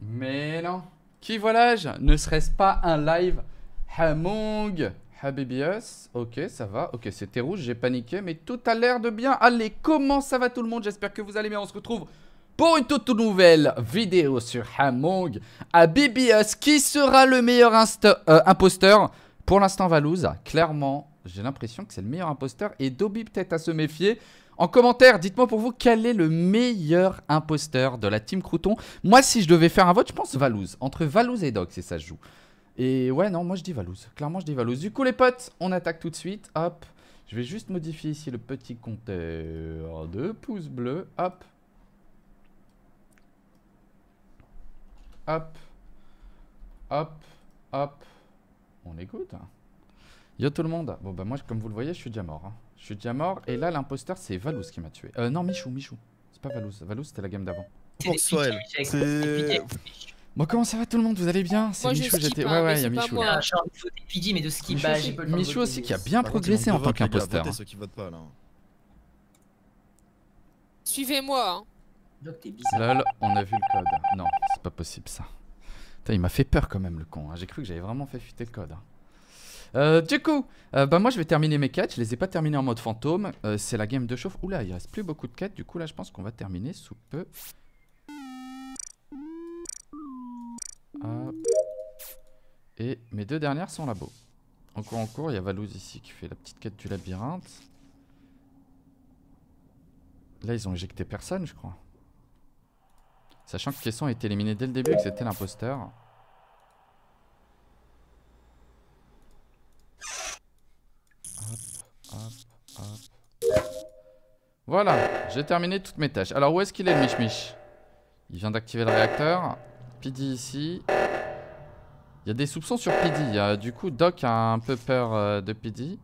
Mais non. Qui voilà-je? Ne serait-ce pas un live Hamong? Habibius Ok, ça va. Ok, c'était rouge, j'ai paniqué, mais tout a l'air de bien. Allez, comment ça va tout le monde? J'espère que vous allez bien. On se retrouve pour une toute nouvelle vidéo sur Hamong Habibius. Qui sera le meilleur euh, imposteur? Pour l'instant, Valouz. Clairement, j'ai l'impression que c'est le meilleur imposteur. Et Dobby peut-être à se méfier. En commentaire, dites-moi pour vous quel est le meilleur imposteur de la team Crouton? Moi, si je devais faire un vote, je pense Valouz. Entre Valouz et Dog, c'est ça se joue. Et ouais, non, moi je dis Valouz. Clairement, je dis Valouz. Du coup, les potes, on attaque tout de suite. Hop. Je vais juste modifier ici le petit compteur de pouces bleus. Hop. Hop. Hop. Hop. On écoute. Yo tout le monde. Bon bah moi, comme vous le voyez, je suis déjà mort. Hein. Je suis déjà mort. Et là, l'imposteur, c'est Valouz qui m'a tué. Euh, non, Michou, Michou. C'est pas Valouz. Valouz, c'était la game d'avant. C'est. Bon, comment ça va tout le monde? Vous allez bien? C'est Michou, j'étais. Ouais, ouais, il y a Michou. Là. PD, mais de skip, bah, Michou aussi qui a bien progressé en tant qu'imposteur. Suivez-moi. Hein. Lol, on a vu le code. Non, c'est pas possible ça. Putain, il m'a fait peur quand même le con. Hein. J'ai cru que j'avais vraiment fait fuiter le code. Hein. Euh, du coup, euh, bah moi je vais terminer mes quêtes. Je les ai pas terminées en mode fantôme. Euh, c'est la game de chauffe. Oula, il reste plus beaucoup de quêtes. Du coup, là, je pense qu'on va terminer sous peu. Et mes deux dernières sont là-bas. En cours, en cours, il y a Valouz ici qui fait la petite quête du labyrinthe. Là, ils ont éjecté personne, je crois. Sachant que Caisson a été éliminé dès le début et que c'était l'imposteur. Voilà, j'ai terminé toutes mes tâches. Alors où est-ce qu'il est Mich Mich? Il vient d'activer le réacteur. PD ici. Il y a des soupçons sur PD. du coup, Doc a un peu peur euh, de PD.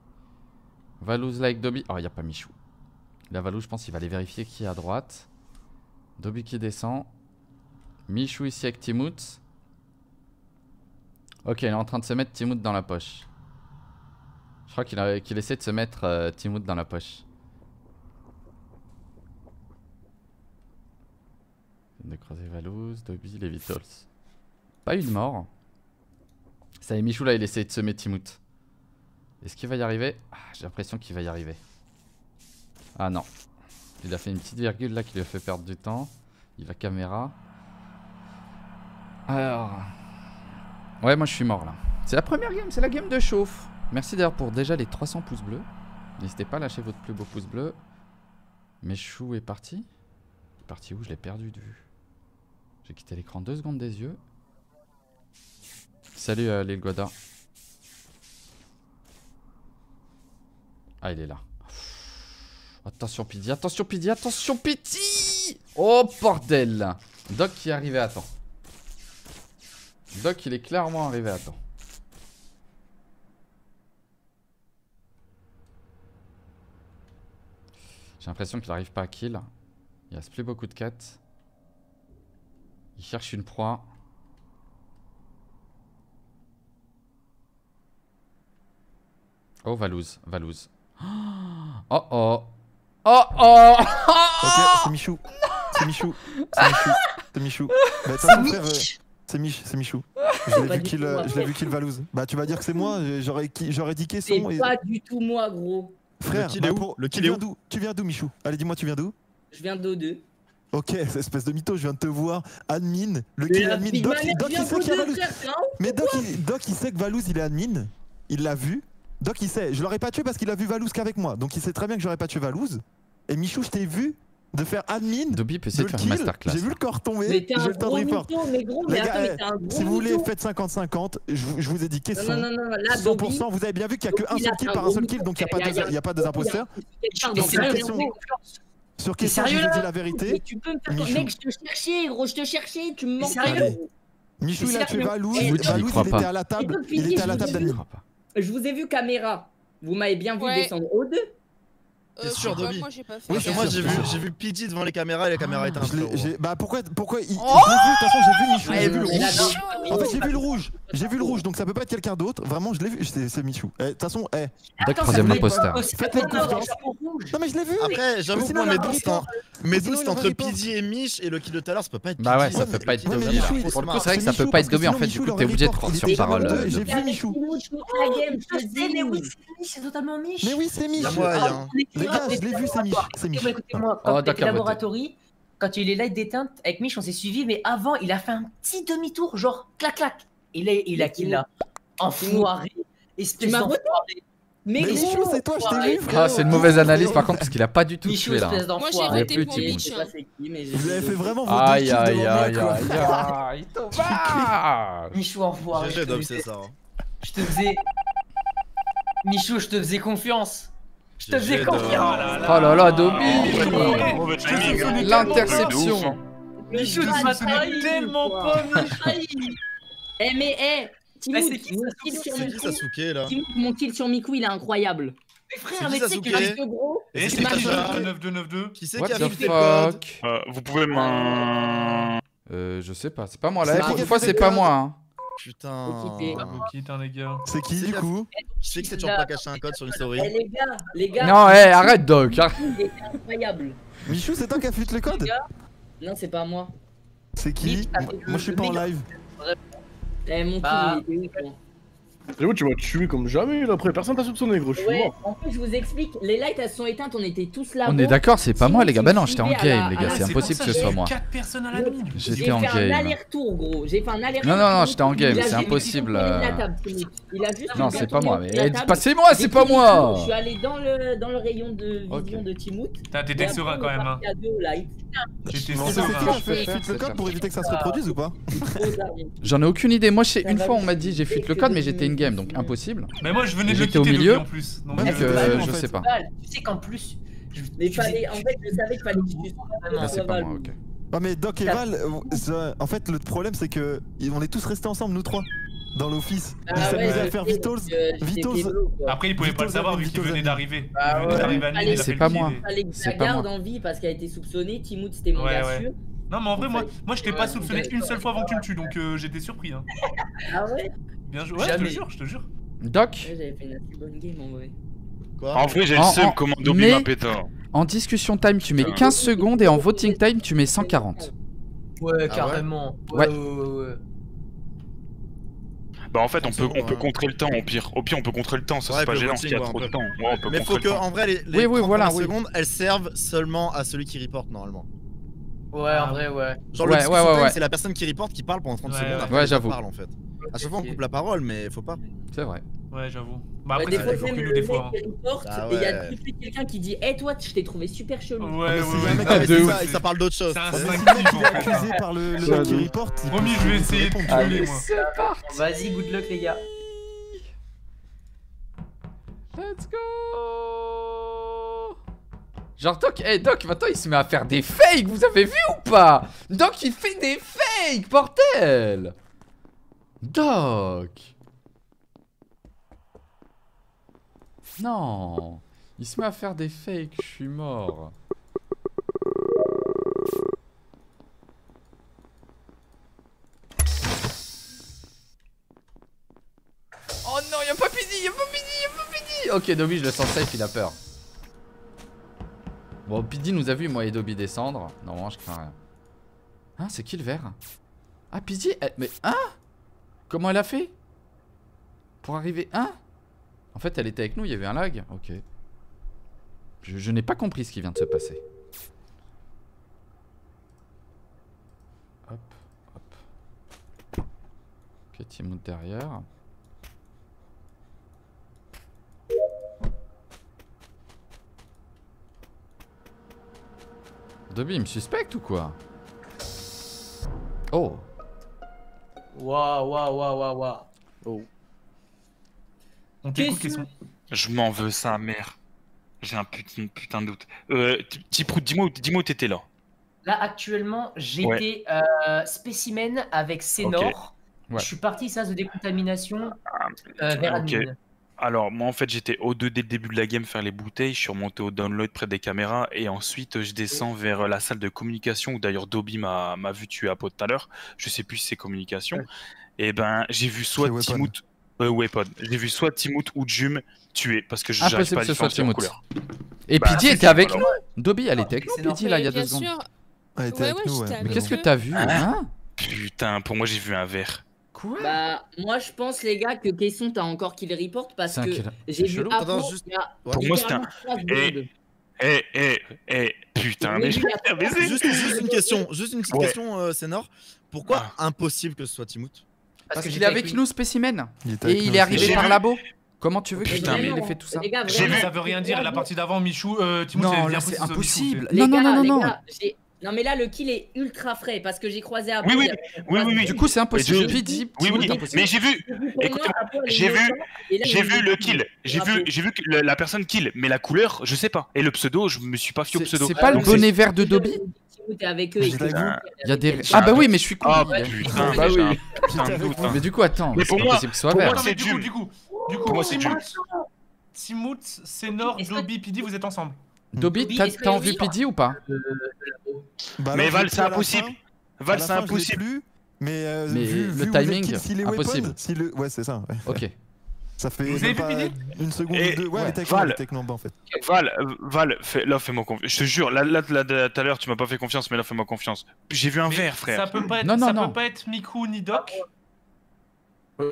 Valouz like Dobby. Oh, il n'y a pas Michou. La Valou, je pense qu'il va aller vérifier qui est à droite. Dobby qui descend. Michou ici avec Timout. Ok, il est en train de se mettre Timout dans la poche. Je crois qu'il essaie de se mettre euh, dans la poche. De croiser Valouz, Dobby, les Vitals. Pas eu de mort. Ça y est, Michou là, il essaie de semer Timout. Est-ce qu'il va y arriver? Ah, J'ai l'impression qu'il va y arriver. Ah non. Il a fait une petite virgule là qui lui a fait perdre du temps. Il va caméra. Alors. Ouais, moi je suis mort là. C'est la première game, c'est la game de chauffe. Merci d'ailleurs pour déjà les 300 pouces bleus. N'hésitez pas à lâcher votre plus beau pouce bleu. Michou est parti. Il est parti où? Je l'ai perdu de vue. J'ai quitté l'écran deux secondes des yeux. Salut euh, l'île Godard. Ah, il est là. Attention Pidi, attention Pidi, attention Pidi Oh bordel Doc qui est arrivé à temps. Doc il est clairement arrivé à temps. J'ai l'impression qu'il n'arrive pas à kill. Il reste plus beaucoup de quêtes. Il cherche une proie. Oh, Valouz, Valouz. Oh oh. Oh oh Ok, c'est Michou. C'est Michou. C'est Michou. C'est Michou. Bah, c'est frère. C'est Mich, c'est Michou. Je l'ai vu qu'il je l'ai vu qu'il Valouz. Bah tu vas dire que c'est moi, j'aurais j'aurais dit Caisson C'est pas du tout moi gros. Frère, le kill est où Le kill est où Tu viens d'où Michou Allez, dis-moi tu viens d'où Je viens d'O2. Ok, espèce de mytho, je viens de te voir. Admin, le kill admin. Doc, Doc il sait qu'il y a Valouz. Mais Doc il, Doc, il sait que Valouz il est admin. Il l'a vu. Doc il sait. Je l'aurais pas tué parce qu'il a vu Valouz qu'avec moi. Donc il sait très bien que j'aurais pas tué Valouz. Et Michou, je t'ai vu de faire admin. Dobby peut essayer de faire une masterclass. J'ai vu le corps tomber. J'ai le temps de report. Les gars, si vous voulez, faites 50-50. Je, vous ai dit qu'est-ce non, non, non, là, 100%. Vous avez bien vu qu'il n'y a qu'un seul kill par un seul kill, donc il n'y a, pas deux imposteurs. Sur qui sérieux je dis la vérité. tu peux me faire Mec, je te cherchais, gros, je te cherchais, tu me mens sérieux. Michou, il a tué Valouz. Valouz, il était à la table. Il était à la table d'admin. Je vous ai vu caméra. Vous m'avez bien vu descendre au 2 T'es sûr, Dobby Moi, j'ai pas fait. Oui, moi, j'ai vu, j'ai vu PD devant les caméras et les caméras étaient un Bah, pourquoi, pourquoi il... Oh de toute façon, j'ai vu Michou, j'ai vu le rouge. En fait, j'ai vu le rouge. J'ai vu le rouge, donc ça peut pas être quelqu'un d'autre. Vraiment, je l'ai vu. C'est Michou. Eh, de toute façon, eh. troisième imposteur. Faites-le confiance. Non, mais je l'ai vu. Après, j'avoue que moi, mes doutes, mes doutes, c'est entre Pidgey et Mich et le kill de tout à l'heure, ça peut pas être Bah ouais, ça peut pas être Dobby. Pour le coup, c'est vrai que ça peut pas être Dobby en fait, du coup, t'es obligé de prendre sur parole. J'ai vu Michou. Mais oui, c'est Mich. Mais oui, c'est Mich. Gars, je l'ai vu, c'est Mich. C'est Mich. Écoutez-moi, quand t'étais laboratory, quand il a les lights d'éteinte, avec Mich, on s'est suivi, mais avant, il a fait un petit demi-tour, genre clac clac. Il a, il a kill là? Enfoiré. Espèce d'enfoiré. Mais, mais Michou, c'est toi, je t'ai vu, Ah, c'est une mauvaise analyse par contre, parce qu'il a pas du tout Michou, tué là. Moi j'ai voté pour Mich. Vous avez fait vraiment vos Aïe aïe aïe aïe aïe. Michou enfoiré. J'ai c'est ça. Je te faisais. Michou, je te faisais confiance. Je te faisais confiance. Oh là là, Dobby L'interception Michou, tu m'as tellement pas, Michou Eh mais eh mon kill sur Miku, il est incroyable. Mais frère, mais c'est que gros. Et c'est qui 9-2-9-2 Qui c'est qui a fait le euh, Vous pouvez m'en... Euh, je sais pas, c'est pas moi là. Pour une fois, c'est pas moi. Putain. Putain, les gars. C'est qui du coup Qui c'est que c'est toujours pas caché un code sur une story Eh les gars, les gars. Non, eh, arrête Doc. Il incroyable. Michou, c'est toi qui as foutu le code Non, c'est pas moi. C'est qui Moi, je suis pas en live. Eh, mon bah... il était où J'avoue, tu m'as tué comme jamais, là, après personne t'a soupçonné, gros, je suis ouais, mort. En fait, je vous explique, les lights elles sont éteintes, on était tous là. On est d'accord, c'est pas moi, les gars. Bah non, j'étais en game, les gars, c'est impossible que ce soit moi. 4 personnes à la mine. J'étais en game. J'ai fait un aller-retour, gros. J'ai fait un aller-retour. Non, non, non, j'étais en game, c'est impossible. Il a juste. Non, c'est pas moi, mais passez-moi, c'est pas moi. Je suis allé dans le dans le rayon de vision de Timout. T'étais serein quand même, hein. J'étais serein. C'est qui le code pour éviter que ça se reproduise ou pas J'en ai aucune idée. Moi, une fois, on m'a dit j'ai fuite le code, mais j'étais game, donc impossible. Mais moi je venais de le quitter au milieu en plus. Donc euh, je sais pas. Tu sais qu'en plus, mais fallait, en fait, je savais qu'il fallait que tu Ah, c'est pas moi, ok. Ah mais Doc et Val, euh, en fait le problème c'est que on est tous restés ensemble nous trois dans l'office. Ils ah s'amusaient à faire Vitals. Vitals. Après ils pouvaient pas le savoir vu qu'il venait d'arriver. C'est pas moi. Fallait que la garde en vie parce qu'elle a été soupçonnée. Timout c'était mon gars sûr. Non mais en vrai moi, moi je t'ai pas soupçonné une seule fois avant que tu me tues donc euh, j'étais surpris. Hein. Ah ouais? Bien joué, ouais, je te jure, je te jure. Doc J'avais fait une assez bonne game en vrai. Quoi En vrai, j'ai le seum comment Dobby m'a. En discussion time, tu mets 15 secondes et en voting time, tu mets 140. Ouais, carrément. ouais, ouais, ouais. Bah en fait on peut, on peut contrer le temps au pire. Au pire on peut contrer le temps, ça c'est pas gênant s'il y a trop de temps. Ouais, on peut Mais faut que en vrai les, les oui, oui, voilà, secondes elles servent seulement à celui qui reporte normalement. Ouais en vrai ouais. Genre ouais, le ouais, ouais, c'est la personne qui reporte qui parle pendant 30 secondes après ouais, j'avoue. parle en fait. À chaque fois on coupe la parole mais faut pas. C'est vrai. Ouais, j'avoue. Bah après, c'est toujours que nous des fois. Ah et il y a tout de suite quelqu'un qui dit Eh, toi, je t'ai trouvé super chelou. Ouais, ouais, ouais. Ça parle d'autre chose. C'est un instinctif fait. accusé par le mec qui reporte. Promis, je vais essayer de tuer moi. Vas-y, good luck, les gars. Let's go Genre Doc, hey Doc, maintenant il se met à faire des fakes, vous avez vu ou pas? Doc il fait des fakes, portel Doc Non Il se met à faire des fakes, je suis mort. Oh non, y'a pas Pidi, y'a pas Pidi, y'a pas Pidi Ok, Dobby, je le sens safe, il a peur. Bon, Pidi nous a vu, moi et Dobby descendre. Normalement, je crains rien. Hein, c'est qui le vert? Ah, Pidi, mais... Hein? Comment elle a fait Pour arriver... Hein? En fait, elle était avec nous, il y avait un lag Ok. Je, n'ai pas compris ce qui vient de se passer. Hop, hop. Ok, Timout derrière. Dobby, il me suspecte ou quoi? Oh Waouh, waouh, waouh, waouh, waouh. Oh. On t'écoute, question. Je m'en veux, sa mère. J'ai un putain, putain de doute. Euh, dis-moi dis où t'étais là. Là, actuellement, j'étais euh, spécimen avec Sénor. Je suis parti, ça, de décontamination ah, euh, vers admin. Alors, moi, en fait, j'étais au 2 dès le début de la game faire les bouteilles. Je suis remonté au download près des caméras. Et ensuite, je descends vers la salle de communication où d'ailleurs Dobby m'a vu tuer à pot tout à l'heure. Je sais plus si c'est communication. Et ben, j'ai vu soit Timout euh, Weapon. J'ai vu soit Timout ou Jum tuer parce que je pas Impossible que ce soit Timout. Et bah, Piddy était avec nous Dobby, elle était avec nous, Piddy, là, il y a deux secondes. Elle était avec nous, Mais qu'est-ce que t'as vu hein? Putain, pour moi, j'ai vu un verre. Quoi Bah, moi je pense, les gars, que Caisson t'as encore qu'il report parce que j'ai vu Apo, juste... Pour moi, c'était un. Eh, eh, eh, putain, mais juste, juste une question, juste une petite question, euh, Sénor. Pourquoi ah. impossible que ce soit Timout? Parce, qu'il est avec nous, spécimen. Et il est arrivé par labo. Comment tu veux qu'il ait fait tout ça J'ai vu. Ça veut rien dire. La partie d'avant, Michou, euh, Timout, c'est impossible. Non, non, non, non. Non mais là le kill est ultra frais parce que j'ai croisé Apo. Oui oui, oui oui Du coup c'est impossible. Oui oui. Mais j'ai vu. Écoute, j'ai vu. J'ai vu le kill. J'ai vu. J'ai vu la personne kill. Mais la couleur, je sais pas. Et le pseudo, je me suis pas fié au pseudo. C'est pas le bonnet vert de Dobby avec eux. Il y a des. Ah bah oui mais je suis con. Ah putain. Bah oui. Mais du coup attends. Mais pour moi, c'est vert. Du coup du coup. Du coup. Moi c'est Timout, Senor, Dobby, Pidi, vous êtes ensemble. Dobby, t'as envie Pidi ou pas? Bah Mais Val, c'est impossible. Val, c'est impossible. Mais, euh, mais vu, le timing, impossible. si le... Ouais, c'est ça. Ouais. Ok. Ça fait Vous avez pas une seconde ou deux. Ouais, ouais. techno, Val, techno en fait. Val, Val, fais, là fais-moi confiance. Je te jure, là, là, là, tout à l'heure, tu m'as pas fait confiance, mais là, fais-moi confiance. J'ai vu un verre, frère. Ça peut pas être, non, non, ça non. peut pas être Miku ni Doc.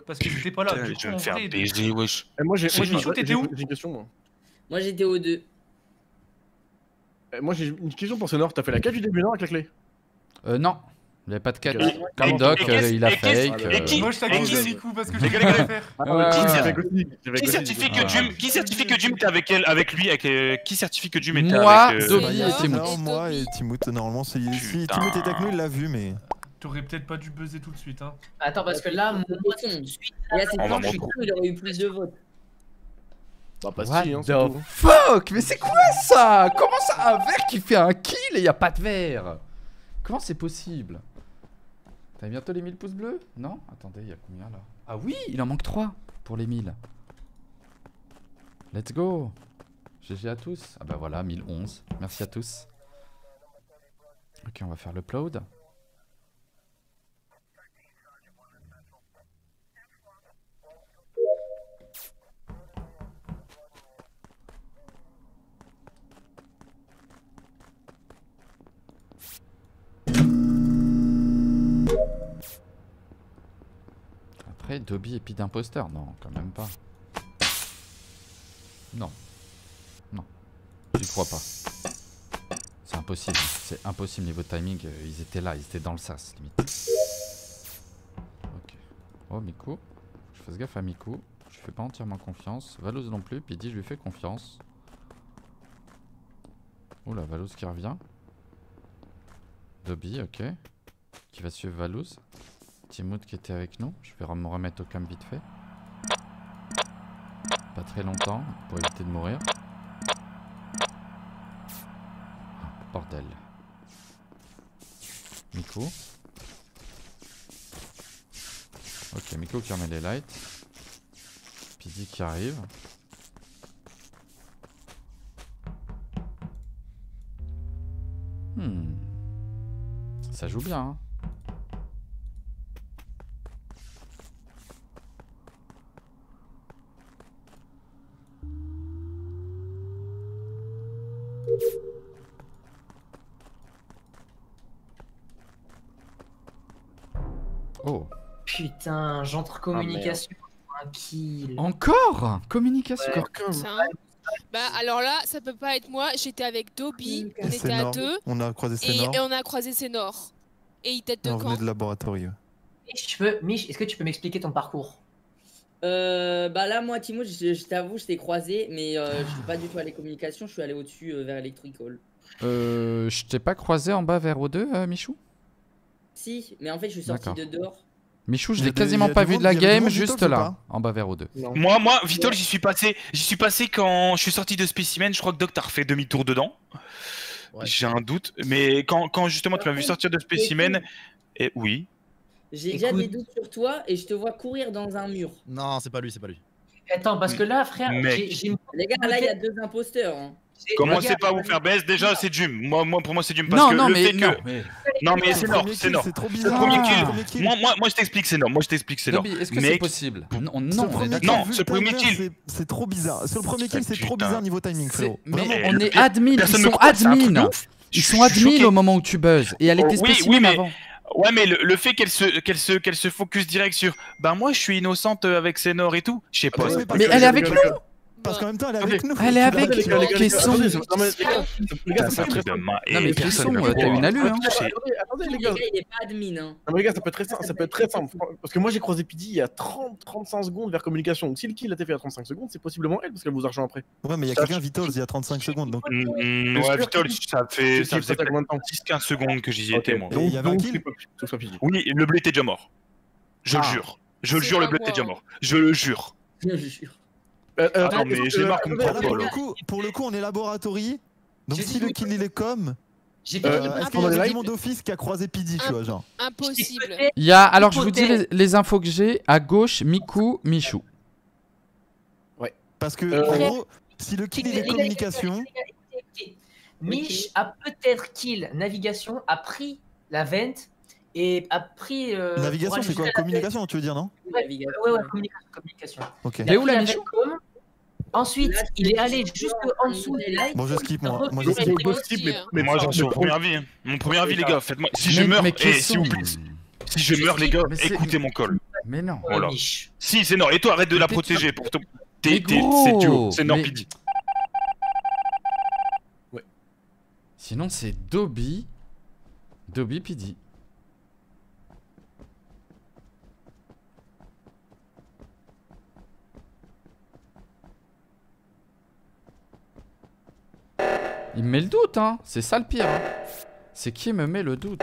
Parce que j'étais pas là. Putain, je vais me faire baiser, wesh. Moi, j'ai une question, moi. Moi, j'étais au 2. Euh, moi j'ai une question pour Nord, t'as fait la quête du début non avec la clé Euh non, il n'y avait pas de quête. Comme Doc, euh, il a fake. Euh... Moi je t'accuse Nico parce que je vais faire. Qui certifie que Jum, qui certifie que Jum était avec elle, avec lui, avec euh, qui certifie que Jum était moi, avec Moi, Dobby et Timout. Non, moi et Timout. Normalement, si Timout était avec nous, il l'a vu, mais. T'aurais peut-être pas dû buzzer tout de suite, hein. Attends, parce que là, mon bouton, il y a cette planche, je suis il aurait eu plus de votes. Bah, pas What si, hein, the fuck? Mais c'est quoi ça? Comment ça un verre qui fait un kill et y a pas de verre? Comment c'est possible? T'as bientôt les 1000 pouces bleus? Non? Attendez, y a combien là? Ah oui, il en manque 3 pour les 1000. Let's go GG à tous. Ah bah voilà, 1011. Merci à tous. Ok, on va faire l'upload. Après, Dobby et puis d'imposteur Non, quand même pas. Non. Non. J'y crois pas. C'est impossible. C'est impossible niveau timing. Euh, ils étaient là, ils étaient dans le sas, limite. Ok. Oh, Miku. Je fasse gaffe à Miku. Je fais pas entièrement confiance. Valouz non plus. Puis dit je lui fais confiance. Oula, Valouz qui revient. Dobby, ok. Qui va suivre Valouz. Timout qui était avec nous. Je vais me remettre au cam vite fait. Pas très longtemps pour éviter de mourir. bordel. Miko. Ok, Miko qui remet les lights. Pidi qui arrive. Hmm. Ça joue bien, hein. Putain, j'entre communication un kill. Encore? Communication Bah alors là, ça peut pas être moi. J'étais avec Dobby, on était à deux. On a croisé Sénor. Et, on a croisé Sénor. Et il tête de on venait de laboratoire. Mich, est-ce que tu peux m'expliquer ton parcours? Euh, bah là, moi, Timo, je, t'avoue, je t'ai croisé, mais euh, je suis pas du tout allé communication, je suis allé au-dessus euh, vers Electrical. Euh, je t'ai pas croisé en bas vers O2, euh, Michou? Si, mais en fait, je suis sorti de dehors. Michou, je l'ai quasiment pas vu de la game, juste là, en bas vers O2. Moi, moi, Vitol, j'y suis passé. J'y suis passé quand je suis sorti de Specimen. Je crois que Doc t'a refait demi-tour dedans. J'ai un doute, mais quand, quand justement tu m'as vu sortir de Specimen, et oui. J'ai déjà des doutes sur toi et je te vois courir dans un mur. Non, c'est pas lui, c'est pas lui. Attends, parce que là, frère, j'ai Les gars, là, il y a deux imposteurs. Hein. Commencez pas à vous faire baisse. Déjà, c'est Jum. Moi, moi, pour moi, c'est Jum. Parce non, que non, le mais, fait non, que... mais... non, mais c'est Nord. C'est Nord. trop bizarre. Le premier kill. Moi, moi, moi, je t'explique, c'est Nord. Moi, je t'explique, c'est Nord. Est-ce que c'est possible Non, non, non. Ce premier kill. C'est trop bizarre. Sur le premier kill, c'est trop bizarre niveau timing, frérot. Mais on est admin. Ils sont admin. Ils sont admin au moment où tu buzzes. Et elle était spécimen avant. Ouais, mais le, fait qu'elle se, qu'elle se, qu'elle se focus direct sur, bah moi je suis innocente avec Sénor et tout, je sais pas. mais elle est avec nous. Parce qu'en même temps, elle est avec nous. Elle est avec nous. Caisson. Non, mais Caisson, t'as une allure. Hein. Attendez, les gars. Il est pas admin. Hein. Non, mais les gars, ça peut être très simple. Ça peut être très simple. Parce que moi, j'ai croisé Pidi il y a 30-35 secondes vers communication. Donc, si le kill a été fait à 35 secondes, c'est possiblement elle parce qu'elle vous a rejoint après. Ouais, mais il y a quelqu'un, Vitols, il y a 35 secondes. Donc... Ouais, Vitols, ça fait 10-15 secondes que j'y étais, moi. Il y avait un kill Oui, le blé était déjà mort. Je le jure. Je le jure, le blé était déjà mort. Je le jure. Je le jure. Euh, euh, Attends, mais j'ai marre qu'on pour, le coup, pour le coup, on est laboratory. Donc si le kill il est comme. J'ai euh, Est-ce qu'il y a mon d'office qui a croisé Pidi, tu vois, genre Impossible. Il y a, alors je vous dis les, infos que j'ai. À gauche, Miku, Michou. Ouais. Parce que, en gros, si le kill il est communication. Mich a peut-être kill navigation, a pris la vente et a pris. navigation, c'est quoi Communication, tu veux dire, non Ouais, ouais, communication. communication. Ok. Et où la Michou Ensuite, il est allé juste en dessous des likes. Bon, je skip moi. Moi, je skip, mais, moi, j'en suis mon premier avis. Hein. Mon premier avis, les gars, faites-moi. Si je meurs, eh, s'il vous plaît. Si je meurs, les gars, écoutez mon call. Mais non. Voilà. Si, c'est Nord. Et toi, arrête de la protéger. Pour C'est duo. C'est Nord Pidi. Ouais. Sinon, c'est Dobby. Dobby Pidi. Il me met le doute, hein. C'est ça le pire. Hein. C'est qui me met le doute.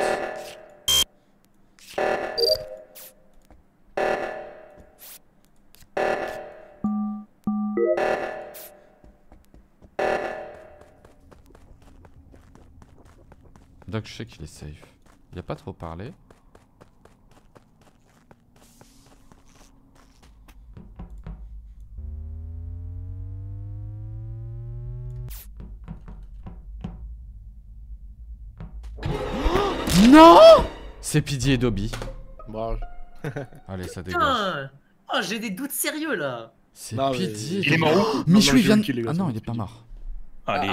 Donc je sais qu'il est safe. Il a pas trop parlé. Non C'est Pidi et Dobby. Bon. Allez, ça dégage. Oh, j'ai des doutes sérieux là. C'est Pidi. Il est mort où? Michou, il vient. Ah non, il est pas mort. Allez,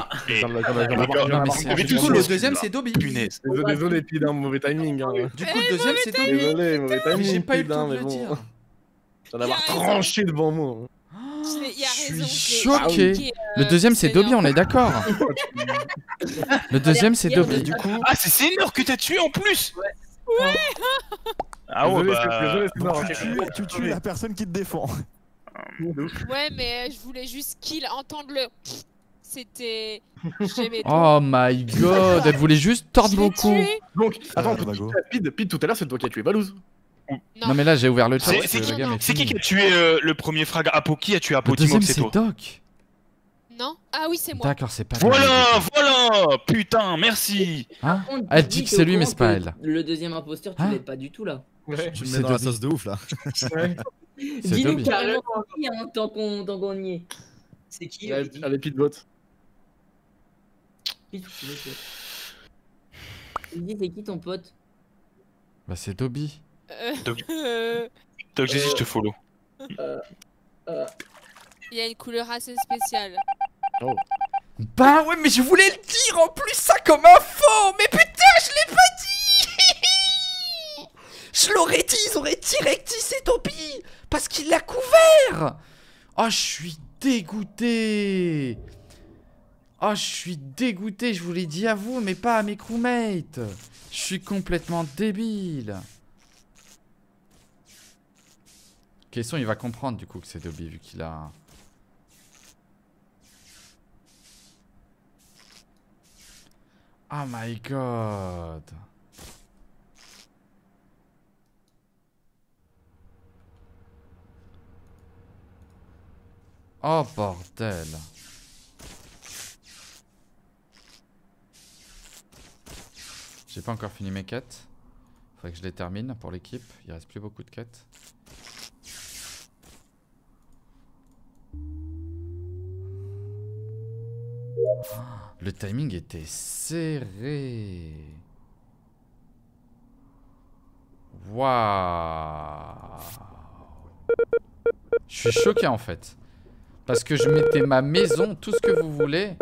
du coup, le deuxième, c'est Dobby. Punaise. Désolé, Pid, hein, mauvais timing. Hein. Du coup, le deuxième, c'est Dobby. Désolé, mauvais timing. J'ai pas eu le temps de le dire. J'en avoir tranché devant moi. Je suis choqué. Le deuxième, c'est Dobby, on est d'accord. Le deuxième, c'est Dobby. Du coup. Ah, c'est Sénor que t'as tué en plus Ouais Ah ouais, bah... Tu tues la personne qui te défend. Ouais, mais je voulais juste qu'il entende le... C'était... Oh my god, elle voulait juste tordre beaucoup. Donc, attends, Pid, Pid, tout à l'heure, c'est toi qui as tué Valouz. Non. mais là j'ai ouvert le chat. C'est qui qui a tué euh, le premier frag Apo Qui a tué Apo Le deuxième c'est Doc. Non Ah oui c'est moi. D'accord c'est pas Voilà Voilà Putain merci hein Elle dit que c'est lui mais c'est pas elle. Le deuxième imposteur tu hein l'aides pas du tout là. Ouais. Tu me mets dans la sauce de ouf là. Dis-nous carrément qui hein, tant qu'on y est. C'est qui Avec Pitbot. C'est qui ton pote? Bah c'est Dobby. Donc, Donc je te follow. Euh, euh. Il y a une couleur assez spéciale. Oh. Bah ouais, mais je voulais le dire en plus ça comme info Mais putain, je l'ai pas dit Je l'aurais dit, ils auraient direct dit c'est Topi Parce qu'il l'a couvert Oh, je suis dégoûté Oh, je suis dégoûté, je vous l'ai dit à vous, mais pas à mes crewmates Je suis complètement débile Question, il va comprendre du coup que c'est Dobby vu qu'il a... Oh my god Oh bordel J'ai pas encore fini mes quêtes. Faudrait que je les termine pour l'équipe. Il reste plus beaucoup de quêtes. Le timing était serré. Waouh. Je suis choqué en fait. Parce que je mettais ma maison, tout ce que vous voulez.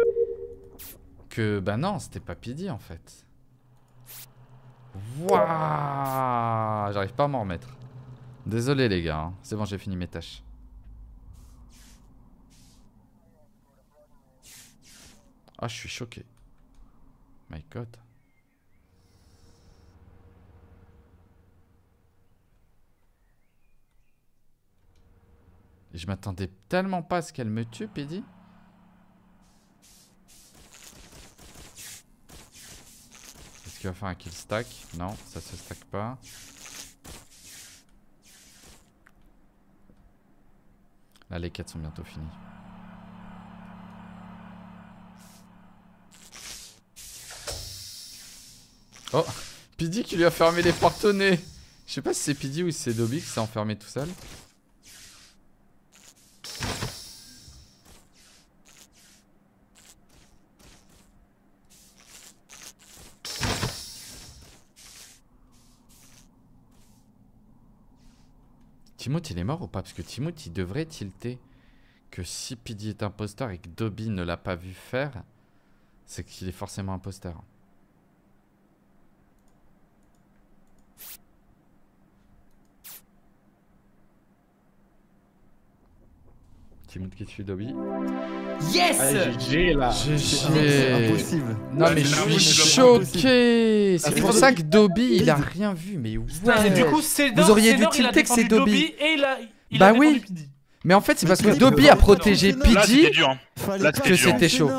Que, bah non, c'était pas Pidi en fait. Waouh J'arrive pas à m'en remettre. Désolé les gars, hein. c'est bon j'ai fini mes tâches. Ah je suis choqué. My god. Je m'attendais tellement pas à ce qu'elle me tue, Pidi. Est-ce qu'il va faire un kill stack? Non, ça se stack pas. Là, les 4 sont bientôt finis. Oh Pidi qui lui a fermé les porte Je sais pas si c'est Pidi ou si c'est Dobby qui s'est enfermé tout seul. Timoth il est mort ou pas? Parce que Timoth il devrait tilter que si Pidi est imposteur et que Dobby ne l'a pas vu faire, c'est qu'il est forcément imposteur. Timoth qui tue Dobby. Yes GG là GG impossible Non mais je suis choqué C'est pour ça que Dobby il a rien vu mais ouais Du coup c'est Vous auriez dû tilter que c'est Dobby et il a, il Bah a oui. Mais en fait c'est parce que Dobby a protégé Là, Pidi c'était dur. Hein. Que c'était chaud.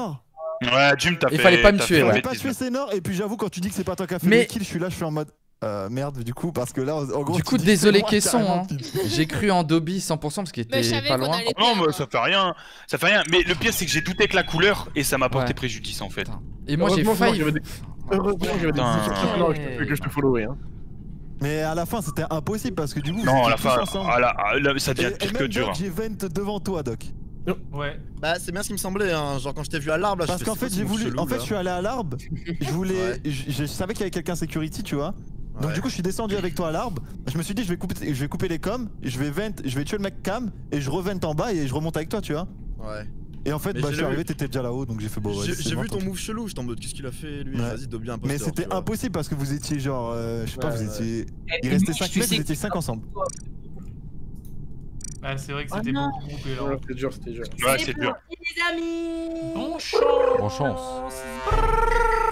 Ouais, Jim, t'as fait. Il fallait pas me tuer, ouais. J'ai pas tué Sénor et puis j'avoue quand tu dis que c'est pas toi qui as fait Mais- les kills, je suis là, je suis en mode euh, merde du coup parce que là en gros Du coup désolé Caisson hein. J'ai cru en Dobby 100% parce qu'il était pas loin Non, mais ça fait rien. Ça fait rien. Mais le pire, c'est que j'ai douté avec la couleur et ça m'a porté Ouais. préjudice en fait. Putain. Et moi j'ai Heureusement, failli Heureusement j'avais des que je te- que je te followais hein. Mais à la fin c'était impossible parce que du coup Non, à la fin, ensemble. à la- à la- ça devient et pire que même dur. J'ai 20 devant toi Doc. Ouais. Bah, c'est bien ce qui me semblait, hein. Genre, quand je t'ai vu à l'arbre, là, Parce je qu'en fait j'ai voulu, en fait je suis allé à l'arbre, je voulais, Ouais. je, je savais qu'il y avait quelqu'un security tu vois. Donc Ouais. du coup je suis descendu avec toi à l'arbre, je me suis dit je vais couper, je vais couper les coms, je vais vent, je vais tuer le mec cam et je revente en bas et je remonte avec toi tu vois. Ouais. Et en fait Mais bah, j'ai je suis arrivé t'étais déjà là-haut donc j'ai fait bon ouais, J'ai bon, vu ton move chelou, j'étais en mode, qu'est-ce qu'il a fait lui? Ouais. Vas-y, imposteur. Mais c'était impossible parce que vous étiez genre, euh, je sais pas, vous étiez. Il restait Mitch, 5 tu mecs, sais vous étiez que- 5 ensemble. Ah, c'est vrai que Oh c'était beaucoup groupé là. Ouais, C'était dur, c'était dur. Ouais, c'est dur. les amis Bon chance Bonne chance.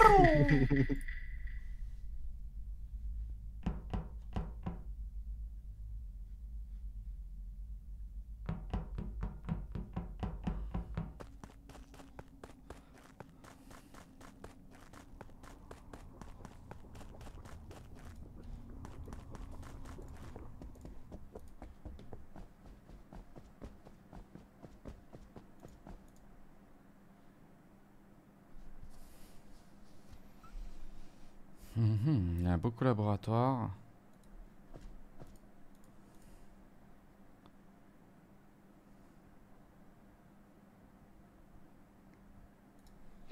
Mhm, Il y a un beau collaboratoire.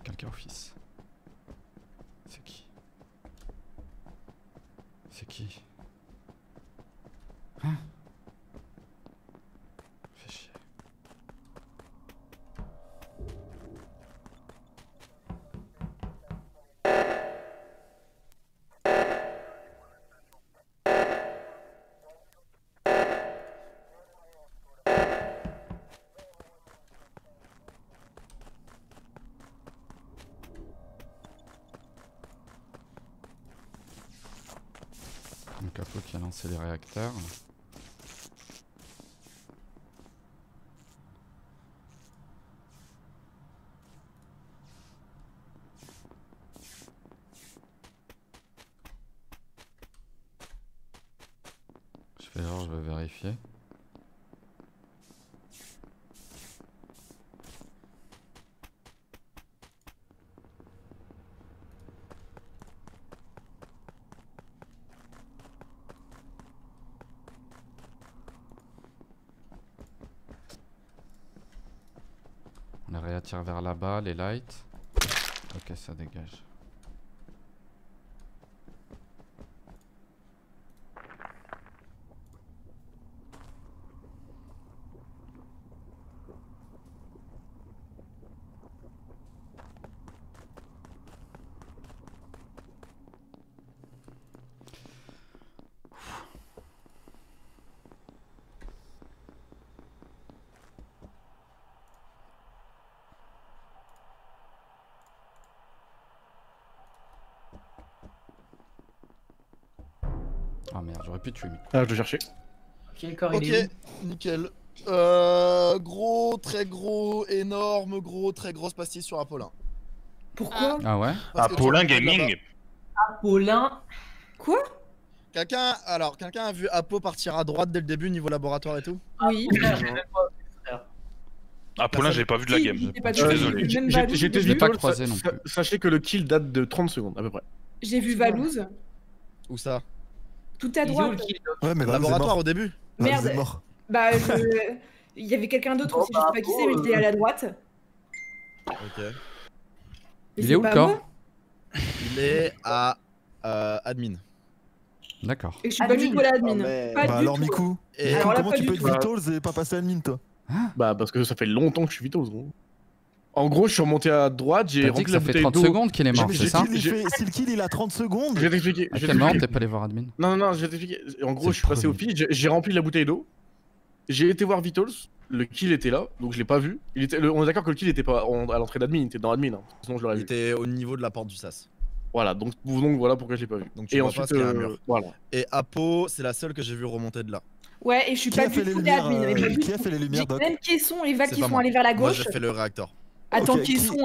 Quelqu'un office. C'est qui? C'est qui? Hein? Lancé vers là-bas, les lights. Ok, ça dégage. Ah tuer. Ah, je le cherchais. Ok, corps, Ok, il est nickel. Euh, gros, très gros, énorme, gros, très grosse pastille sur Apollin. Pourquoi Ah ouais Parce Apollin. Gaming. où Paulin. Quoi Quelqu'un, alors, quelqu'un a vu Apo partir à droite dès le début niveau laboratoire et tout Oui. Apollin, j'ai pas vu de la game. Je suis désolé. J'étais vu. pas croisé non plus. Sachez que le kill date de 30 secondes à peu près. J'ai vu Valouz. Où ça? Tout à droite. Ouais, mais Laboratoire au début Merde. mort. Bah, je... il y avait quelqu'un d'autre aussi, je sais pas qui c'est, mais il était à la droite. Ok. Il est où le corps. Il est à euh, admin. D'accord. Et je suis pas du tout à l'admin. Ah, Bah du alors. Miku, comment tu peux être. Vitals et pas passer admin, toi? Bah, parce que ça fait longtemps que je suis Vitals, gros. En gros, je suis remonté à droite, j'ai dit rempli que la ça fait bouteille 30 d'eau. secondes qu'il est mort, c'est j'ai ça il Si le kill il a 30 secondes, Je vais t'expliquer. Moment t'expliquer. t'es pas allé voir admin Non, non, non, je vais t'expliquer. En gros, je suis passé au pitch, j'ai- rempli la bouteille d'eau. J'ai été voir Vitals, le kill était là, donc je l'ai pas vu. Il était, le- on est d'accord que le kill était pas à l'entrée d'admin, il était dans admin, hein, sinon je l'aurais il vu. était au niveau de la porte du sas. Voilà, donc, donc voilà pourquoi je l'ai pas vu. Donc tu Et vois ensuite, pas ce qu'il y a un euh, mur. voilà. Et Apo, c'est la seule que j'ai vu remonter de là. Ouais, et je suis qui pas a fait du les tout lumières d'admin. euh, Qui a fait les lumières, même Caisson et Val qui sont moi. allés vers la Moi gauche. j'ai fait le réacteur. Attends, qui- Caisson.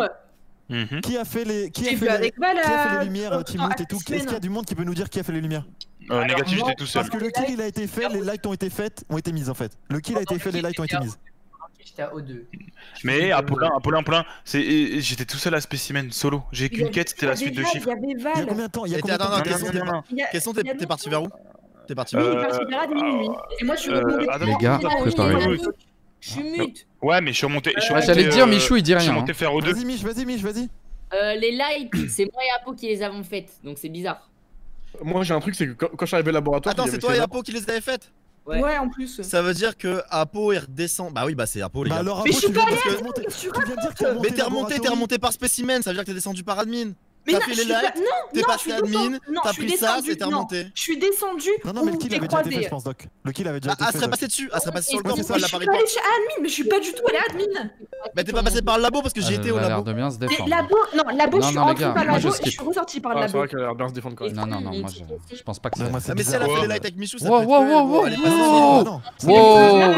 Mhm. Qui a fait les qui a fait les- qui a fait les lumières, euh, Timothée et tout Est-ce qu'il y a du monde qui peut nous dire qui a fait les lumières? Euh, négatif, j'étais tout seul. Parce que le kill il a été fait, les lights ont été faites, ont été mises en fait. Le kill a été fait, les lights ont été mises. J'étais à O2. Mais Apollin, Apollin, et- j'étais tout seul à spécimen solo. J'ai qu'une quête, c'était la suite de chiffres. Il y avait Il y a combien de temps? Il y a combien de temps Question, t'es parti vers où? T'es parti vers où? Il est Euh, parti vers. Et moi, je suis euh, Les gars, préparez-vous. Je suis mute. Ouais, mais je suis remonté. je suis Ah, remonté, J'allais te dire, euh, Michou il dit Je suis rien. hein. monté faire au 2. Vas-y Mich, vas-y Mich, vas-y. Euh, les lights, c'est moi et Apo qui les avons faites, donc c'est bizarre. Moi j'ai un truc, c'est que quand, quand je suis arrivé au laboratoire. Attends, il y c'est avait toi et ces- Apo qui les avez faites Ouais. Ouais, en plus. Ça veut dire que Apo il redescend. Bah oui, bah c'est Apo les Bah gars. alors Mais Apo, je suis tu pas viens de allé dire que Tu viens de dire Mais remonté t'es remonté, t'es laboratoire. remonté par spécimen, ça veut dire que t'es descendu par admin. Mais T'as non, fait je les suis pas- lights, Non, t'es non, passé je suis admin, t'as je suis pris ça, descendue, et t'es non. remonté. Je suis descendu. Non, non, mais le kill j'ai avait déjà été fait, croisé. je pense, Doc. Le kill avait déjà Ah, été ah, fait. serait Doc. passé dessus, ah, serait passé sur le Mais corps, c'est ça. elle je l'a suis pas report. chez admin, mais je suis pas du tout allée admin. Mais t'es pas passé par le labo parce que j'y Elle étais au a l'air labo. de bien se Mais défendre. labo, non, labo, je suis gars, par moi, labo je et je suis ressortie par le Ah, c'est labo. vrai qu'elle a l'air bien se défendre quand même. Non, non, non, moi je, je pense pas que ça. moi, c'est Ah, mais si elle a fait les lights avec Michou, ça Wow, wow, wow, wow,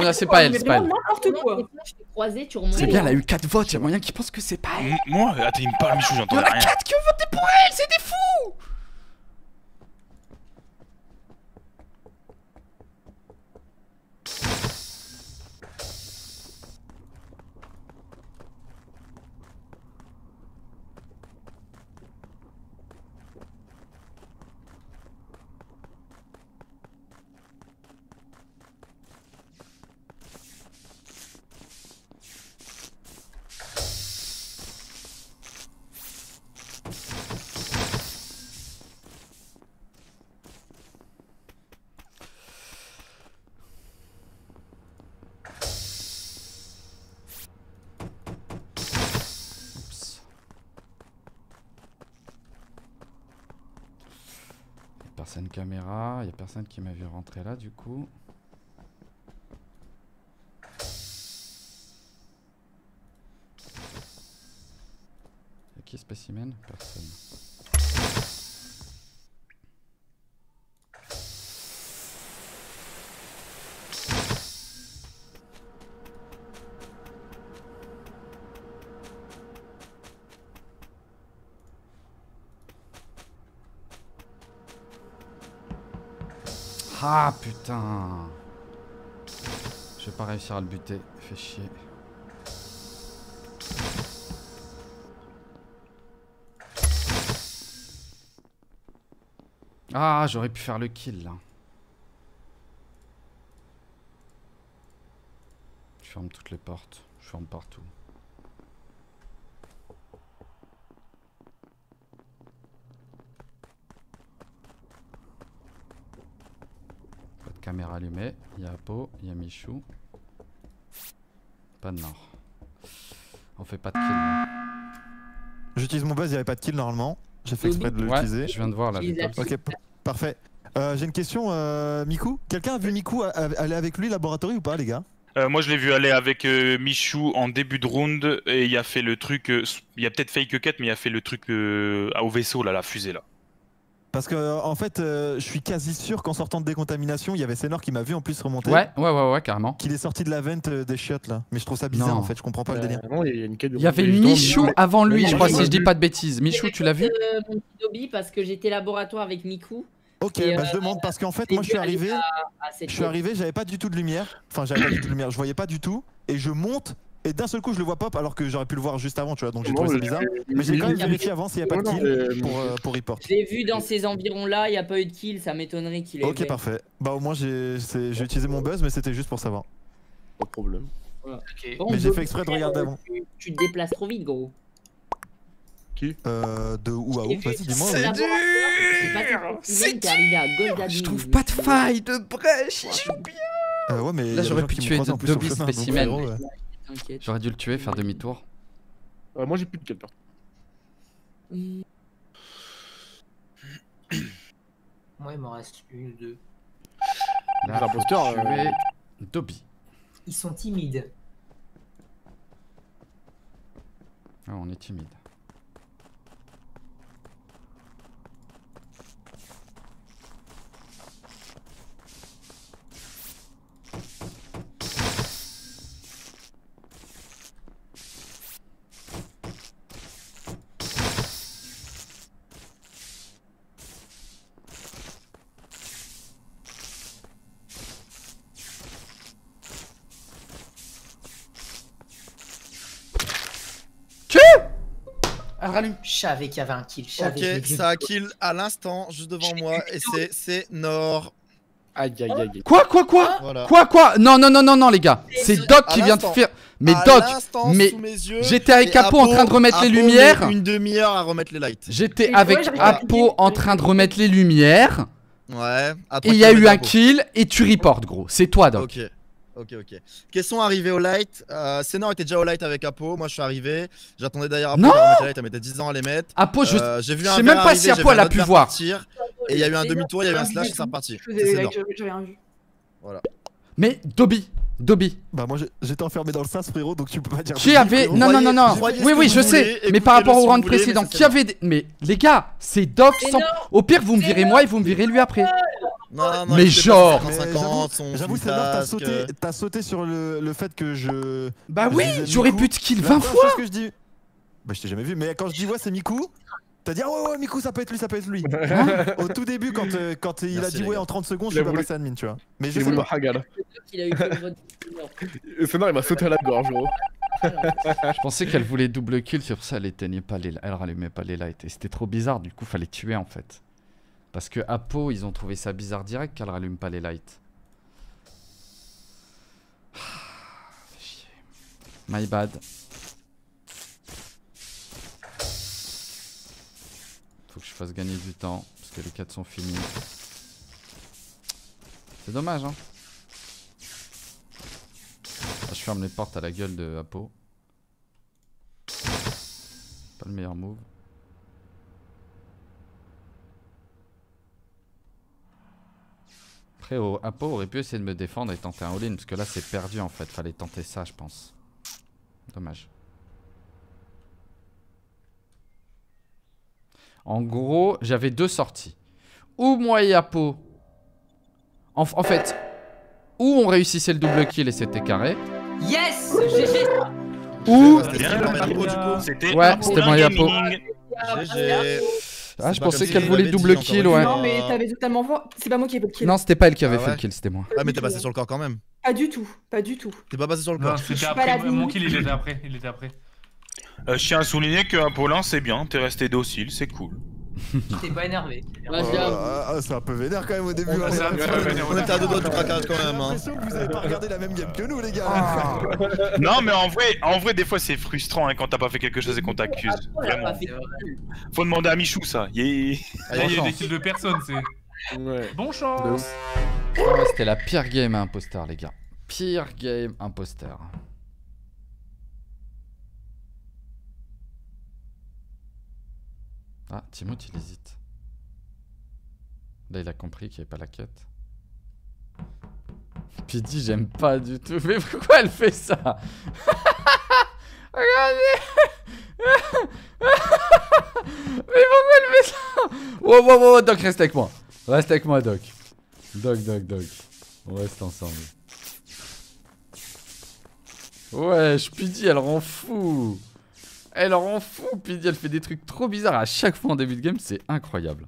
Ah, c'est pas elle, c'est pas elle. n'importe quoi. Je. C'est bien, elle a eu 4 votes, y'a moyen qu'ils pensent que c'est pas elle. Moi, attends, il me parle, Michou, j'entends rien. 4 qui ont voté pour elle, c'est des fous Oups. Y'a personne caméra, y'a personne qui m'a vu rentrer là du coup. Y'a qui spécimen? Personne. Ah putain Je vais pas réussir à le buter, fait chier. Ah j'aurais pu faire le kill là. Je ferme toutes les portes, je ferme partout. Caméra allumée. Il y a Apo, il y a Michou. Pas de Nord. On fait pas de kill. J'utilise mon buzz, il n'y avait pas de kill normalement. J'ai fait exprès de l'utiliser. je viens de voir là. Ok, parfait. Euh, j'ai une question, euh, Miku. Quelqu'un a vu Miku aller avec lui laboratoire ou pas, les gars? Euh, moi, je l'ai vu aller avec Michou en début de round et il a fait le truc. il y a peut-être fake cut, mais il a fait le truc au vaisseau, là, la fusée là. Parce que en fait, je suis quasi sûr qu'en sortant de décontamination, il y avait Senor qui m'a vu en plus remonter. Ouais, ouais, ouais, ouais, carrément. Qu'il est sorti de la vente des chiottes là. Mais je trouve ça bizarre en fait, je comprends pas le délire. il y, avait Michou avant lui, je crois, si je dis pas de bêtises. Michou, tu l'as vu Mon petit parce que j'étais laboratoire avec Miku. Ok, bah, je euh, demande parce qu'en fait, moi je suis arrivé, je suis arrivé, j'avais pas du tout de lumière. Enfin, j'avais pas du tout de lumière, je voyais pas du tout. Et je monte et d'un seul coup je le vois pop alors que j'aurais pu le voir juste avant tu vois. Donc j'ai trouvé ça bizarre. mais j'ai quand même vérifié avant s'il n'y a pas de kill pour, euh, pour report. J'ai vu dans ces environs là il n'y a pas eu de kill ça m'étonnerait qu'il ait ok parfait. Bah au moins j'ai utilisé mon buzz mais c'était juste pour savoir. Pas de problème. Mais j'ai fait exprès de regarder avant. Tu te déplaces trop vite gros. Euh, de où à où Vas-y, dis-moi. C'est dur C'est Je trouve pas de faille, de brèche, il joue bien. Euh, ouais, mais Là, j'aurais pu tuer Dobby J'aurais dû le tuer, faire demi-tour. Euh, moi, j'ai plus de quelqu'un. Moi, il m'en reste une, deux. Là, l'imposteur, euh... Dobby. Ils sont timides. Ah, on est timide. Rallume. Je savais qu'il y avait un kill. Ok, ça a kill à l'instant, juste devant moi, et c'est c'est Nord. Aïe aïe aïe. Quoi quoi quoi Quoi quoi Non non non non non les gars, c'est Doc qui vient de faire. Mais Doc, mais j'étais avec Apo en train de remettre les lumières. Une demi-heure à remettre les lights. J'étais avec Apo en train de remettre les lumières. Ouais. Et il y a eu un kill et tu reportes gros. C'est toi Doc. Ok. Ok, ok. Question arrivée au light. Euh, Senor était déjà au light avec Apo. Moi, je suis arrivé. J'attendais d'ailleurs Apo. Non light, elle mettait 10 ans à les mettre. Apo, je, euh, vu sais même pas si Apo elle a pu voir. et il y a eu un demi-tour, il y a eu un slash, c'est reparti. J'ai rien vu. Voilà. Mais Dobby, Dobby. Bah moi j'étais enfermé dans le sas frérot donc tu peux pas dire Qui avait Non non non non. Oui oui, je sais. Mais par rapport au round précédent, qui avait Mais les gars, c'est Doc sans Au pire vous me virez moi et vous me virez lui après. Non, non, mais genre J'avoue, c'est t'as sauté, as sauté sur le, le, fait que je. Bah oui, j'aurais pu te kill 20 fois que je dis. Bah je t'ai jamais vu, mais quand je dis ouais, c'est Miku, t'as dit ouais, ouais, Miku, ça peut être lui, ça peut être lui. Hein Au tout début, quand, euh, quand il a dit ouais en 30 secondes, je suis pas passé admin, tu vois. Mais je sais pas. C'est non, il m'a sauté à la gorge, gros. je pensais qu'elle voulait double kill, sur ça elle éteignait pas les, elle rallumait pas les lights et c'était trop bizarre, du coup fallait tuer en fait. Parce que Apo, ils ont trouvé ça bizarre direct qu'elle rallume pas les lights. My bad. Faut que je fasse gagner du temps, parce que les 4 sont finis. C'est dommage, hein. Ah, je ferme les portes à la gueule de Apo. Pas le meilleur move. Après, Apo aurait pu essayer de me défendre et tenter un all-in, parce que là c'est perdu en fait. Fallait tenter ça, je pense. Dommage. En gros, j'avais deux sorties. Ou moi et Apo. En, fait, ou on réussissait le double kill et c'était carré. Yes GG Ou. C'était ouais, c'était moi et Apo. GG. Ah, je pensais qu'elle voulait double kill, ouais. Non, mais t'avais totalement. C'est pas moi qui ai fait le kill. Non, c'était pas elle qui avait ah fait le kill, c'était moi. Ah, mais t'es passé sur le corps quand même. Pas du tout, pas du tout. T'es pas passé sur le corps. c'était après. Mon kill, il était après. Il était après. Euh, je tiens à souligner qu'un Paulin, c'est bien. T'es resté docile, c'est cool. T'es pas énervé. Oh, ah, c'est un peu vénère quand même au début. On, était à deux doigts du craquage quand même. Hein. J'ai l'impression que vous avez pas regardé la même game que nous, les gars. Ah. non, mais en vrai, en vrai, des fois c'est frustrant hein, quand t'as pas fait quelque chose et qu'on t'accuse. Vraiment. Faut demander à Michou ça. Il y a, des kills de personnes, c'est. Bon chance. C'était la pire game imposteur, les gars. Pire game imposteur. Ah, Timothée, il hésite. Là, il a compris qu'il n'y avait pas la quête. Pidi, j'aime pas du tout. Mais pourquoi elle fait ça? Regardez Mais pourquoi elle fait ça? Wow, wow, wow, Doc, reste avec moi. Reste avec moi, Doc. Doc, Doc, Doc. On reste ensemble. Wesh, Pidi, elle rend fou. Elle rend fou, Pidi. Elle fait des trucs trop bizarres à chaque fois en début de game. C'est incroyable.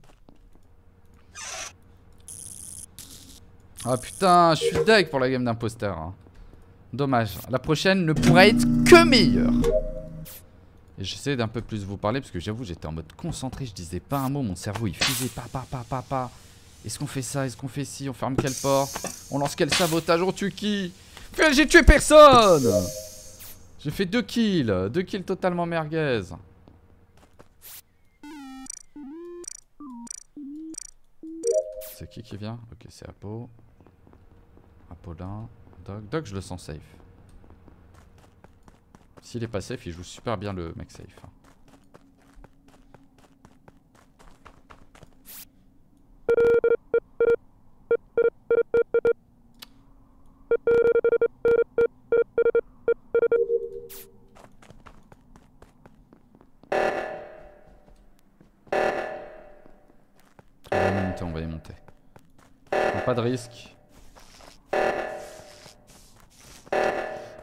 Ah putain, je suis deg pour la game d'imposteur. Hein. Dommage. La prochaine ne pourrait être que meilleure. Et j'essaie d'un peu plus vous parler parce que j'avoue, j'étais en mode concentré. Je disais pas un mot. Mon cerveau il fusait pas, pas, pas, pas. Est-ce qu'on fait ça? Est-ce qu'on fait ci? On ferme quelle porte? On lance quel sabotage? On tue qui? J'ai tué personne J'ai fait deux kills. Deux kills totalement merguez. C'est qui qui vient? Ok, c'est Apo. Apollin. Doc. Doc, je le sens safe. S'il est pas safe, il joue super bien le mec safe. Pas de risque.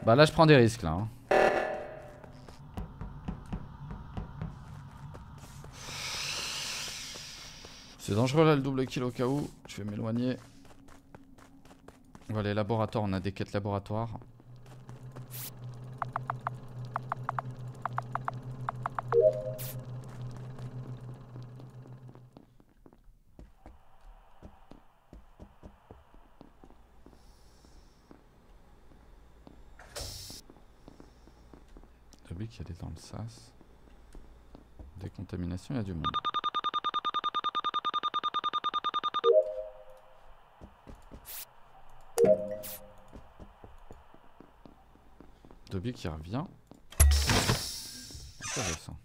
Bah là je prends des risques là. Hein. C'est dangereux là le double kill au cas où. Je vais m'éloigner. On va aller laboratoire, on a des quêtes laboratoires. qui est dans le sas. Il y a du monde. Dobby qui revient. Intéressant.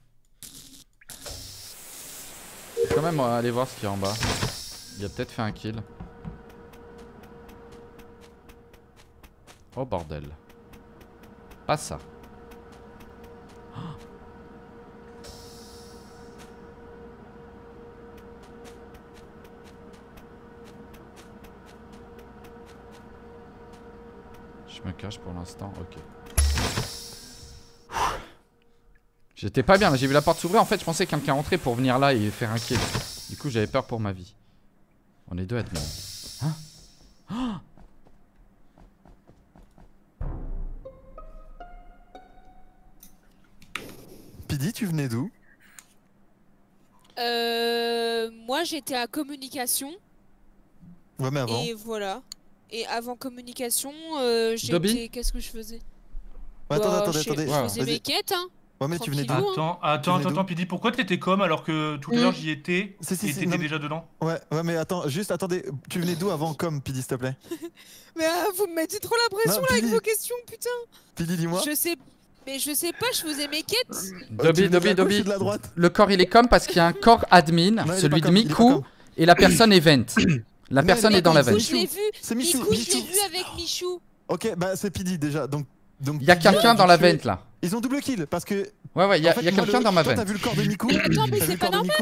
quand même aller voir ce qu'il y a en bas. Il a peut-être fait un kill. Oh bordel. Pas ça. Je me cache pour l'instant, ok. J'étais pas bien, j'ai vu la porte s'ouvrir. En fait, je pensais quelqu'un rentrait pour venir là et faire un kill. Du coup, j'avais peur pour ma vie. On est deux admins. Hein oh Pidi, tu venais d'où? Euh. Moi, j'étais à communication. Ouais, mais avant. Et voilà. Et avant communication, euh, j'étais. Qu'est-ce que je faisais Attends, bah, attendez, attendez. Je faisais mes quêtes, hein. Ouais, mais tu venais d'où Attends, attends, attends, Pidi, pourquoi t'étais comme alors que tout à l'heure j'y étais et t'étais déjà dedans Ouais, ouais, mais attends, juste attendez, tu venais d'où avant comme, Pidi, s'il te plaît Mais euh, vous me mettez trop la pression là avec vos questions, putain Pidi, dis-moi Je sais. Mais je sais pas, je faisais mes quêtes Dobby, Dobby, Dobby Le corps il est comme parce qu'il y a un corps admin, celui de Miku, et la personne est La personne est dans la veine. Je l'ai vu. C'est Michou. Michou, je l'ai vu avec Michou. Ok, bah c'est Pidi déjà. Donc, donc. Il y a quelqu'un dans la vente là. Ils ont double kill parce que. Ouais, ouais, il y a, a quelqu'un dans ma veine. T'as vu le corps de Miku Attends, mais c'est pas normal.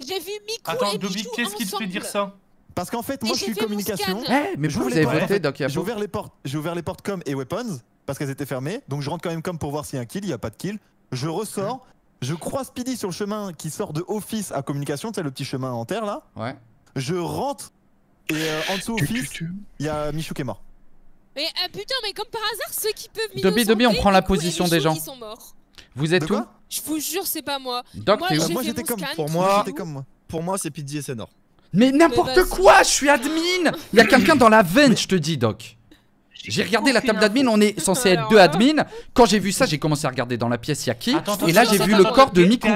J'ai vu Miku. Attends, Dobby, qu'est-ce qui te fait dire ça? Parce qu'en fait, moi je suis communication. Eh, mais vous avez voté, Doc J'ai ouvert les portes, j'ai ouvert les portes com et weapons parce qu'elles étaient fermées. Donc je rentre quand même com pour voir s'il y a un kill, il y a pas de kill. Je ressors, je croise Speedy sur le chemin qui sort de office à communication, tu sais le petit chemin en terre là. Ouais. Je rentre et euh, en dessous, au fils, il y a Michou qui est mort. Mais euh, putain, mais comme par hasard, ceux qui peuvent Dobby, Dobby, on prend la position des gens. Sont morts. Vous êtes où Je vous jure, c'est pas moi. Doc, moi, moi j'étais comme, pour moi, comme moi. Pour moi, c'est Pidgey et Senor. Mais n'importe quoi, je suis admin Il y a quelqu'un dans la veine, je te dis, Doc. J'ai regardé la table d'admin, on est censé être deux admins. Quand j'ai vu ça, j'ai commencé à regarder dans la pièce, il y a qui Et là, j'ai vu le corps de Miku.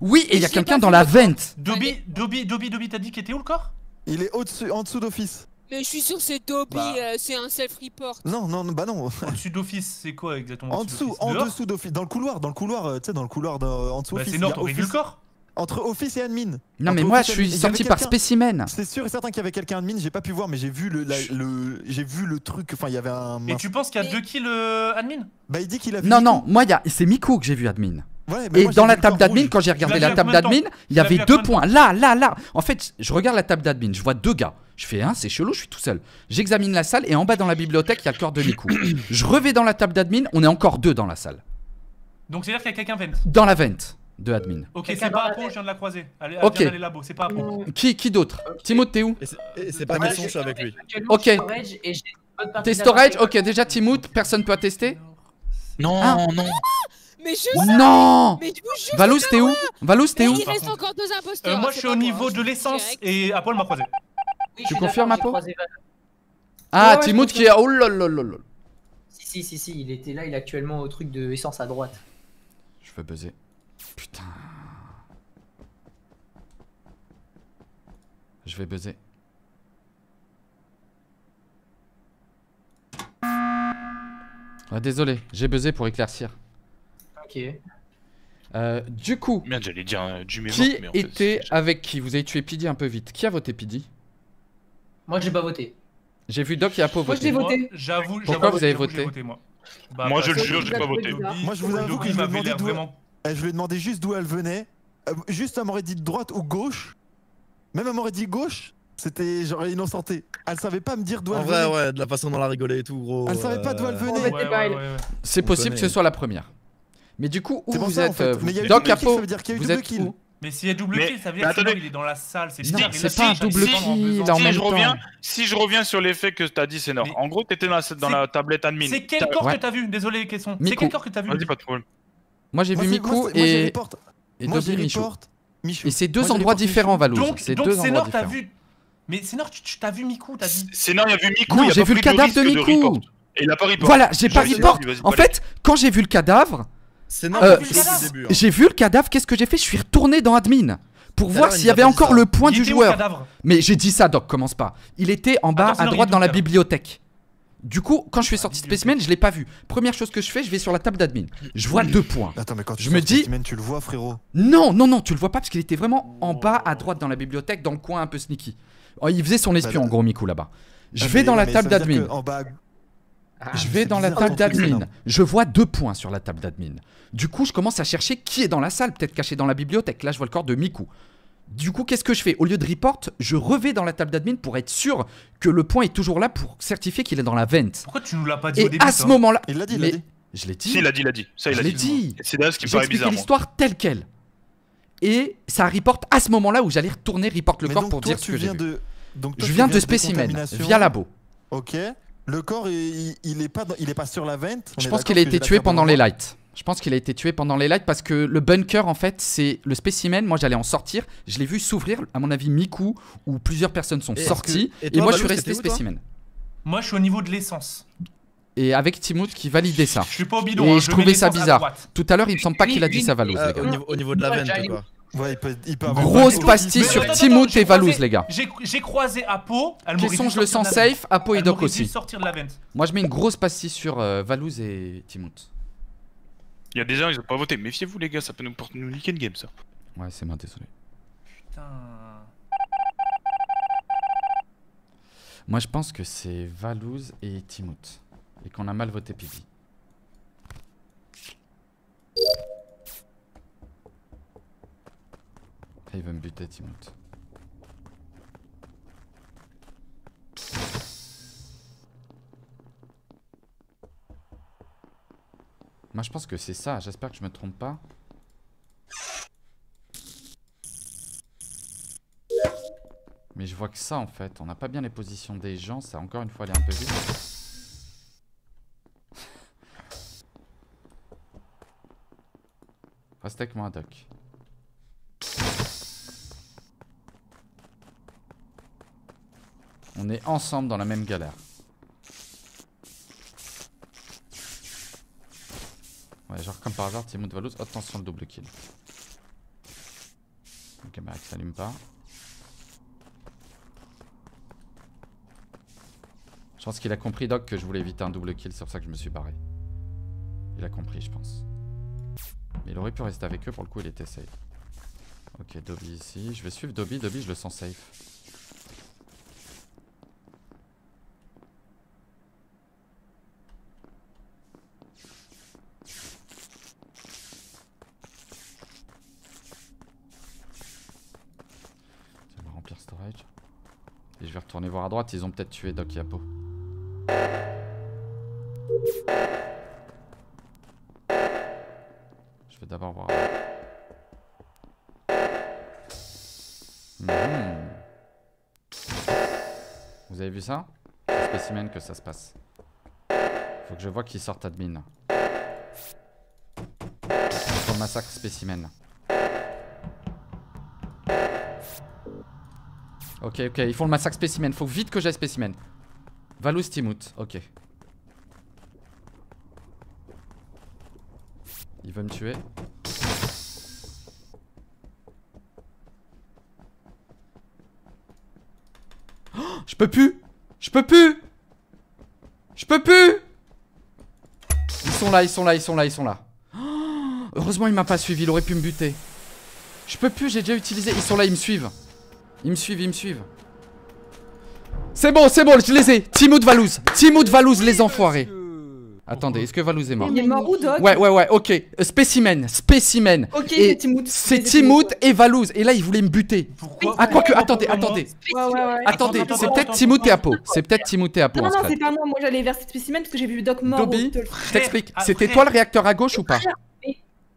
Oui, et il y a quelqu'un dans la vente. Dobby, Dobby, Dobby, Dobby, t'as dit qu'il était où le corps? Il est au-dessus, en dessous d'office. Mais je suis sûr que c'est Dobby, bah. euh, c'est un self-report. Non, non, bah non. Au-dessus d'office, c'est quoi exactement En dessous, en dessous d'office, dans le couloir, dans le couloir, euh, tu sais, dans le couloir en dessous. Bah, c'est Nord, t'aurais vu le corps entre Office et Admin. Non, mais moi je suis sorti par spécimen. C'est sûr et certain qu'il y avait quelqu'un Admin, j'ai pas pu voir, mais j'ai vu le, le j'ai vu le truc. Enfin, il y avait un. Et tu penses qu'il y a deux kills euh, Admin? Bah, il dit qu'il a vu. Non, non, moi c'est Miku que j'ai vu Admin. Ouais, et dans la table d'admin, quand j'ai regardé la table d'admin, il y avait deux points. Là, là, là. En fait, je regarde la table d'admin, je vois deux gars. Je fais, hein, c'est chelou, je suis tout seul. J'examine la salle et en bas dans la bibliothèque, il y a le corps de Miku. je revais dans la table d'admin, on est encore deux dans la salle. Donc c'est-à-dire qu'il y a quelqu'un vent Dans la vente de admin. Ok, c'est pas Apo, je viens de la croiser. Allez, ok. Viens labo, c'est pas Apo. Qui, qui d'autre Timo, t'es où C'est pas Messon, je suis avec lui. Ok. T'es storage Ok, déjà Timout, personne peut attester Non, ah. non. Mais je Non Valous, t'es où Valous, t'es où Il reste encore deux imposteurs. Euh, moi, je suis au niveau de l'essence et Apo m'a croisé. Tu confirmes, Apo Ah, Timout qui est. Oh là là là là. Si, si, si, si, il était là, il est actuellement au truc de essence à droite. Je veux buzzer. Putain. Je vais buzzer. Ah, désolé, j'ai buzzé pour éclaircir. Ok. Euh, du coup, Merde, j'allais dire euh, du qui était avec qui? Vous avez tué Pidi un peu vite. Qui a voté Pidi Moi, j'ai pas voté. J'ai vu Doc et Apo voter. Moi, j'ai voté. J'avoue, Pourquoi vous avez voté, Moi, moi je le jure, j'ai pas voté. Moi, je vous avoue que je vraiment eh, je lui ai demandé juste d'où elle venait. Euh, juste, elle m'aurait dit de droite ou gauche. Même elle m'aurait dit gauche. C'était genre innocenté. Elle savait pas me dire d'où elle venait. En vrai, ouais, de la façon dont elle a rigolé et tout, gros. Elle savait pas d'où elle venait. C'est possible que ce soit la première. Mais du coup, où vous êtes en fait. Euh, mais Dans Capo, vous êtes où mais s'il y a double kill, ça veut dire qu'il est dans la salle. C'est non, c'est pas un double kill en même temps. Si je reviens sur l'effet que t'as dit, c'est. En gros, t'étais dans, dans la tablette admin. C'est quel corps que t'as vu? Désolé, Kesson. C'est quel corps que t'as vu? Vas-y, pas de problème. Moi j'ai vu Miku et. Et Dobby Michou. Et c'est deux endroits différents, Valou. Donc c'est Nord, t'as vu. Mais Nord, tu t'as vu Miku, t'as dit. Nord, il a vu Miku. Non, j'ai vu le cadavre de Miku. Et il a pas report. Voilà, j'ai pas report. En fait, quand j'ai vu le cadavre. Euh, hein. J'ai vu le cadavre, qu'est-ce que j'ai fait? Je suis retourné dans admin pour voir s'il y avait encore le point du joueur. Mais j'ai dit ça, Doc, commence pas. Il était en bas à droite dans la bibliothèque. Du coup, quand je suis sorti de Specimen, je l'ai pas vu. Première chose que je fais, je vais sur la table d'admin. Je vois deux points. Attends, mais quand tu je me dis, tu le vois, frérot? Non, non, non, tu le vois pas parce qu'il était vraiment en bas à droite dans la bibliothèque, dans le coin un peu sneaky. Oh, il faisait son espion, bah, en gros, Miku là-bas. Je ah, vais dans la table d'admin. Je vais dans la table d'admin. Je vois deux points sur la table d'admin. Du coup, je commence à chercher qui est dans la salle, peut-être caché dans la bibliothèque. Là, je vois le corps de Miku. Du coup, qu'est-ce que je fais? Au lieu de report, je revais dans la table d'admin pour être sûr que le point est toujours là pour certifier qu'il est dans la vente. Pourquoi tu nous l'as pas dit au début à ce moment-là, il l'a dit, il l'a dit. Je l'ai dit. Si, il l'a dit, il l'a dit. Ça, il je l'ai dit. C'est d'ailleurs ce qui paraît bizarre. l'histoire telle quelle. Et ça report à ce moment-là où j'allais retourner report le corps pour dire ce que j'ai vu. Donc je viens de spécimen via labo. Ok. Le corps, il, il, est pas, il est pas sur la vente. Je pense qu'il a été tué pendant les lights. Je pense qu'il a été tué pendant les lights parce que le bunker, en fait, c'est le spécimen. Moi, j'allais en sortir. Je l'ai vu s'ouvrir. À mon avis, Miku ou plusieurs personnes sont sorties. Et, moi, je suis resté spécimen. Moi, je suis au niveau de l'essence. Et avec Timoth qui validait ça. Je suis pas au bidon. Et hein, je, trouvais ça bizarre. Tout à l'heure, il me semble pas qu'il a dit ça, les gars. Au niveau, de la vente, quoi. Ouais, il peut, Grosse pastille sur Timoth et Valouz, les gars. J'ai croisé Apo. Question, je le sens safe. Apo et Doc aussi. Moi, je mets une grosse pastille sur euh, Valouz et Timoth. Il y a des gens, ils ont pas voté. Méfiez-vous, les gars, ça peut nous, porter, nous niquer une game, ça. Ouais, c'est moi, désolé. Putain. Moi, je pense que c'est Valouz et Timout. Et qu'on a mal voté Pipi. Il va me buter, Timout. Moi je pense que c'est ça, j'espère que je me trompe pas. Mais je vois que ça en fait, on n'a pas bien les positions des gens, ça encore une fois aller un peu vite. Reste avec moi Doc. On est ensemble dans la même galère. Ouais, genre comme par hasard, Timout Valos, attention le double kill. La caméra qui s'allume pas. Je pense qu'il a compris, Doc, que je voulais éviter un double kill. C'est pour ça que je me suis barré. Il a compris, je pense. Mais il aurait pu rester avec eux. Pour le coup, il était safe. Ok, Dobby ici. Je vais suivre Dobby. Dobby, je le sens safe. Ça va remplir storage. Et je vais retourner voir à Ils ont peut-être tué Doc Yapo. Je vais d'abord voir. Mhm. Vous avez vu ça? Spécimen que ça se passe. Faut que je vois qui sortent admin. Massacre spécimen. Ok, ok, ils font le massacre spécimen. Faut vite que j'aille spécimen. Valous Timut, ok. Il veut me tuer. Oh, je peux plus Je peux plus Je peux plus Ils sont là, ils sont là, ils sont là, ils sont là. Oh, heureusement il m'a pas suivi, il aurait pu me buter. Je peux plus, j'ai déjà utilisé. Ils sont là, ils me suivent. Ils me suivent, ils me suivent. C'est bon, c'est bon, je les ai. Timout Valouz. Timout Valouz, les enfoirés. Attendez, est-ce que Valouz est mort Il est mort où, Doc Ouais, ouais, ouais, ok. Euh, spécimen, spécimen. Ok, c'est Timout. C'est Timout et Valouz. Et là, il voulait me buter. Pourquoi Ah, quoique, attendez, attendez. Ouais, ouais, ouais. Attendez, c'est peut-être Timout et Apo. C'est peut-être Timout et Apo Non, non, c'est pas moi. Moi, j'allais vers cette spécimen parce que j'ai vu Doc mort. Dobby, t'explique. Ah, C'était toi le réacteur à gauche ou pas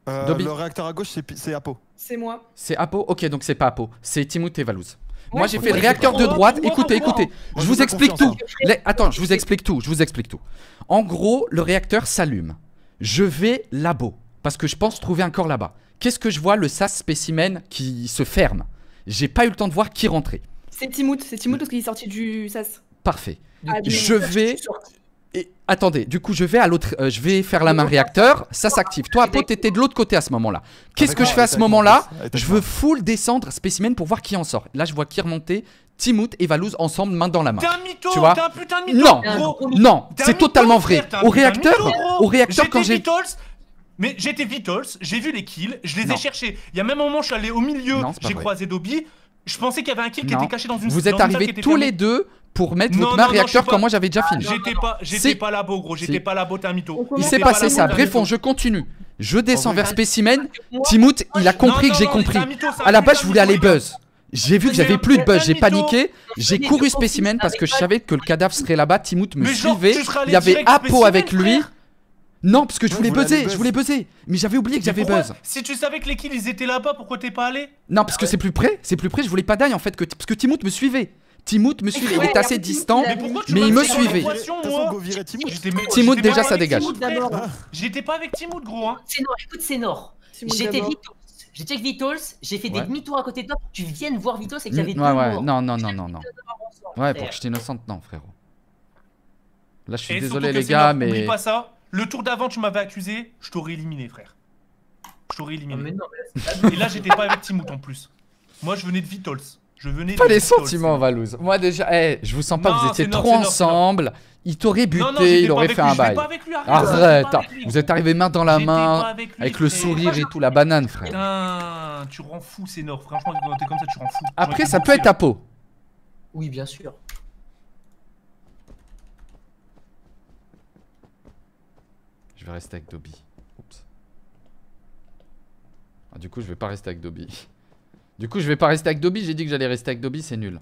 Euh, Dobby. le réacteur à gauche, c'est Apo. C'est moi. C'est Apo Ok, donc c'est pas Apo. C'est Timout et Valouz. Ouais, Moi j'ai fait le réacteur de droite. Écoutez, écoutez. Moi, Je vous explique tout. Les- Attends, je vous explique tout. Je vous explique tout. En gros, le réacteur s'allume. Je vais labo. Parce que je pense trouver un corps là-bas. Qu'est-ce que je vois Le SAS spécimen qui se ferme? J'ai pas eu le temps de voir qui rentrait. C'est Timout. C'est Timout parce qu'il est sorti du SAS. Parfait. Ah, Je vais. Et attendez, du coup, je vais à l'autre. euh, je vais faire la main réacteur. Ça s'active. Toi, Apo, t'étais de l'autre côté à ce moment-là. Qu'est-ce que je fais à ce moment-là Je veux full descendre spécimen pour voir qui en sort. Là, je vois qui remonter. Timout et Valouz ensemble, main dans la main. T'es un mytho, Tu vois t'es un putain de mytho, Non, gros. non, c'est totalement vrai. Au réacteur, mytho, au réacteur quand J'étais j'ai. Vitals, mais j'étais Vitals, j'ai vu les kills, je les Non. ai cherchés. Il y a même un moment, je suis allé au milieu, j'ai croisé Dobby. Je pensais qu'il y avait un kill qui Non. était caché dans une Vous êtes arrivés tous fermée. les deux pour mettre votre main réacteur quand moi j'avais déjà fini. J'étais pas, j'étais pas là-bas, gros. J'étais Si. pas là-bas, t'es un mytho. Il s'est pas passé ça. Bref, on- je continue. Je descends vers spécimen. Timout, il a compris Non, que j'ai compris. À la base, je voulais aller buzz. J'ai vu que j'avais plus de buzz, j'ai paniqué, j'ai couru spécimen parce que je savais que le cadavre serait là-bas, Timout me suivait, il y avait Apo avec lui. Non, parce que je voulais buzzer, je voulais buzzer, mais j'avais oublié que j'avais buzz. Si tu savais que les kills ils étaient là-bas, pourquoi t'es pas allé Non, parce que c'est plus près, c'est plus près, je voulais pas d'ail en fait, que, parce que Timout me suivait. Timout me suivait, il était assez distant, Mais pourquoi tu mais m'as il me suivait. Timout. Déjà, pas ça avec dégage. D'abord. J'étais pas avec Timout, gros. Hein. C'est Nord, écoute, c'est Nord. J'étais d'abord. Vitals. J'étais avec Vitals, j'ai fait Ouais. des demi-tours à côté de toi pour que tu viennes voir Vitals et que j'avais ouais, ouais, non, non, non, non, non. Ouais, pour que j'étais innocente, non, frérot. Là, je suis désolé, les gars, Oublie mais. pas ça. Le tour d'avant, tu m'avais accusé, je t'aurais éliminé, frère. Je t'aurais Non, mais éliminé. non, mais là, c'est pas- Et là, j'étais pas avec Timout en plus. Moi, je venais de Vitals. Je venais Pas de les Vitals. sentiments, Valouz. Moi, déjà, eh, je vous sens pas, Non, vous étiez trop ensemble. Il t'aurait buté, Non, non, il aurait fait lui, un bail. pas avec lui, arrête, Arrête, j'étais pas avec lui, vous êtes arrivé main dans la main, avec lui, avec le sourire et tout, la banane, frère. Putain, tu rends fou, c'est Nord. Franchement, quand t'es comme ça, tu rends fou. Après, ça peut être à peau. Oui, bien sûr. Vais rester avec Dobby. Oups. Ah, du coup, je vais pas rester avec Dobby. Du coup, je vais pas rester avec Dobby. J'ai dit que j'allais rester avec Dobby, c'est nul.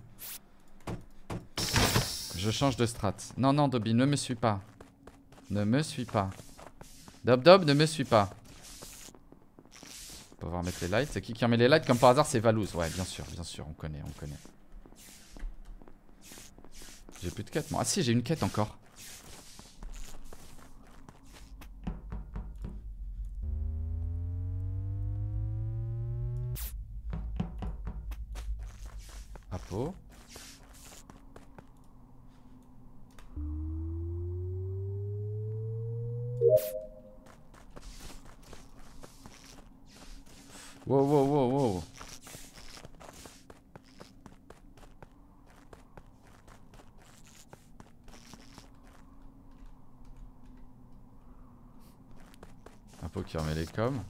Je change de strat. Non, non, Dobby, ne me suis pas. Ne me suis pas. Dob Dob, ne me suis pas. On va pouvoir mettre les lights. C'est qui qui en met les lights? Comme par hasard, c'est Valouz. Ouais, bien sûr, bien sûr, on connaît, on connaît. J'ai plus de quête, moi. Ah si, j'ai une quête encore. faut. Wow, wow, wow, wow. Un peu qui remet les coms.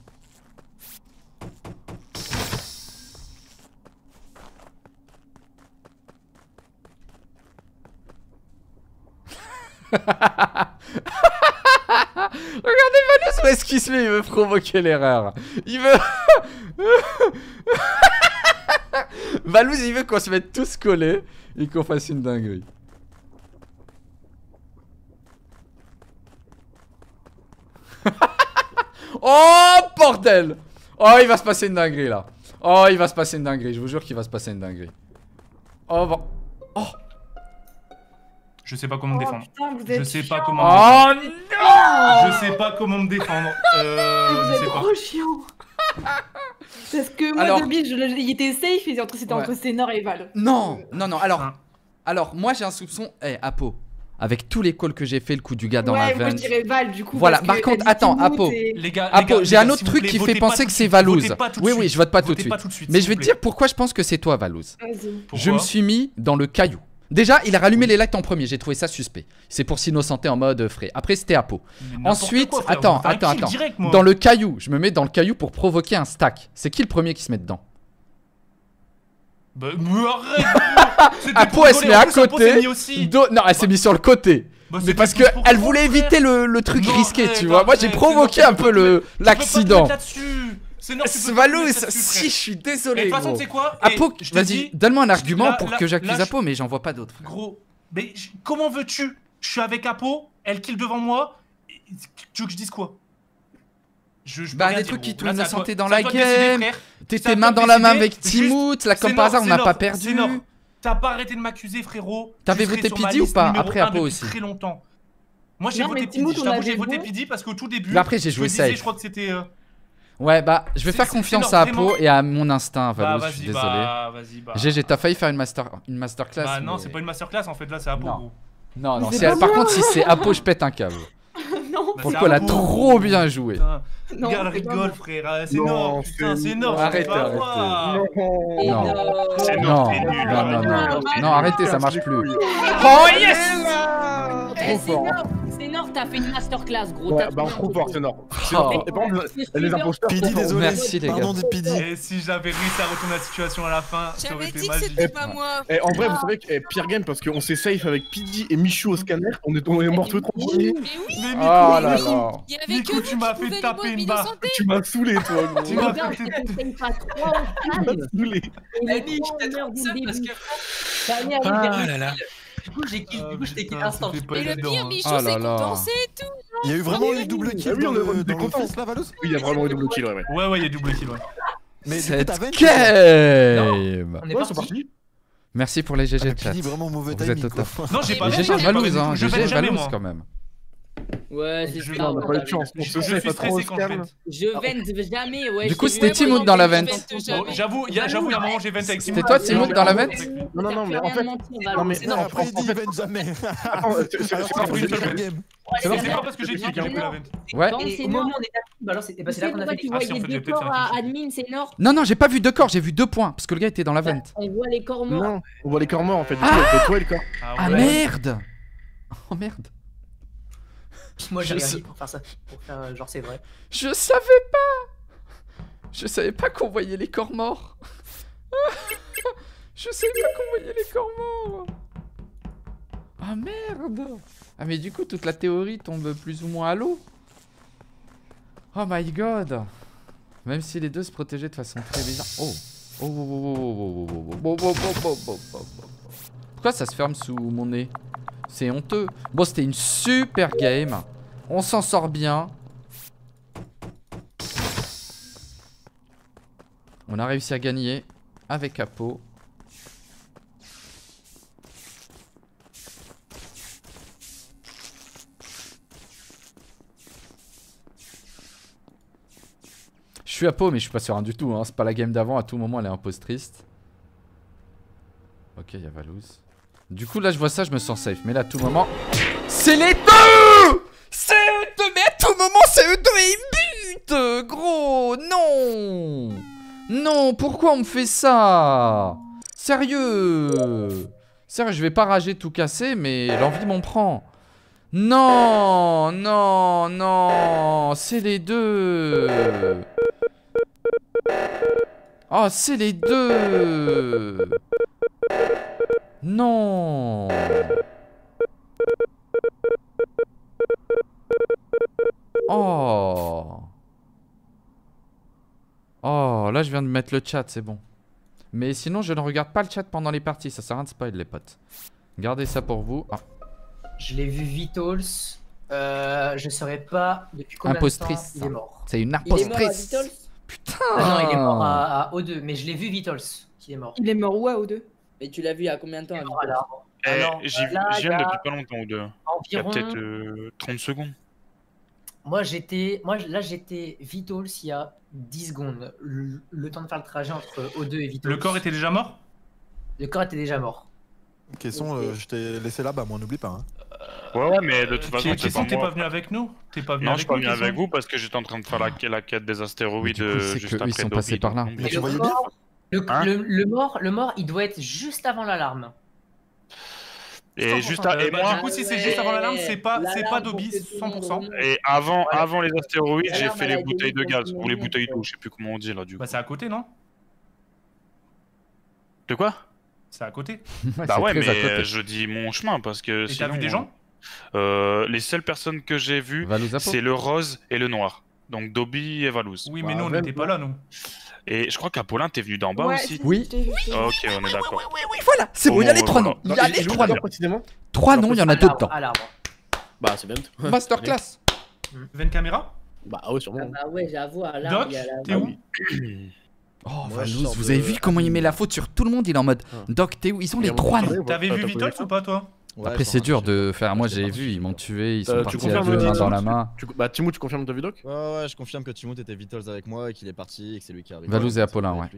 Regardez Valus où est-ce qu'il se met? Il veut provoquer l'erreur. Il veut... Valouz il veut qu'on se mette tous collés et qu'on fasse une dinguerie. oh bordel Oh il va se passer une dinguerie là. Oh il va se passer une dinguerie, je vous jure qu'il va se passer une dinguerie. Oh bon. Oh je sais pas comment me oh, défendre. je sais pas comment. Oh non Je sais pas comment me défendre. Euh, vous êtes trop chiant. Parce que moi, alors... je, il était safe, c'était entre, ouais. entre Sénor et Val. Non, non, non. Alors, alors moi j'ai un soupçon. Eh, Apo. Avec tous les calls que j'ai fait, le coup du gars dans ouais, la veine. Moi je dirais Val du coup. Voilà, par contre, attends, Apo. Les gars, Apo, j'ai un autre truc qui fait penser que c'est Valouz. Oui, oui, je vote pas tout de suite. Mais je vais te dire pourquoi je pense que c'est toi, Valouz. Je me suis mis dans le caillou. Déjà, il a rallumé les lights en premier, j'ai trouvé ça suspect. C'est pour s'innocenter en mode frais. Après, c'était Apo. Ensuite, attends, attends, attends. dans le caillou, je me mets dans le caillou pour provoquer un stack. C'est qui le premier qui se met dedans? Bah, mais arrête Apo, elle se met à côté. Non, elle s'est mise sur le côté. Bah, mais parce qu'elle voulait éviter le, truc risqué, tu vois. Moi, j'ai provoqué un peu l'accident. Svalous, si je suis désolé. de toute façon, tu sais quoi Apo, vas-y, donne-moi un argument pour que j'accuse Apo, mais j'en vois pas d'autres. Gros, mais comment veux-tu? Je suis avec Apo, elle kill devant moi. Tu veux que je dise quoi? Je, je bah, des trucs qui tournent la santé dans la game. T'étais main dans la main avec Timout. Là, comme par hasard, on n'a pas perdu. T'as pas arrêté de m'accuser, frérot. T'avais voté Pidi ou pas Après Apo aussi. très longtemps. Moi, j'ai voté Pidi. J'ai voté Pidi parce qu'au tout début. Après, j'ai joué safe. Je crois que c'était. Euh, Ouais, bah, je vais faire confiance à Apo et à mon instinct, Valou, bah, je suis désolé. Bah, bah. GG, t'as failli faire une, master, une masterclass. Bah, non, c'est pas une masterclass en fait, là, c'est Apo. Non, non, non par contre, si c'est Apo, je pète un câble. non, Pourquoi elle a trop bien joué non, Regarde, rigole, frère, c'est énorme, putain, c'est énorme. Arrêtez, arrêtez. Non, non, non, non, non, non, arrêtez, ça marche plus. Oh yes Trop fort. C'est Nord, t'as fait une masterclass, gros. Ouais, bah, fort, c'est Nord. Elle les imposteurs. Pidi, désolé. Merci, les gars. Pardon, Pidi. Et si j'avais réussi à retourner la situation à la fin, ça aurait été magique. J'avais dit que c'était pas moi. Et en vrai, vous savez que Pierre Game, parce qu'on s'est safe avec Pidi et Michou au scanner, on est, on morts tous les trois. Mais oui. Mais Miku, oh là là. Miku, tu m'as fait taper une barre. Tu m'as saoulé, toi, gros. Tu m'as saoulé. Annie, je t'ai seul parce que. Ah là là. Du coup, j'ai kill, du coup, je t'ai kill instant. Et le pire, Michou, c'est qu'on dansait et tout. Il y a eu vraiment eu double kill dans le là, Valos Oui, il y a vraiment eu double kill, ouais. Ouais, ouais, il y a double kill, ouais. Mais cette game On est parti. Merci pour les GG chat. vraiment mauvais Vous êtes au top. Non, j'ai pas GG Valouz, hein. GG Valouz quand même. Ouais, c'est ça. On a pas eu de chance. On se fait pas trop je vente jamais, ouais. Du coup, c'était Timout dans la vente. J'avoue, il y a un moment, j'ai vente avec C'était toi, Timout, dans la vente Non, non, non, mais en fait. Non, mais non, après, il dit vente jamais. C'est pas pour une seule game. C'est pas parce que j'ai kill qu'il y a la vente. Ouais. Au moment on était bah alors c'était là qu'on a fait. Tu voyais deux corps à admin, c'est Nord. Non, non, j'ai pas vu deux corps, j'ai vu deux points parce que le gars était dans la vente. On voit les corps morts. Non, on voit les corps morts en fait. Ah merde Oh merde moi j'ai rien pour faire ça, pour faire euh, genre c'est vrai. Je savais pas Je savais pas qu'on voyait les corps morts Je savais pas qu'on voyait les corps morts Ah merde Ah mais du coup toute la théorie tombe plus ou moins à l'eau Oh my god Même si les deux se protégeaient de façon très bizarre. Oh Oh oh oh oh oh Pourquoi ça se ferme sous mon nez c'est honteux. Bon, c'était une super game. On s'en sort bien. On a réussi à gagner avec Apo. Je suis Apo, mais je suis pas serein du tout. Hein. C'est pas la game d'avant. À tout moment, elle est un peu triste. Ok, il y a Valouz. Du coup, là, je vois ça, je me sens safe. Mais là, à tout moment... C'est les deux C'est eux deux Mais à tout moment, c'est eux deux et ils butent Gros Non Non, pourquoi on me fait ça? Sérieux Sérieux, je vais pas rager tout casser, mais l'envie m'en prend. Non, non, non, c'est les deux. Oh, c'est les deux. Non. Oh. Oh, là je viens de mettre le chat, c'est bon. Mais sinon, je ne regarde pas le chat pendant les parties, ça sert à rien de spoil les potes. Gardez ça pour vous. Ah. Je l'ai vu Vitals. Euh, je saurais pas depuis combien de temps il est mort. C'est une impostrice. Il est mort Putain ah Non, il est mort à, O2, mais je l'ai vu Vitals qui est mort. Il est mort où à O2 Mais tu l'as vu il y a combien de temps eh, J'y viens depuis pas longtemps O2. Il y a peut-être 30 euh, secondes. Moi, j'étais, moi là, j'étais Vitals il y a 10 secondes. Le, temps de faire le trajet entre O2 et Vitals. Le corps était déjà mort? Le corps était déjà mort. Question, euh, je t'ai laissé là-bas, moi, n'oublie pas. Hein. Ouais, ouais, mais de toute façon, t'es pas, pas, venu avec nous? T'es pas venu Non, je suis pas venu avec vous parce que j'étais en train de faire la, la quête des astéroïdes euh, juste après. Ils sont passés par là. Mais tu voyais bien hein le, le, mort, le mort, il doit être juste avant l'alarme. Et juste à, et bah, moi, du coup, si c'est juste avant l'alarme, c'est pas, c'est pas Dobby, 100%. Et avant, avant les astéroïdes, j'ai fait les bouteilles de gaz ou les bouteilles d'eau, je sais plus comment on dit là du coup. Bah c'est à côté, non? De quoi? C'est à côté. bah ouais, mais je dis mon chemin parce que. Et t'as vu des gens? euh, Les seules personnes que j'ai vues, c'est le rose et le noir. Donc Dobby et Valouz. Oui, mais nous on n'était pas là, nous. Et je crois qu'Apollin, t'es venu d'en bas aussi. Oui. Ok, on est d'accord. Oui, oui, oui, voilà. C'est bon, il y a les trois noms. Il y a les trois noms. Trois noms, il y en a deux dedans. Bah, c'est bien. Masterclass. 20 caméras Bah, ouais, sûrement. Ah bah ouais, j'avoue. Doc, t'es où Oh, Valouz, vous avez vu comment il met la faute sur tout le monde? Il est en mode Doc, t'es où? Ils ont les trois noms. T'avais vu Vitals ou pas, toi? Après, c'est dur de faire. Moi, j'ai vu, ils m'ont tué, ils sont partis à deux mains dans la main. Bah, Timou, tu confirmes ta vu, Doc Ouais, ouais, je confirme que Timou était Vitals avec moi et qu'il est parti et que c'est lui qui est arrivé. Valouz et Apollin, ouais.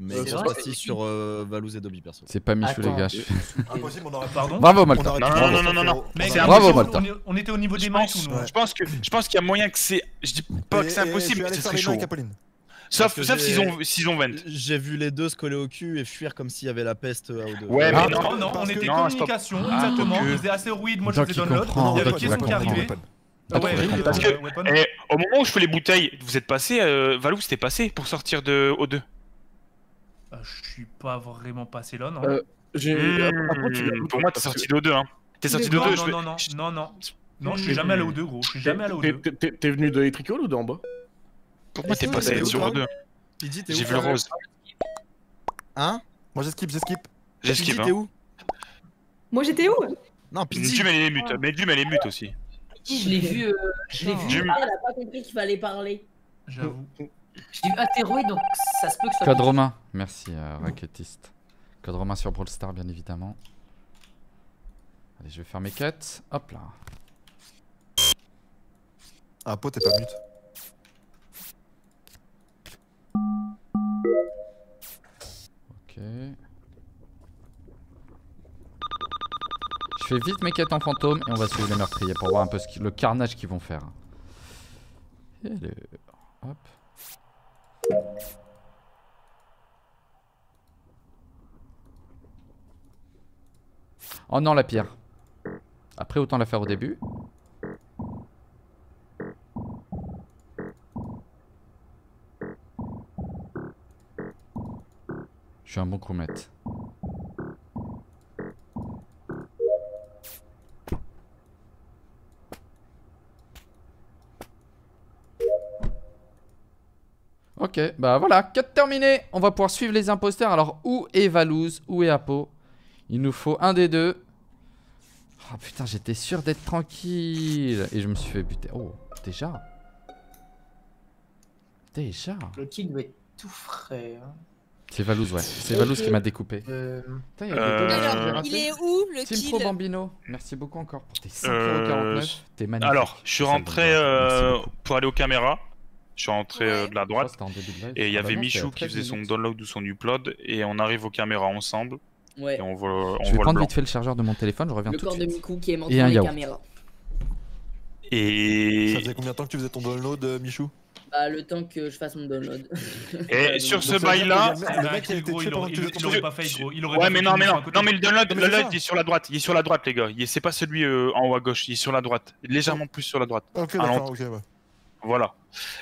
Mais ils sont partis sur euh, Valouz et Dobby, perso. C'est pas Michou, les gars. Impossible, on aurait Pardon Bravo, Malta. Non, non, non, non, Bravo, Malta. On était au niveau des mains Je pense qu'il y a moyen que c'est. Je dis pas que c'est impossible, mais ce serait chaud. Sauf, sauf s'ils ont, s'ils ont 20. J'ai vu les deux se coller au cul et fuir comme s'il y avait la peste à O2. Ouais, mais non, non, on était communication, exactement. Ils faisaient astéroïdes, moi je faisais download. Il y avait Jason qui arrivait. Ah ouais, parce que eh, au moment où je fais les bouteilles, vous êtes passé, euh, Valou, c'était passé pour sortir de O2 bah, Je suis pas vraiment passé là, non euh, mmh, Pour moi, t'es sorti de O2, hein. T'es sorti de O2 Non, non, non, non, non. Non, je suis jamais allé au 2, gros. Je suis jamais allé au 2. T'es venu de Etricol ou d'en bas? Pourquoi t'es passé sur O2 j'ai vu le rose. Hein? Moi j'esquipe, j'esquipe. J'esquipe. T'es hein. où? Moi j'étais où? Non, Pidgey. Dum elle est mute, mais Dum elle est mute aussi. Je l'ai vu. Euh, je l'ai vu. Elle a pas compris qu'il fallait parler. J'avoue. J'ai vu astéroïde donc ça se peut que ça. Code Romain, merci euh, Racketiste. Code Romain sur Brawl Star bien évidemment. Allez, je vais faire mes quêtes. Hop là. Ah, pot, t'es pas mute. Fais vite mes quêtes en fantôme et on va suivre les meurtriers pour voir un peu ce le carnage qu'ils vont faire. Oh non la pierre. Après autant la faire au début. Je suis un bon crewmate. Ok, bah voilà, 4 terminé. On va pouvoir suivre les imposteurs. Alors, où est Valouz? Où est Apo? Il nous faut un des deux. Oh putain, j'étais sûr d'être tranquille. Et je me suis fait buter. Oh, déjà? Déjà? Le kill doit être tout frais. Hein. C'est Valouz, ouais. C'est Valouz qui m'a découpé. Euh... il, Alors, il est où le Team kill? Pro Bambino, merci beaucoup encore pour tes 5,49€. T'es magnifique. Alors, je suis rentré euh, pour aller aux caméras. Je suis rentré euh, de la droite. et il y avait Michou qui faisait son download ou son upload. Et on arrive aux caméras ensemble. Ouais. Et on voit, on je vais prendre vite fait le chargeur de mon téléphone, je reviens le tout de suite. Le corps de Miku qui est monté dans les caméras. Et. Ça faisait combien de temps que tu faisais ton download, euh, Michou? Bah, le temps que je fasse mon download. Et sur ce bail-là. Le mec, il aurait pas fait, gros. Ouais, mais non, mais non. Non, mais le download, le download, il est sur la droite. Il est sur la droite, les gars. C'est pas celui euh, en haut à gauche. Il est sur la droite. Légèrement plus sur la droite. Ok, d'accord, ok, ouais. Voilà.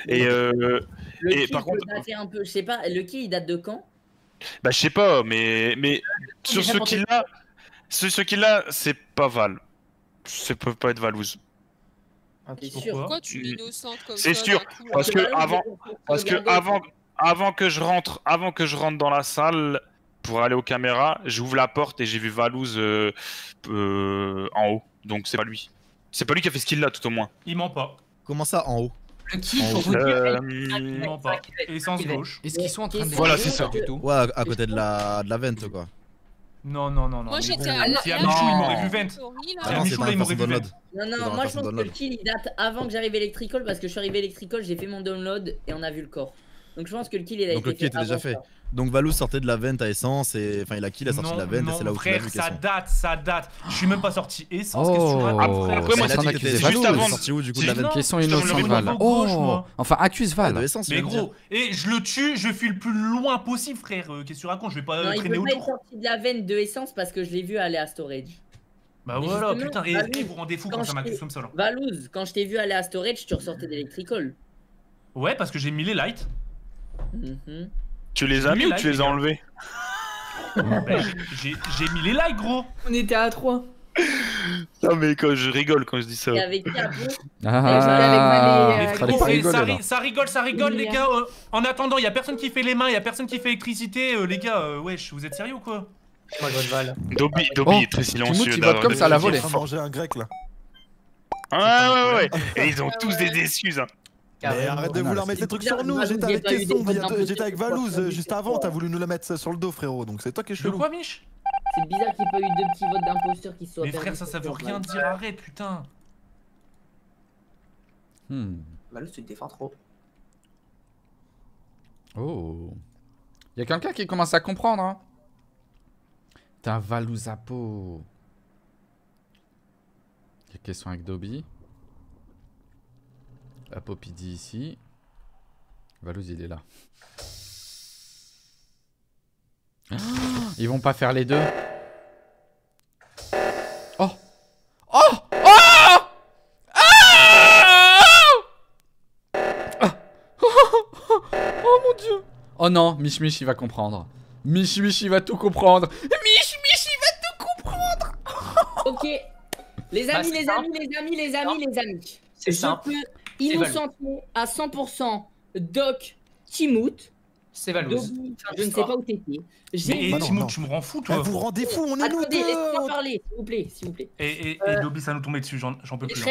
Et, euh, et par contre. Un peu, je sais pas, le qui il date de quand? Bah, je sais pas, mais, mais sur ce kill-là, sur ce kill-là, c'est pas Val. Ça peut pas être Valouz. Ah, sûr Pourquoi tu l'innocentes comme C'est sûr, parce que avant, parce que avant, avant que je rentre, avant que je rentre dans la salle pour aller aux caméras, j'ouvre la porte et j'ai vu Valouz euh, euh, en haut. Donc c'est pas lui. C'est pas lui qui a fait ce kill là, tout au moins. Il ment pas. Comment ça en haut? Le kill pour vous dire. Pas. Essence gauche. Est-ce qu'ils sont en train de Voilà, c'est ça. Du tout. Ouais, à côté de la, de la vente quoi. Non, non, non, non. Moi j'étais à la. Si il m'aurait vu Vent. Si Michou, là, il m'aurait vu Vent. Non, non, moi je pense que le kill il date avant que j'arrive Electrical parce que je suis arrivé Electrical, j'ai fait mon download et on a vu le corps. Donc je pense que le kill il a Donc été le kill était déjà fait. Donc Valou sortait de la vente à essence et enfin il a kill a sorti de la vente et c'est là où frère, ça date, ça date. Je suis même pas sorti essence. Qu'est-ce que tu racontes Après, après moi ça c'était juste avant. sorti où du coup de la vente Question innocente Val. Oh, enfin accuse Val. Mais gros, et je le tue, je fuis le plus loin possible frère. Qu'est-ce que tu racontes Je vais pas traîner autour. Il est sorti de la vente de essence parce que je l'ai vu aller à storage. Bah voilà, putain, et vous rendez fou quand ça m'accuse comme ça là. Valouz, quand je t'ai vu aller à storage, tu ressortais d'Electrical. Ouais, parce que j'ai mis les lights. Mhm. Tu les as mis ou tu les as enlevés bah, J'ai mis les likes, gros On était à 3. Non mais quand je rigole quand je dis ça. Et avec qui ah, ça, rigole, ça rigole les gars. Euh, en attendant, il y a personne qui fait les mains, il y a personne qui fait électricité. Euh, les gars, euh, wesh, vous êtes sérieux ou quoi? Dobby, Dobby oh, est très silencieux. Tu votes comme ça à la volée. manger un grec là. Ah ouais ouais ouais. Et ils ont tous des excuses. Hein. Mais arrête de vouloir mettre les trucs sur nous, j'étais avec Kesson, j'étais avec Valouz juste avant, t'as voulu nous la mettre sur le dos frérot, donc c'est toi qui es chelou. quoi Mich? C'est bizarre qu'il n'y ait pas eu deux petits votes d'imposteur qui soient Mais frère ça ça veut rien dire, arrête putain Hmm. Valouz tu te défends trop. Oh. Y'a quelqu'un qui commence à comprendre hein? T'es un Valouz à peau. Y'a question avec Dobby. La dit ici. Valouz, il est là. Ah, ils vont pas faire les deux. Oh Oh Oh ah Oh mon dieu Oh non, Mich Mich il va comprendre. Mich Mich il va tout comprendre. Mich Mich il va tout comprendre Ok. Les amis, les amis, les amis, les amis, les amis. C'est simple. Innocentement à 100% Doc Timout. C'est Valouz. Je ne sais pas où t'étais. Mais bah Timout, tu me rends fou, toi. vous vous rendez fou, on est nous Attendez, laissez-moi parler, s'il vous plaît, s'il vous plaît. Et, et, euh, Dobby, ça nous tombait dessus, j'en peux plus.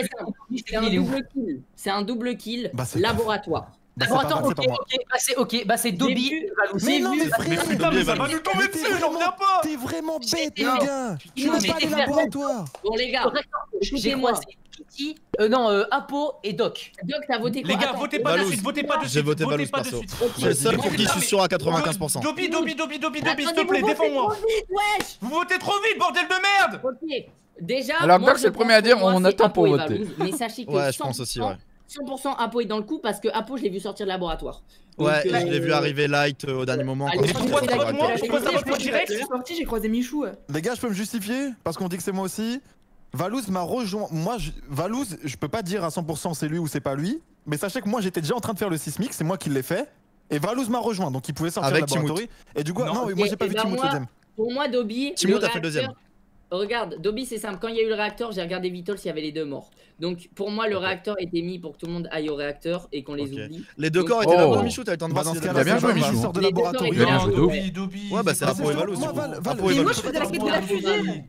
C'est un, double kill. C'est un double kill laboratoire. Bah, Laboratoire, ok, ok, bah c'est ok, bah c'est Dobby, Mais non, mais putain, mais ça va nous tomber dessus, j'en reviens pas T'es vraiment bête, les gars Tu veux pas les laboratoires Bon, les gars, écoutez-moi, Kitty, euh, non, euh, Apo et Doc. Doc, t'as voté quoi Les gars, votez pas de suite, votez pas de suite. J'ai voté Valouz perso. C'est le seul pour qui je suis sûr à 95%. Dobby, Dobby, Dobby, Dobby, Dobby, s'il te plaît, défends-moi. Vous votez trop vite, bordel de merde Ok, déjà. Alors, Doc, c'est le premier à dire, on attend pour voter. Mais sachez que. Ouais, je pense aussi, ouais. 100% Apo est dans le coup parce que Apo, je l'ai vu sortir de laboratoire. Ouais, je l'ai vu arriver light euh, au dernier moment. Allez, pourquoi moi Je direct sorti, j'ai croisé Michou. Les gars, je peux me justifier parce qu'on dit que c'est moi aussi. Valouz m'a rejoint. Moi, je... Valouz, je peux pas dire à 100% c'est lui ou c'est pas lui. Mais sachez que moi, j'étais déjà en train de faire le sismic, c'est moi qui l'ai fait. Et Valouz m'a rejoint, donc il pouvait sortir Avec de la laboratoire. Et du coup, non, moi j'ai pas vu ben Timout le deuxième. Pour moi, Dobby. Timout a fait le deuxième. Regarde, Dobby, c'est simple. Quand il y a eu le réacteur, j'ai regardé Vitol s'il y avait les deux morts. Donc pour moi, le réacteur était mis pour que tout le monde aille au réacteur et qu'on les oublie. Les deux corps étaient là-bas, Michou, t'as le temps de voir Il a bien joué, Michou. sort de laboratoire. Ouais, bah c'est Valouz. Apo et Valouz. Moi, je faisais la quête de la fusée.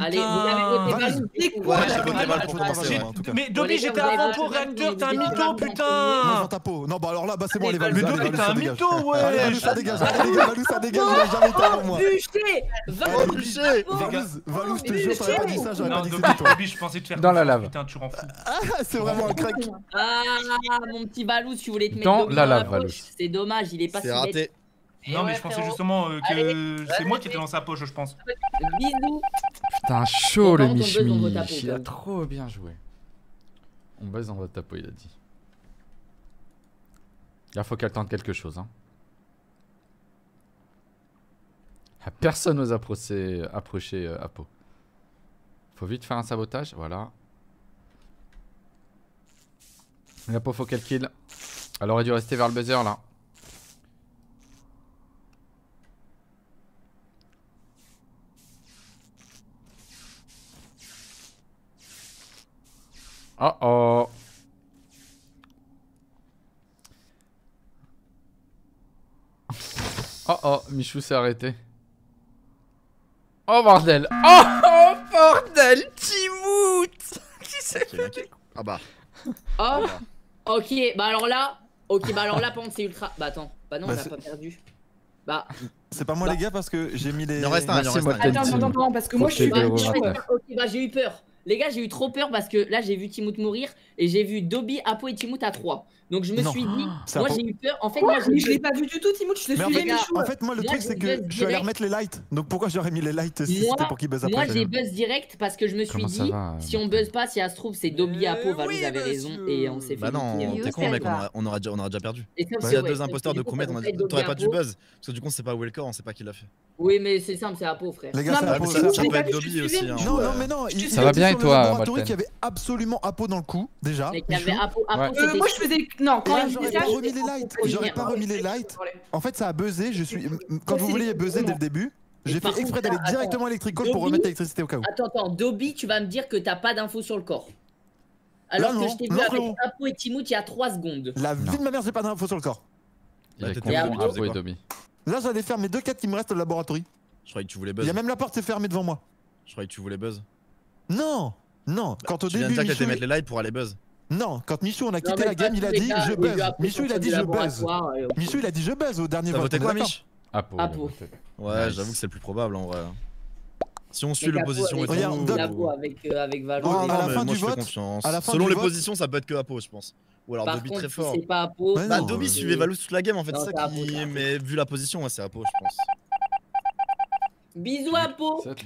Allez, vous avez voté Valou. Ouais, j'ai voté Val pour commencer. Mais Dobby, j'étais avant pour réacteur, t'es un mytho, putain Non, bah alors là, bah c'est bon, allez, Valou. Mais Dobby, t'es un mytho, ouais Valou, ça dégage, Valou, ça dégage, il a jamais été avant moi. Bûcher Valou, je te jure, t'aurais pas dit ça, j'aurais pas dit que toi. Dobby, je pensais te faire Dans la lave. Putain, tu rends fou. Ah, c'est vraiment un crack. Ah, mon petit Valou, tu voulais te mettre dans la lave, Valou. C'est dommage, il est pas si C'est Non, mais je pensais justement que c'est moi qui étais dans sa poche, je pense. Bisous. Putain, chaud le Mich Mich. Il a trop bien joué. On baise dans votre tapo, il a dit. Il faut qu'elle tente quelque chose. Hein. Personne n'ose approcher, approcher euh, Apo. Faut vite faire un sabotage, voilà. Apo, faut qu'elle kill. Elle aurait dû rester vers le buzzer là. Oh oh Oh oh, Michou s'est arrêté. Oh bordel. Oh, oh bordel Timout. Qui s'est fait Ah bah. Oh. Ok, bah alors là... Ok, bah alors là, par contre, c'est ultra... Bah attends, bah non, on bah, a pas perdu. Bah... C'est pas moi les gars parce que j'ai mis les... Il en reste un, il en reste un. Attends, attends, attends, parce que moi je suis... Ok, bah j'ai eu peur. Les gars, j'ai eu trop peur parce que là, j'ai vu Timout mourir et j'ai vu Dobby, Apo et Timout à 3. Donc je me suis dit, moi j'ai eu peur. En fait, moi je l'ai pas vu du tout, Timout. Je te suis en, fait, en fait, moi le truc c'est que je vais aller remettre les lights. Donc pourquoi j'aurais mis les lights si c'était pour qu'il buzz après Moi j'ai buzz direct parce que je me suis dit, si on buzz pas, si ça se trouve, c'est Dobby, Apo, Valou avait raison et on s'est fait. Bah non, t'es con, mec, on aura déjà perdu. Il y a deux imposteurs de Koumet, t'aurais pas dû buzz. Parce que du coup, c'est pas Welker, on sait pas qui l'a fait. Oui, mais c'est simple, c'est Apo, frère. Les gars, ça peut être Dobby aussi. Hein. Non, non, mais non. Ça va bien et toi, qu'il y avait absolument Apo dans le coup, déjà. Mais Moi je faisais. Non, quand remis les lights. J'aurais pas remis les lights. En fait, ça a buzzé. Je suis. Quand vous vouliez buzzer dès le début, j'ai fait exprès d'aller directement électrical pour remettre l'électricité au cas où. Attends, attends, Dobby, tu vas me dire que t'as pas d'infos sur le corps. Alors que je t'ai vu avec Apo et Timout il y a 3 secondes. La vie de ma mère, j'ai pas d'infos sur le corps. Il y a Apo et Dobby. Là, j'allais faire mes deux quêtes qui me restent au laboratoire. Je croyais que tu voulais buzz. Il y a même la porte, c'est fermé devant moi. Je croyais que tu voulais buzz. Non, non. Quand au tu début. Tu viens de dire que mettre les lights pour aller buzz. Non, quand Michou on a quitté la game, il a dit je buzz. Michou il a dit je buzz. Michou il a dit je buzz au dernier vote. T'as voté quoi, Mich Apo. Ouais, j'avoue que c'est le plus probable en vrai. Si on suit l'opposition et tout. Regarde, avec, euh, avec à la fin du vote, selon les positions, ça peut être que Apo, je pense. Ou alors Dobby très fort. C'est pas Apo. Bah Dobby suivait Valou toute la game en fait, c'est ça qui. Mais vu la position, c'est Apo, je pense. Bisous à Pau GG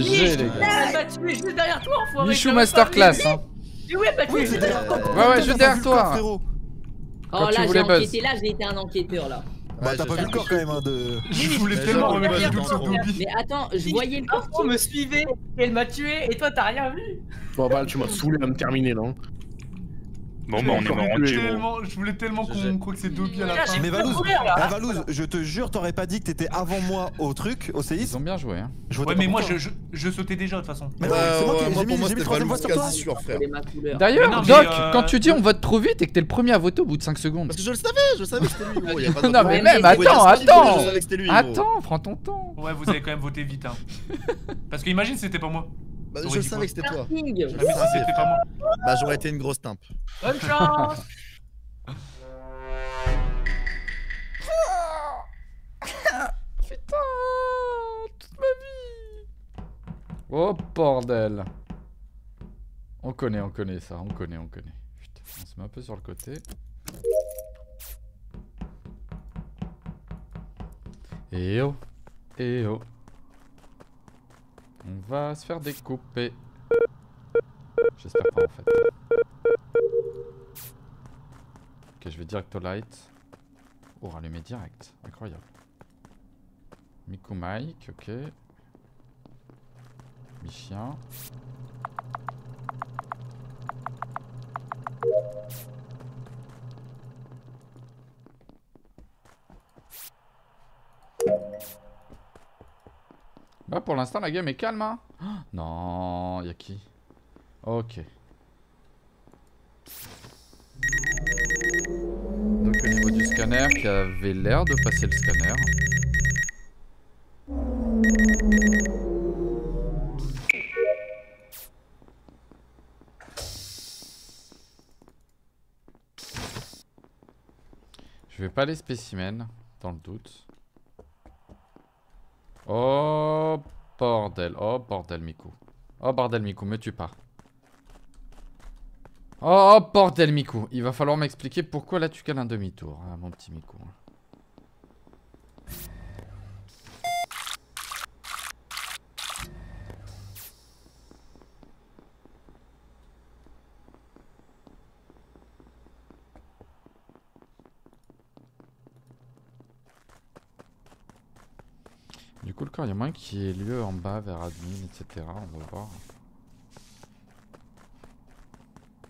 GG les gars. Elle m'a tué juste derrière toi enfoiré Michou Masterclass hein. Ouais bah tu es derrière toi. Ouais ouais juste derrière toi Oh là j'ai enquêté là j'ai été un enquêteur là. Bah t'as pas vu le corps quand même hein de... Je voulais tellement remettre le sur Dobby Mais attends, je voyais le corps me suivait, elle m'a tué et toi t'as rien vu. Bon bah tu m'as saoulé à me terminer là Bon, bah, on est mort tellement, Je voulais tellement qu'on croit que c'est Dobby à la fin. Mais Valouz, ah, Valouz, je te jure, t'aurais pas dit que t'étais avant moi au truc, au séisme. Ils ont bien joué, hein. Ouais, mais moi, je, je, sautais déjà de toute façon. Mais c'est moi qui j'ai mis, troisième vote sur toi. sûr, frère. D'ailleurs, Doc, euh, quand tu dis on vote trop vite et que t'es le premier à voter au bout de 5 secondes. Parce que je le savais, je savais que c'était lui, gros. Non, mais même, attends, attends. Attends, prends ton temps. Ouais, vous avez quand même voté vite, hein. Parce que imagine, c'était pas moi. Bah, je savais que c'était toi. c'était pas moi. Bah, j'aurais été une grosse timpe. Bonne chance Putain Toute ma vie Oh bordel On connaît, on connaît ça, on connaît, on connaît. Putain, on se met un peu sur le côté. Et oh Et oh on va se faire découper. J'espère pas en fait. Ok, je vais direct au light. Oh, rallumer direct. Incroyable. Miku Mike, ok. Mi-chien. Bah pour l'instant la game est calme hein Non, y'a qui? Ok. Donc au niveau du scanner qui avait l'air de passer le scanner. Je vais pas les spécimens, dans le doute. Oh bordel, oh bordel Miku. Oh bordel Miku, me tue pas. Oh bordel Miku, il va falloir m'expliquer pourquoi là tu cales un demi-tour, hein, mon petit Miku. Il y a moins qui ait lieu en bas vers admin, etc. On va voir.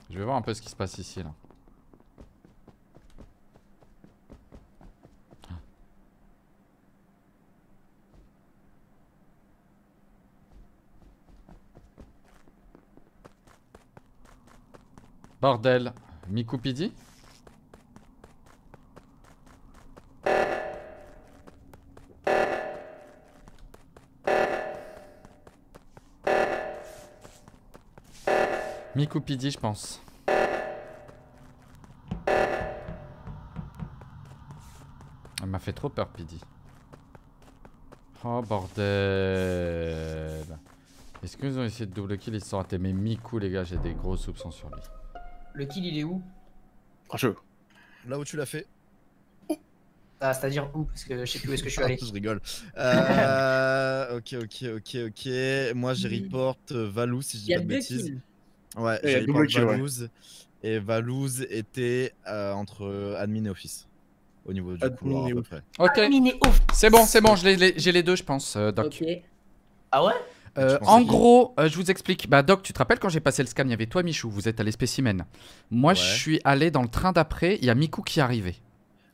Je vais voir un peu ce qui se passe ici là. Bordel. Miku Pidi Miku Pidi, je pense. Elle m'a fait trop peur, Pidi. Oh, bordel. Est-ce qu'ils ont essayé de double kill? Ils se sont ratés. Mais Miku, les gars, j'ai des gros soupçons sur lui. Le kill, il est où? Franchement. Là où tu l'as fait. Ah, c'est-à-dire où? Parce que je sais plus où est-ce que je suis allé. je rigole. Euh, ok, ok, ok, ok. Moi, j'ai report euh, Valou si je dis pas de bêtises. Ouais, j'ai report Valouz. Et Valouz était euh, entre admin et office. Au niveau du couloir à peu près. Ok. C'est bon, c'est bon, j'ai les deux, je pense, Doc. Ok. Ah ouais? Euh, en gros, euh, je vous explique. Bah, Doc, tu te rappelles quand j'ai passé le scan, il y avait toi, Michou, vous êtes allé spécimen. Moi, je suis allé dans le train d'après, il y a Miku qui arrivait.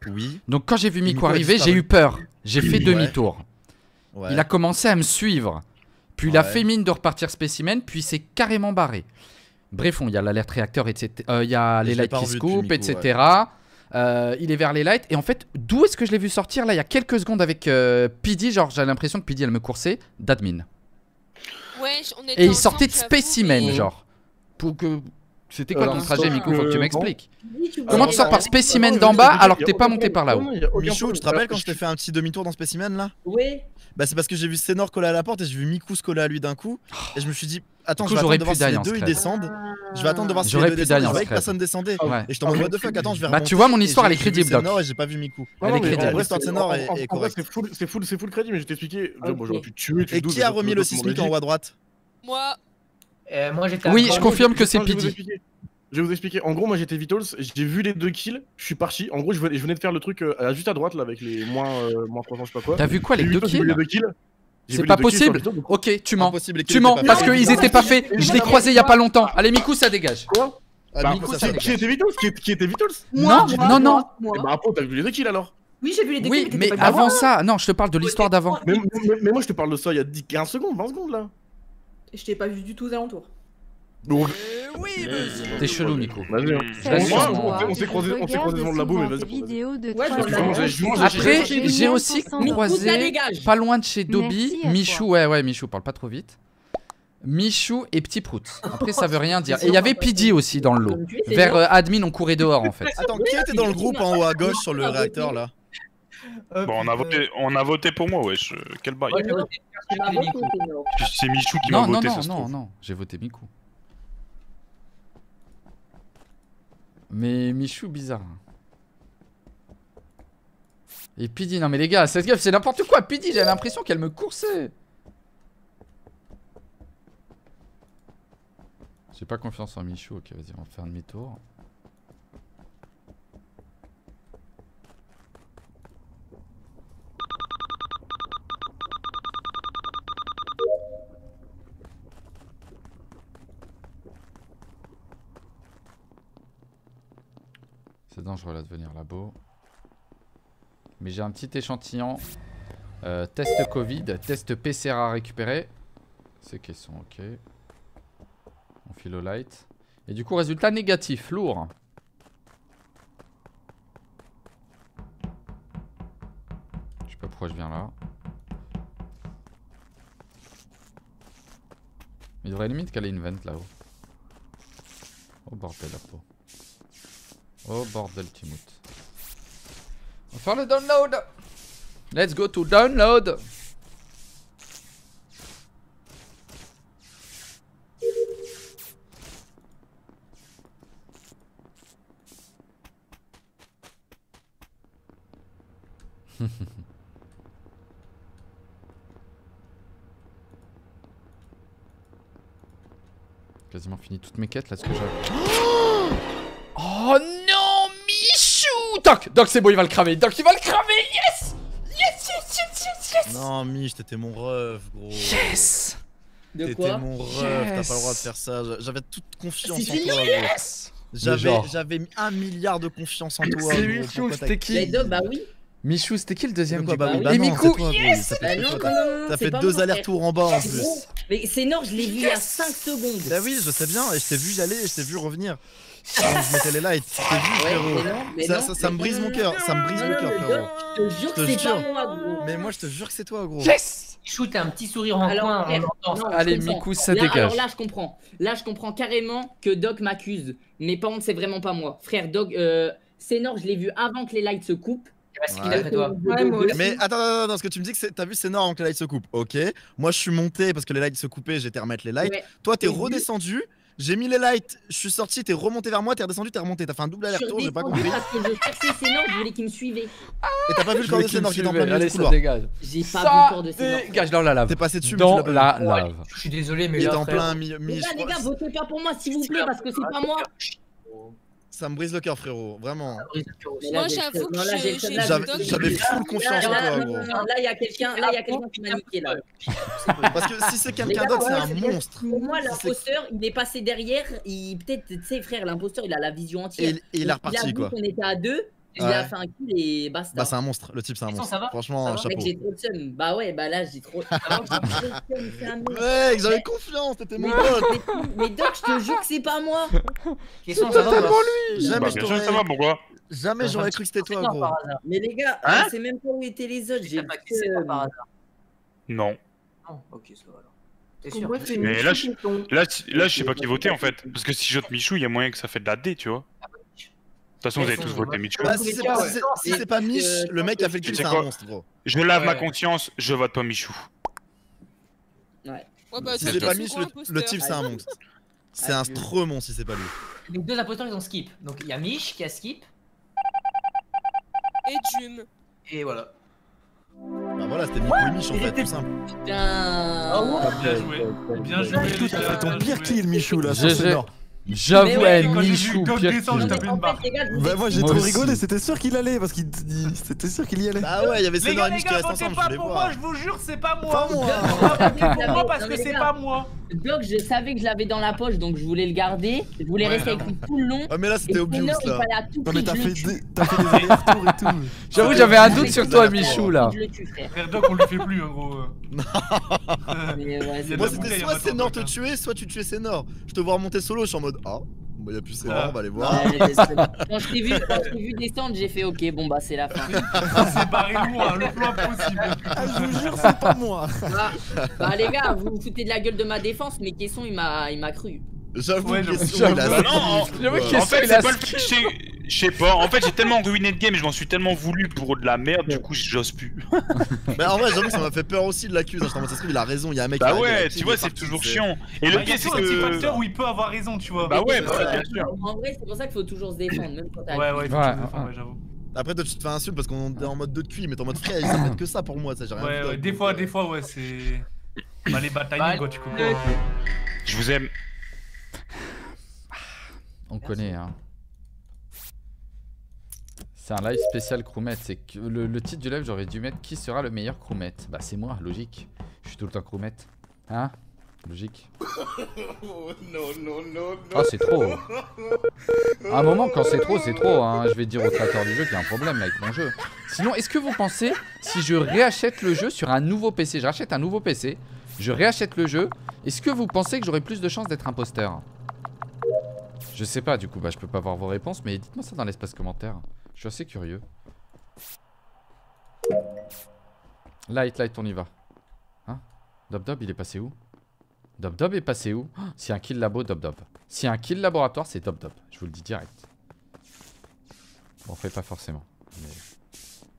Oui. Donc, quand j'ai vu Miku, arriver, j'ai eu peur. J'ai fait demi-tour. Il a commencé à me suivre. Puis il a fait mine de repartir spécimen, puis c'est carrément barré. Bref, il y a l'alerte réacteur, etc. Euh, il y a les lights qui scoop, etc. il est vers les lights. Et en fait, d'où est-ce que je l'ai vu sortir là il y a quelques secondes avec PD Genre, j'ai l'impression que PD elle me coursait d'admin et il sortait de spécimen, genre. Pour que. C'était quoi ton trajet, Miko Faut que tu m'expliques. Comment tu sors par spécimen d'en bas alors que t'es pas monté par là-haut? Michou, tu te rappelles quand je t'ai fait un petit demi-tour dans spécimen là? Oui. Bah c'est parce que j'ai vu Sénor coller à la porte et j'ai vu Miku se coller à lui d'un coup. Et je me suis dit, attends, je vais attendre de voir si les deux ils descendent. Je vais attendre de voir si les deux descendent. Que personne descendait. Et je t'en what the fuck, attends, je vais Bah tu vois, mon histoire elle est crédible, Doc. Et j'ai pas vu Miku. Elle est crédible. Sénor est correcte. C'est full, crédit, mais je t'expliqué. Bon, j'aurais pu tuer. Et qui a remis le sismique en haut à droite? Moi. Euh, moi j'étais. Oui, je confirme que c'est Pidi. Je vais vous expliquer. En gros, moi j'étais Vitals, j'ai vu les deux kills, je suis parti. En gros, je venais, de faire le truc euh, juste à droite là avec les moins, euh, moins 300, je sais pas quoi. T'as vu quoi, les deux kills C'est pas possible Ok, tu mens. Tu mens parce qu'ils étaient pas faits. Je l'ai croisé il y a pas longtemps. Allez, Miku, ça dégage. Quoi bah, qui, était Vitals qui, était Vitals Non, non, non. Bah après, t'as vu les deux kills alors oui, j'ai vu les deux Oui, mais avant ça, non, je te parle de l'histoire d'avant. Mais, moi, je te parle de ça il y a 15 secondes, 20 secondes là. Je t'ai pas vu du tout aux alentours. Donc... Euh, oui, monsieur. T'es chelou, Nico. Vas-y. Hein. On s'est croisé, on s'est croisé devant le labo, mais vas-y. Après, j'ai aussi croisé pas loin de chez Dobby, Michou. Ouais, ouais, Michou, parle pas trop vite. Michou et Petit Prout. Après, ça veut rien dire. Et il y avait Pidi aussi dans le lot. Vers euh, admin, on courait dehors en fait. Attends, qui était dans le groupe en haut à gauche sur le réacteur là? Bon, on a voté, on a voté pour moi, wesh. Quel bail. C'est Michou qui m'a voté, non, ça Non, non, non, j'ai voté Miku. Mais Michou, bizarre. Et Pidi, non mais les gars, cette c'est n'importe quoi. Pidi, j'ai l'impression qu'elle me coursait. J'ai pas confiance en Michou. Ok, vas-y, on va faire un demi-tour. C'est dangereux là de venir labo. Mais j'ai un petit échantillon. Euh, test Covid, test PCR à récupérer. C'est qu'ils sont ok. On file au light. Et du coup, résultat négatif, lourd. Je sais pas pourquoi je viens là. Il devrait limite caler une vente là-haut. Oh bordel la peau. Oh bordel Timout. On va faire le download Let's go to download Quasiment fini toutes mes quêtes là, ce que j'ai. Doc, Doc, c'est bon, il va le cramer. Doc, il va le cramer. Yes Yes, yes, yes, yes, yes Non, Mich, t'étais mon ref, gros. Yes T'étais mon ref, t'as pas le droit de faire ça. J'avais toute confiance en toi, yes J'avais j'avais un milliard de confiance en toi. C'est Michou, c'était qui Bah oui. Michou, c'était qui le deuxième quoi, du bah, bah, Et Miku, yes fait, bah fait deux allers-retours en bas en plus. Mais c'est Nord, je l'ai vu il y a 5 secondes. Bah oui, je sais bien, et je t'ai vu y aller, et je t'ai vu revenir. Je mettais les lights, t'ai vu, frérot. Ça me brise mon cœur, ça me brise mon cœur, frérot. Je te jure que c'est pas moi, gros. Mais moi, je te jure que c'est toi, gros. Yes Shoot un petit sourire en coin. Allez, Miku, ça dégage. Alors là, je comprends. Là, je comprends carrément que Doc m'accuse. Mais par contre, c'est vraiment pas moi. Frère, Doc, euh, Sénor, je l'ai vu avant que les lights se coupent. Ouais. Toi. mais attends, attends, attends, ce que tu me dis que t'as vu, c'est avant que les lights se coupent. Ok. Moi, je suis monté parce que les lights se coupaient, j'étais remettre les lights. Toi, t'es redescendu. J'ai mis les lights, je suis sorti, t'es remonté vers moi, t'es redescendu, t'es remonté. T'as fait un double aller-retour, j'ai pas compris. Parce que je cherchais Sénor, je voulais qu'il me suivait. Et t'as pas vu le corps de Sénor qui est en plein milieu du couloir dégage. J'ai pas vu le corps de Sénor. Dégage dans la lave. T'es passé dessus, Dans la lave. Je suis désolé, mais Il est en plein milieu. Les gars, votez pas pour moi, s'il vous plaît, parce que c'est pas moi. Ça me brise le cœur, frérot, vraiment. Moi, j'avoue que J'avais full confiance en Là, toi, gros. là, il y a quelqu'un là, il y a quelqu'un qui m'a niqué là. Parce que si c'est quelqu'un d'autre, c'est un monstre. Pour moi, l'imposteur, il est passé derrière. Il peut-être, tu sais, frère, l'imposteur, il a la vision entière. Et il- est reparti, quoi. qu'on était à deux. Il Ouais. a fait un kill et basta. Bah, c'est un monstre, le type, c'est un monstre. ça va Franchement, Ça va chapeau. Mec, j'ai trop de seum. Bah ouais, bah là, j'ai trop. Avant, j'ai trop de seum, c'est un mec. J'avais confiance, t'étais mon Mais, pote. mais, mais Doc, je te jure que c'est pas moi. Ou pas Jamais Bah, je ça va, t'aurais pourquoi jamais j'aurais cru que c'était toi, gros. Mais les gars, Hein on sait même pas où étaient les autres. J'ai pas pas par hasard. Non. Non, ok, ça va alors. Sûr moi, c'est Mais Michou là, qui je- tombe. Là, là, je sais pas qui voter en fait. Parce que si je vote Michou, il y a moyen que ça fait de la D, tu vois. Toute façon, vous avez tous voté Michou. Bah, si c'est pas, si c'est- si c'est pas Mich, le mec a fait le sais c'est un monstre, gros. Je lave ma conscience, je vote pas Michou. Ouais. Ouais, bah, Si de c'est pas Mich, le, le type, c'est un monstre. C'est un stremon si c'est pas lui. Les deux imposteurs, ils ont skip. Donc il y a Mich qui a skip. Et Jum. Et voilà. Bah voilà, c'était Nico et Mich en fait, tout simple. Putain. Bien joué. Bien joué. Michou, les t'as gars, fait ton bien pire joué. kill, Michou, là, GG. sur ce nord. J'avoue, ouais, quand j'ai vu descendre, une barre. Bah, moi, j'ai trop aussi. rigolé, c'était sûr qu'il allait, parce qu'il c'était sûr qu'il y allait. Bah ouais, il y avait Sénor gars, les gars, votez pas pour moi, je vous jure, c'est pas moi. Pas moi. Votez pour moi parce que c'est pas moi. Doc, je savais que je l'avais dans la poche, donc je voulais le garder. Je voulais Ouais, rester avec lui tout le long. Ah, mais là, Et c'était obvious Sénor, il là. fallait à tout Non, prix mais que t'as je fait, le tue. des- t'as fait des allers-retours et tout. J'avoue, j'avais un doute sur toi, Michou, là. Je le tue, frère. Frère Doc, on lui fait plus, en gros. Mais ouais, c'est Moi, c'était bouteille, soit Sénor te tuer, soit tu tuais Sénor. Je te vois remonter solo, je suis en mode Ah, bah y'a plus Sénor, Ah. on va aller voir. Ouais, c'est- quand je t'ai vu, descendre, j'ai fait ok, bon bah c'est la fin. C'est barré loin, le plan impossible. Ah, je vous jure, c'est pas moi. Bah, bah, les gars, vous vous foutez de la gueule de ma défense, mais Caisson il m'a il m'a cru. J'avoue, Ouais, que en- fait, c'est pas le truc, je sais- je sais pas. En fait, j'ai tellement ruiné le game et je m'en suis tellement voulu pour de la merde, du coup, j'ose plus. Bah en vrai, j'avoue que ça m'a fait peur aussi de l'accuser. Ça se trouve, il a raison, il y a un mec qui Bah ouais, tu vois, est c'est toujours chiant. Et le Bah, pire, c'est toujours un petit que. facteur où il peut avoir raison, tu vois. Bah ouais, Mais bah c'est- bien sûr. En vrai, c'est pour ça qu'il faut toujours se défendre, même quand t'as. Ouais, ouais, j'avoue. Après, toi, tu te fais insulte parce qu'on est en mode 2 de cuit, mais t'es en mode frère, ils s'en mettent que ça pour moi, ça, j'ai rien Ouais, ouais, des fois, des fois, ouais, c'est. Bah, les batailles, quoi, tu comprends. Je vous aime. On connaît, hein. C'est un live spécial crewmate. C'est que le, le titre du live, j'aurais dû mettre qui sera le meilleur crewmate. Bah, c'est moi, logique. Je suis tout le temps crewmate. Hein? Logique. Ah, c'est trop. À un moment, quand c'est trop, c'est trop. Hein. Je vais dire au créateur du jeu qu'il y a un problème là, avec mon jeu. Sinon, est-ce que vous pensez, si je réachète le jeu sur un nouveau PC, je rachète un nouveau PC, je réachète le jeu, est-ce que vous pensez que j'aurai plus de chances d'être imposteur? Je sais pas, du coup, bah, je peux pas voir vos réponses, mais dites-moi ça dans l'espace commentaire. Je suis assez curieux. Light, light, on y va. Hein? Dob Dob, il est passé où? Dob Dob est passé où? Oh, S'il y a un kill labo, Dob Dob. A un kill laboratoire, c'est Dob Dob. Je vous le dis direct. Bon, fait pas forcément.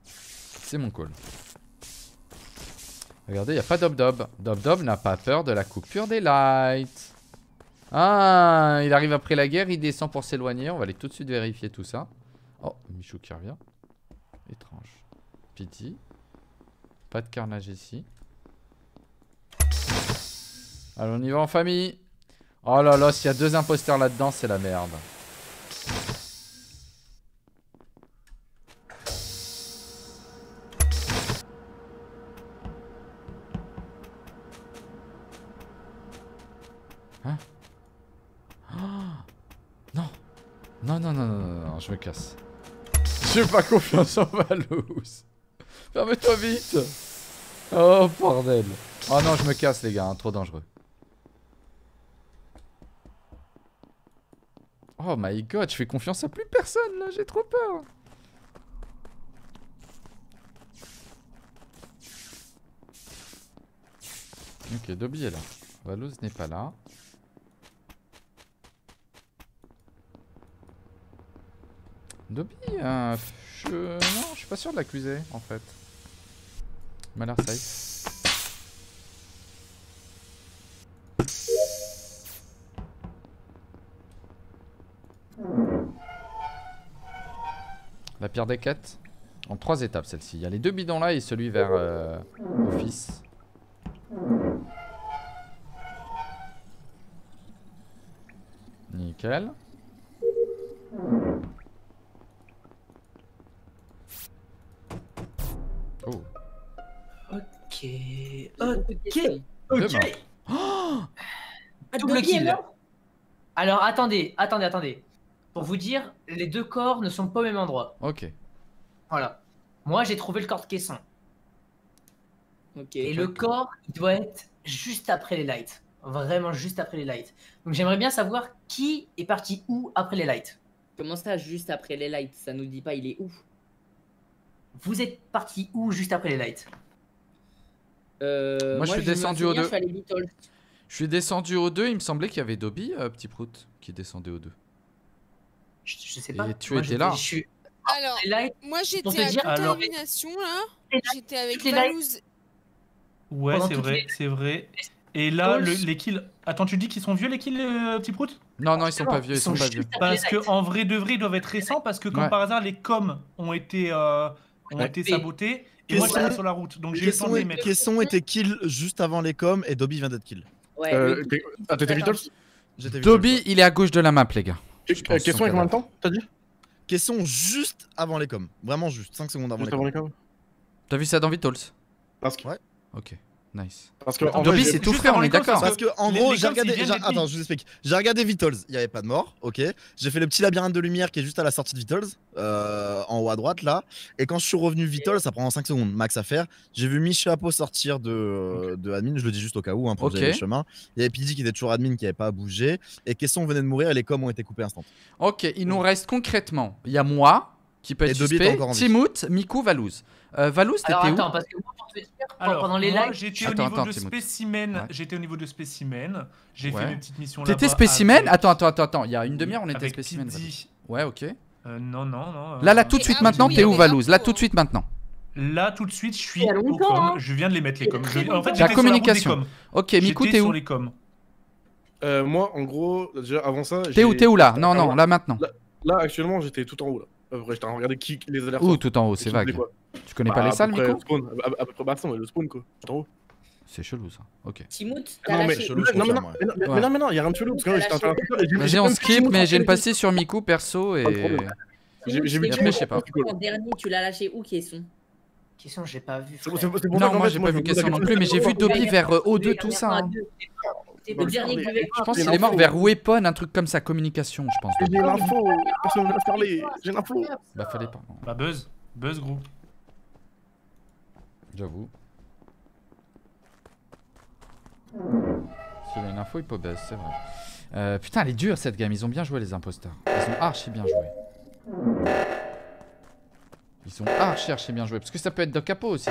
C'est mon call. Regardez, il n'y a pas Dob Dob. Dob Dob n'a pas peur de la coupure des lights. Ah, il arrive après la guerre, il descend pour s'éloigner. On va aller tout de suite vérifier tout ça. Oh, Michou qui revient. Étrange. Pity. Pas de carnage ici. Allez, on y va en famille. Oh là là, s'il y a deux imposteurs là-dedans, c'est la merde. Hein Non Non, non, non, non, non, non, je me casse. J'ai pas confiance en Valouz. Ferme-toi vite Oh, bordel Oh non, je me casse, les gars, hein, trop dangereux. Oh my god, je fais confiance à plus personne, là, j'ai trop peur Ok, Dobby est là. Valouz n'est pas là. Dobby, je... non, je suis pas sûr de l'accuser en fait. Il m'a l'air safe. La pire des quêtes En trois étapes celle-ci. Il y a les deux bidons là et celui vers euh, Office. Nickel. Ok. Ok. Ok. Oh Double kill. Alors attendez, attendez, attendez. Pour vous dire, les deux corps ne sont pas au même endroit. Ok. Voilà. Moi, j'ai trouvé le corps de caisson. Ok. Et le corps, il doit être juste après les lights. Vraiment juste après les lights. Donc j'aimerais bien savoir qui est parti où après les lights. Comment ça, juste après les lights? Ça nous dit pas il est où? Vous êtes parti où juste après les lights? Euh, moi, je suis descendu au 2. Je suis descendu au 2, il me semblait qu'il y avait Dobby, euh, petit prout, qui descendait au 2. Je, sais pas. Et tu étais là. Alors, moi j'étais à contamination là. J'étais avec Valouz. Ouais, c'est vrai, c'est vrai. Et là, les kills. Attends, tu dis qu'ils sont vieux les kills, euh, petit prout? Non, non, ils sont pas vieux, ils sont, pas vieux. Parce que en vrai de vrai, ils doivent être récents parce que comme par hasard, les coms ont été, euh, ont été sabotés. Et moi, sur la route, donc j'ai eu le temps de les mettre. Kesson était kill juste avant les coms et Dobby vient d'être kill. Ouais. Euh, ah, t'étais Vitals Dobby, il est à gauche de la map, les gars. Question avec combien de temps, t'as dit? Question juste avant les coms. Vraiment juste, 5 secondes avant, les, coms. T'as vu ça dans Vitals Parce que. Ouais. Ok. Nice. Parce que Dobby c'est tout frais, on est d'accord. Parce que en gros, j'ai regardé. Attends, je vous explique. J'ai regardé Vitals, il y avait pas de mort, ok. J'ai fait le petit labyrinthe de lumière qui est juste à la sortie de Vitals, euh, en haut à droite là. Et quand je suis revenu Vitals, ça prend 5 secondes max à faire. J'ai vu Michapo sortir de, de admin, je le dis juste au cas où, hein, pour okay. le chemin. Il y avait PD qui était toujours admin, qui avait pas bougé. Et Kesson venait de mourir et les coms ont été coupés instant. Ok, il nous reste concrètement, il y a moi qui peut être suspect, Timout, Miku, Valouz. Euh, Valouz, t'étais où attends, parce que moi, pour te dire, pendant les lives, j'étais au, niveau de spécimen. J'étais au niveau de spécimen. J'ai fait une petite mission là-bas. T'étais spécimen Attends, attends, attends, attends. Il y a une demi-heure, on était spécimen. Ouais, ok. Euh, non, non, non. Là, là, tout de suite maintenant, t'es où, Valouz Là, tout de suite maintenant. Là, tout de suite, je suis au com. Hein. Je viens de les mettre les coms. En fait, la communication. Ok, Miku, t'es où les coms. Euh, moi, en gros, déjà avant ça. T'es où, t'es où là Non, non, là maintenant. Là, actuellement, j'étais tout en haut là. Vrai, j'étais en train qui les alertes. Ouh, tout en haut, c'est vague. Tu connais pas bah, les salles, Miko spawn, à, peu près le spawn quoi. Tout en haut. C'est chelou ça. Ok. Timout, ah non, mais, chelou, non, mais non, mais non, mais non, il y a rien de chelou. Parce que j'étais en train de Vas-y, on skip, mais j'ai une passée sur Miku perso et. J'ai vu je sais pas. En dernier, tu l'as lâché où, Kesson Kesson, j'ai pas vu. Non, moi j'ai pas vu Kesson non plus, mais j'ai vu Dobby vers O2, tout ça. Je pense qu'il est mort vers Weapon, un truc comme ça, communication, je pense. J'ai l'info, personne ne veut parler, j'ai l'info. Bah fallait pas. Bah buzz, buzz gros. J'avoue. S'il a une info, il peut buzz, c'est vrai. Euh, putain, elle est dure cette game, ils ont bien joué les imposteurs. Ils ont archi bien joué. Ils ont archi archi bien joué. Parce que ça peut être Doc Capo aussi.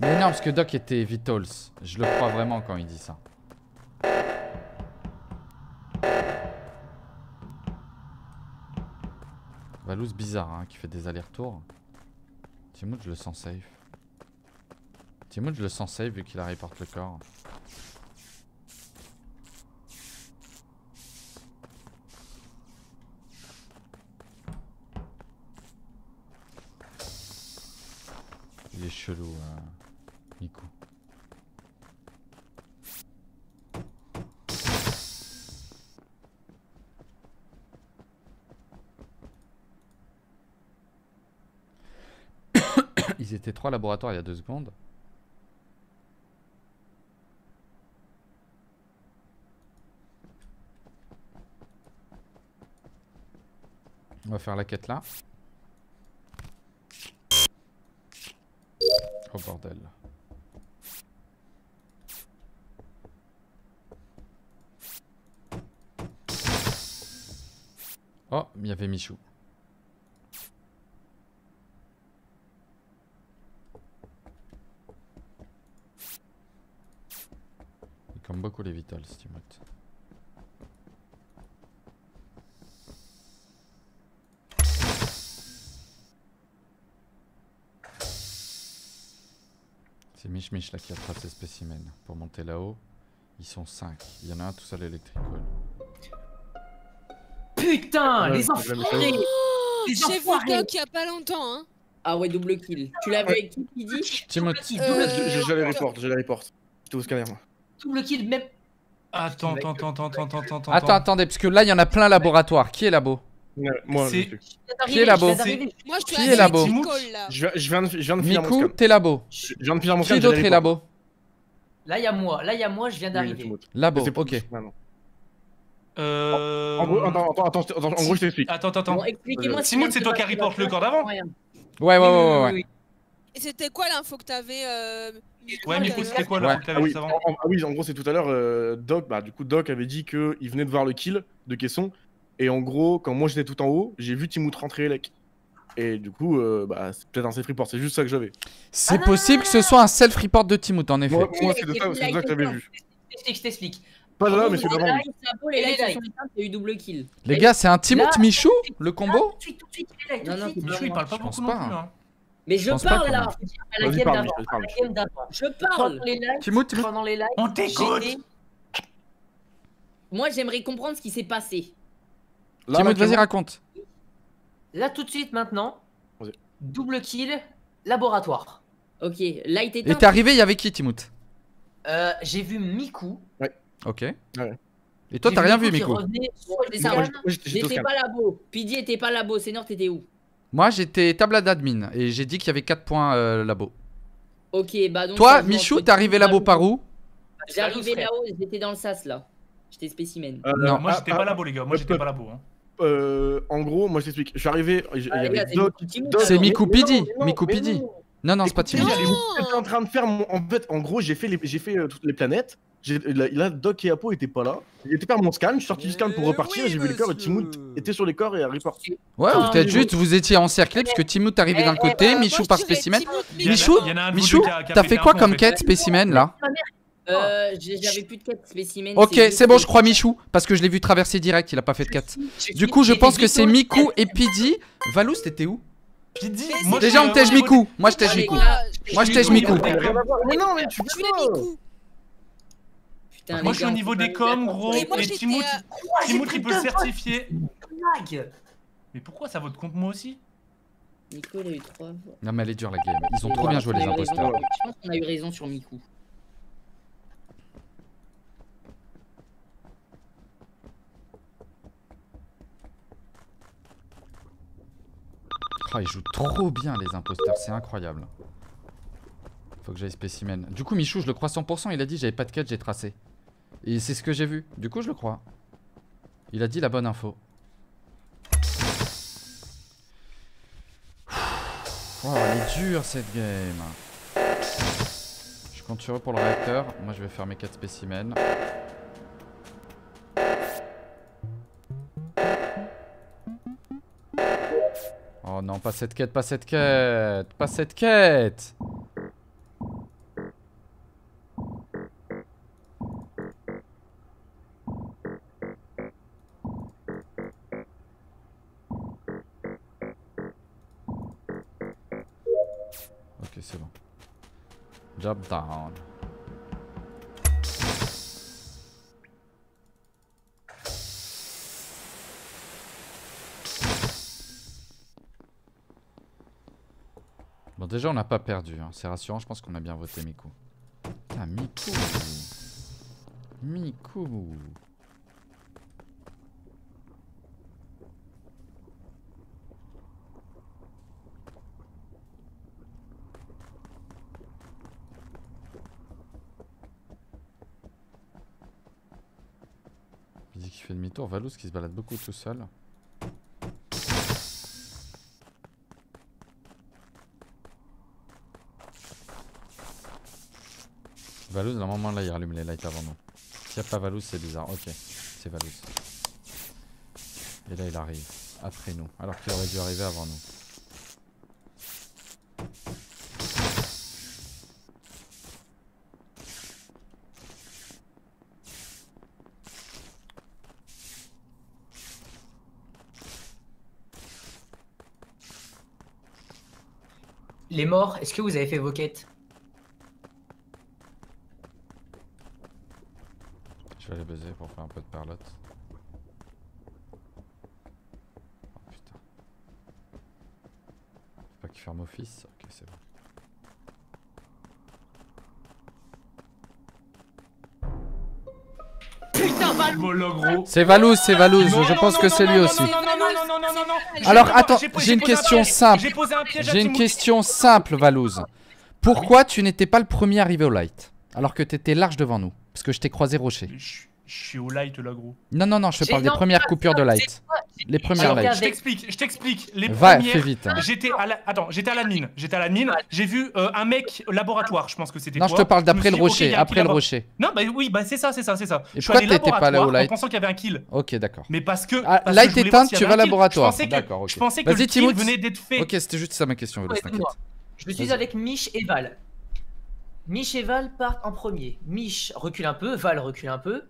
Mais non, parce que Doc était Vitals. Je le crois vraiment quand il dit ça. Valouz bizarre, hein, qui fait des allers-retours. Timoud, je le sens safe. Timoud, je le sens safe vu qu'il a reporte le corps. Il est chelou. Hein. Ils étaient trois laboratoires il y a deux secondes. On va faire la quête là. Oh bordel. Oh, il y avait Michou. Il comme beaucoup les vitals, Steamot. C'est Mich Mich là qui attrape ces spécimens. Pour monter là-haut, ils sont 5. Il y en a un tout seul électrique. Putain, les enfoirés oh, J'ai vu Doc il y a pas longtemps, hein. Ah ouais, double kill. Tu l'as vu avec qui, qui dit Timothy. Je, les reporte, je les reporte. J'étais au scanner, moi. Double kill, même. Attends, attends, attends, attends, attends, attends. Attends, attendez, parce que là, il y en a plein laboratoire. Qui est labo? Moi, Qui est labo? Moi, je Qui est labo? Je, viens de, je viens de finir Miku, t'es labo. Je viens de finir mon scan. Qui d'autre est labo Là, il y a moi. Là, il y a moi, je viens d'arriver. Labo, ok. Euh... En gros, attends, attends, attends, en gros, je t'explique. Attends, attends, attends. Bon, expliquez-moi. Simon, c'est toi qui reporte le corps d'avant Ouais, ouais, ouais, ouais. Et c'était quoi l'info que t'avais euh... Ouais, Miku, c'était quoi l'info que t'avais oui, avant Ah oui, en gros, c'est tout à l'heure, euh, Doc, bah, du coup, Doc avait dit qu'il venait de voir le kill de Caisson. Et en gros, quand moi j'étais tout en haut, j'ai vu Timout rentrer Elec. Et du coup, euh, bah, c'est peut-être un self-report, c'est juste ça que j'avais. C'est possible que ce soit un self-report de Timout, en effet. Moi, moi c'est de ça, que j'avais vu. Je t'explique. Pas là, mais c'est d'avant. Les likes, il y a eu double kill. Les gars, c'est un Timout Michou, le combo Non, non, Michou, il parle pas beaucoup non plus. hein. Mais je parle là, à la game parle, d'avant. Je parle. Pendant les lives, On t'écoute Moi, j'aimerais comprendre ce qui s'est passé. Là, Timout, vas-y, raconte. là tout de suite maintenant, Vas-y. double kill, laboratoire. Ok, light Et éteint. t'es arrivé, il y avait qui, Timout? Euh, j'ai vu Miku. Ok. Ouais. Et toi, t'as rien vu. Moi, j'étais- j'étais J'étais pas labo. Pidi était pas labo. Sénor, t'étais où? Moi, j'étais table d'admin et j'ai dit qu'il y avait 4 points euh, labo. Ok, bah donc. Toi, Michou, t'es arrivé labo par où? J'ai arrivé frère. là-haut, j'étais dans le sas là. J'étais spécimen. Euh, Non. Moi, ah, j'étais ah, pas labo, les gars. Moi, ouais, j'étais pas labo. hein. Euh, en gros, moi je t'explique. Je suis arrivé, Ah, c'est. Miku Pidi. Miku Pidi. non. Non, non, c'est pas j'allais- J'étais en train de faire mon. En fait, en gros, j'ai fait, les... j'ai fait euh, toutes les planètes. Là, là, Doc et Apo étaient pas là. Il était faire mon scan. Je suis sorti du scan pour Mais repartir. oui, j'ai vu les corps et. Timout était sur les corps et a report. Ouais, ou Ah, peut-être juste vous étiez encerclé parce que Timout arrivé d'un Eh, côté, Euh, Michou par spécimen. Michou, Michou, t'as fait quoi comme quête spécimen là Euh, j'avais plus de quête spécimen. Ok, c'est bon, je crois Michou parce que je l'ai vu traverser direct, il a pas fait de quête. Du coup, je pense que c'est Miku et Pidi. Valous, t'étais où? Pidi, Déjà, on j'étais, tège euh, Miku. Moi, je tège Miku. Moi, je tège Miku. Mais non, mais tu. Miku. Putain, Moi, les je suis au niveau des coms, gros. Et moi, Et j'étais Timout, Timout, il peut le certifier. Mais pourquoi ça vote contre moi aussi? Nico, il a eu 3 Non, mais elle est dure la game. Ils ont trop bien joué les imposteurs. Je pense qu'on a eu raison sur Miku. Oh, ils jouent trop bien les imposteurs, c'est incroyable. Faut que j'aille spécimen. Du coup, Michou, je le crois 100%. Il a dit j'avais pas de quête, j'ai tracé. Et c'est ce que j'ai vu. Du coup, je le crois. Il a dit la bonne info. Oh, elle est dure cette game. Je compte sur eux pour le réacteur. Moi, je vais faire mes 4 spécimens. Oh non, pas cette quête, pas cette quête, pas cette quête. Job down. Bon, déjà, on n'a pas perdu. hein. C'est rassurant, je pense qu'on a bien voté Miku. Putain, Miku. Miku. Il dit qu'il fait demi-tour. Valouz qui se balade beaucoup tout seul. Valouz, normalement là il rallume les lights avant nous. S'il n'y a pas Valouz, c'est bizarre. Ok, c'est Valouz. Et là il arrive, après nous, alors qu'il aurait dû arriver avant nous. Les morts, est-ce que vous avez fait vos quêtes? Je vais aller baiser pour faire un peu de perlotte. Oh putain. Faut pas qu'il ferme office Ok, c'est bon. C'est Valouz, c'est Valouz, je pense que c'est lui aussi. Alors attends, j'ai une question simple. J'ai une question simple, Valouz. Pourquoi tu n'étais pas le premier arrivé au light Alors que t'étais large devant nous? Parce que je t'ai croisé rocher. Je suis au light là, gros. Non, non, non, je te parle des premières coupures de light. Les premières lights. Je t'explique, je t'explique. Les Va, premières, fais vite. hein. J'étais à la... Attends, j'étais à la mine. J'étais à la mine. J'ai vu euh, un mec laboratoire. Je pense que c'était Non, toi. je te parle d'après le rocher, après le rocher. Non, bah oui, bah c'est ça, c'est ça, c'est ça. Et je suis pourquoi allé t'étais pas allé au laboratoire light en pensant qu'il y avait un kill. Ok, d'accord. Mais parce que. Ah, parce light que éteinte, tu vas laboratoire. Je pensais que, D'accord, ok. je pensais que Vas-y, le kill venait d'être fait. Ok, c'était juste ça ma question. Je suis avec Mich et Val. Mich et Val partent en premier. Mich recule un peu, Val recule un peu.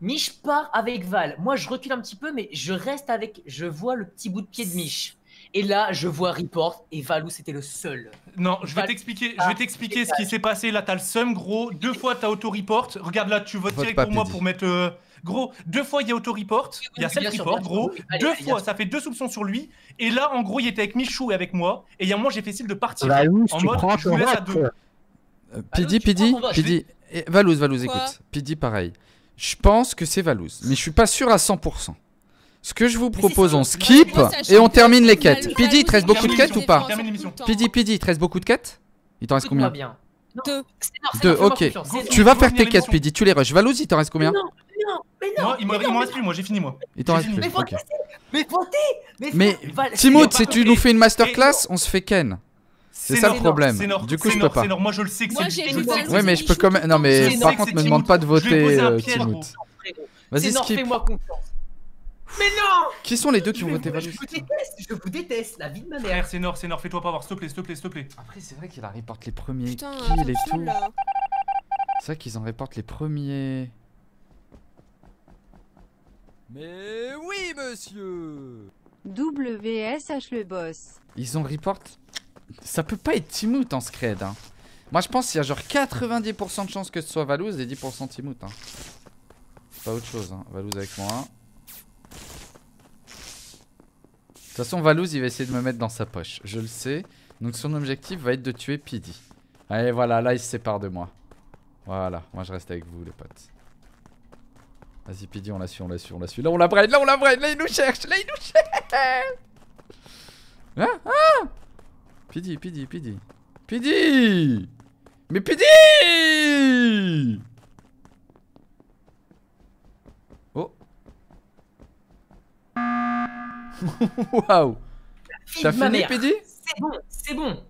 Mich part avec Val. Moi, je recule un petit peu, mais je reste avec. Je vois le petit bout de pied de Mich. Et là, je vois Report et Valou, c'était le seul. Non, je vais t'expliquer, je Ah, vais t'expliquer ce qui s'est passé. Là, t'as le seum, gros. Deux fois, t'as auto-report. Regarde là, tu votes Vote direct pour moi pour mettre. euh, Gros, deux fois, il y a auto-report. Il y a self-report, gros. Allez, Deux allez, fois, ça fait deux soupçons sur lui. Et là, en gros, il était avec Michou et avec moi. Et il y a un moment, j'ai fait style de partir. Valous, en tu mode, prends je vous ton laisse à deux. Euh, Pidi, Pidi. Pidi. Et Valouz, Valouz, écoute. Pidi, pareil. Je pense que c'est Valouz, mais je suis pas sûr à 100%. Ce que je vous propose, on skip et on termine les quêtes. Pidi, il te reste beaucoup de quêtes ou pas. Pidi, Pidi, il te reste beaucoup de quêtes Il t'en reste combien Deux. Deux, ok. Tu vas faire tes quêtes. Pidi, tu les rushes. Valouz, il t'en reste combien Non, non, mais non. Non, il me, il m'en reste plus, moi, j'ai fini, moi. Il t'en reste plus. Mais. Mais votez Mais, si tu nous fais une masterclass, on se fait ken. C'est ça le problème. Du coup, je peux pas. Moi, je le sais que c'est. Ouais, mais je peux quand même. Non, mais par contre, me demande pas de voter, euh, gros. Vas-y, skip. fais-moi confiance. Mais non Qui sont les deux qui ont Je voté vous- Valouz Je vous déteste, je vous déteste, la vie de ma mère. Frère, c'est Nord, c'est Nord. Fais-toi pas voir, s'il te plaît, s'il te plaît, s'il te plaît. Après, c'est vrai qu'il a reporté les premiers Putain, kills et tout. C'est vrai qu'ils en reportent les premiers. Mais oui, monsieur WSH le boss. Ils ont report. Ça peut pas être Timout en scred. Hein. Moi, je pense qu'il y a genre 90% de chances que ce soit Valouz et 10% Timout. Hein. Pas autre chose. Hein. Valouz avec moi. De toute façon, Valouz, il va essayer de me mettre dans sa poche. Je le sais. Donc, son objectif va être de tuer Pidi. Allez, voilà, là, il se sépare de moi. Voilà, moi, je reste avec vous, les potes. Vas-y, Pidi, on l'a su, on l'a su, on l'a su. Là, on la braid, là, on la braid. Là, il nous cherche, là, il nous cherche. Hein Ah Pidi, Pidi, Pidi. Pidi Mais Pidi Oh. Waouh. T'as fini. Pidi C'est bon, c'est bon.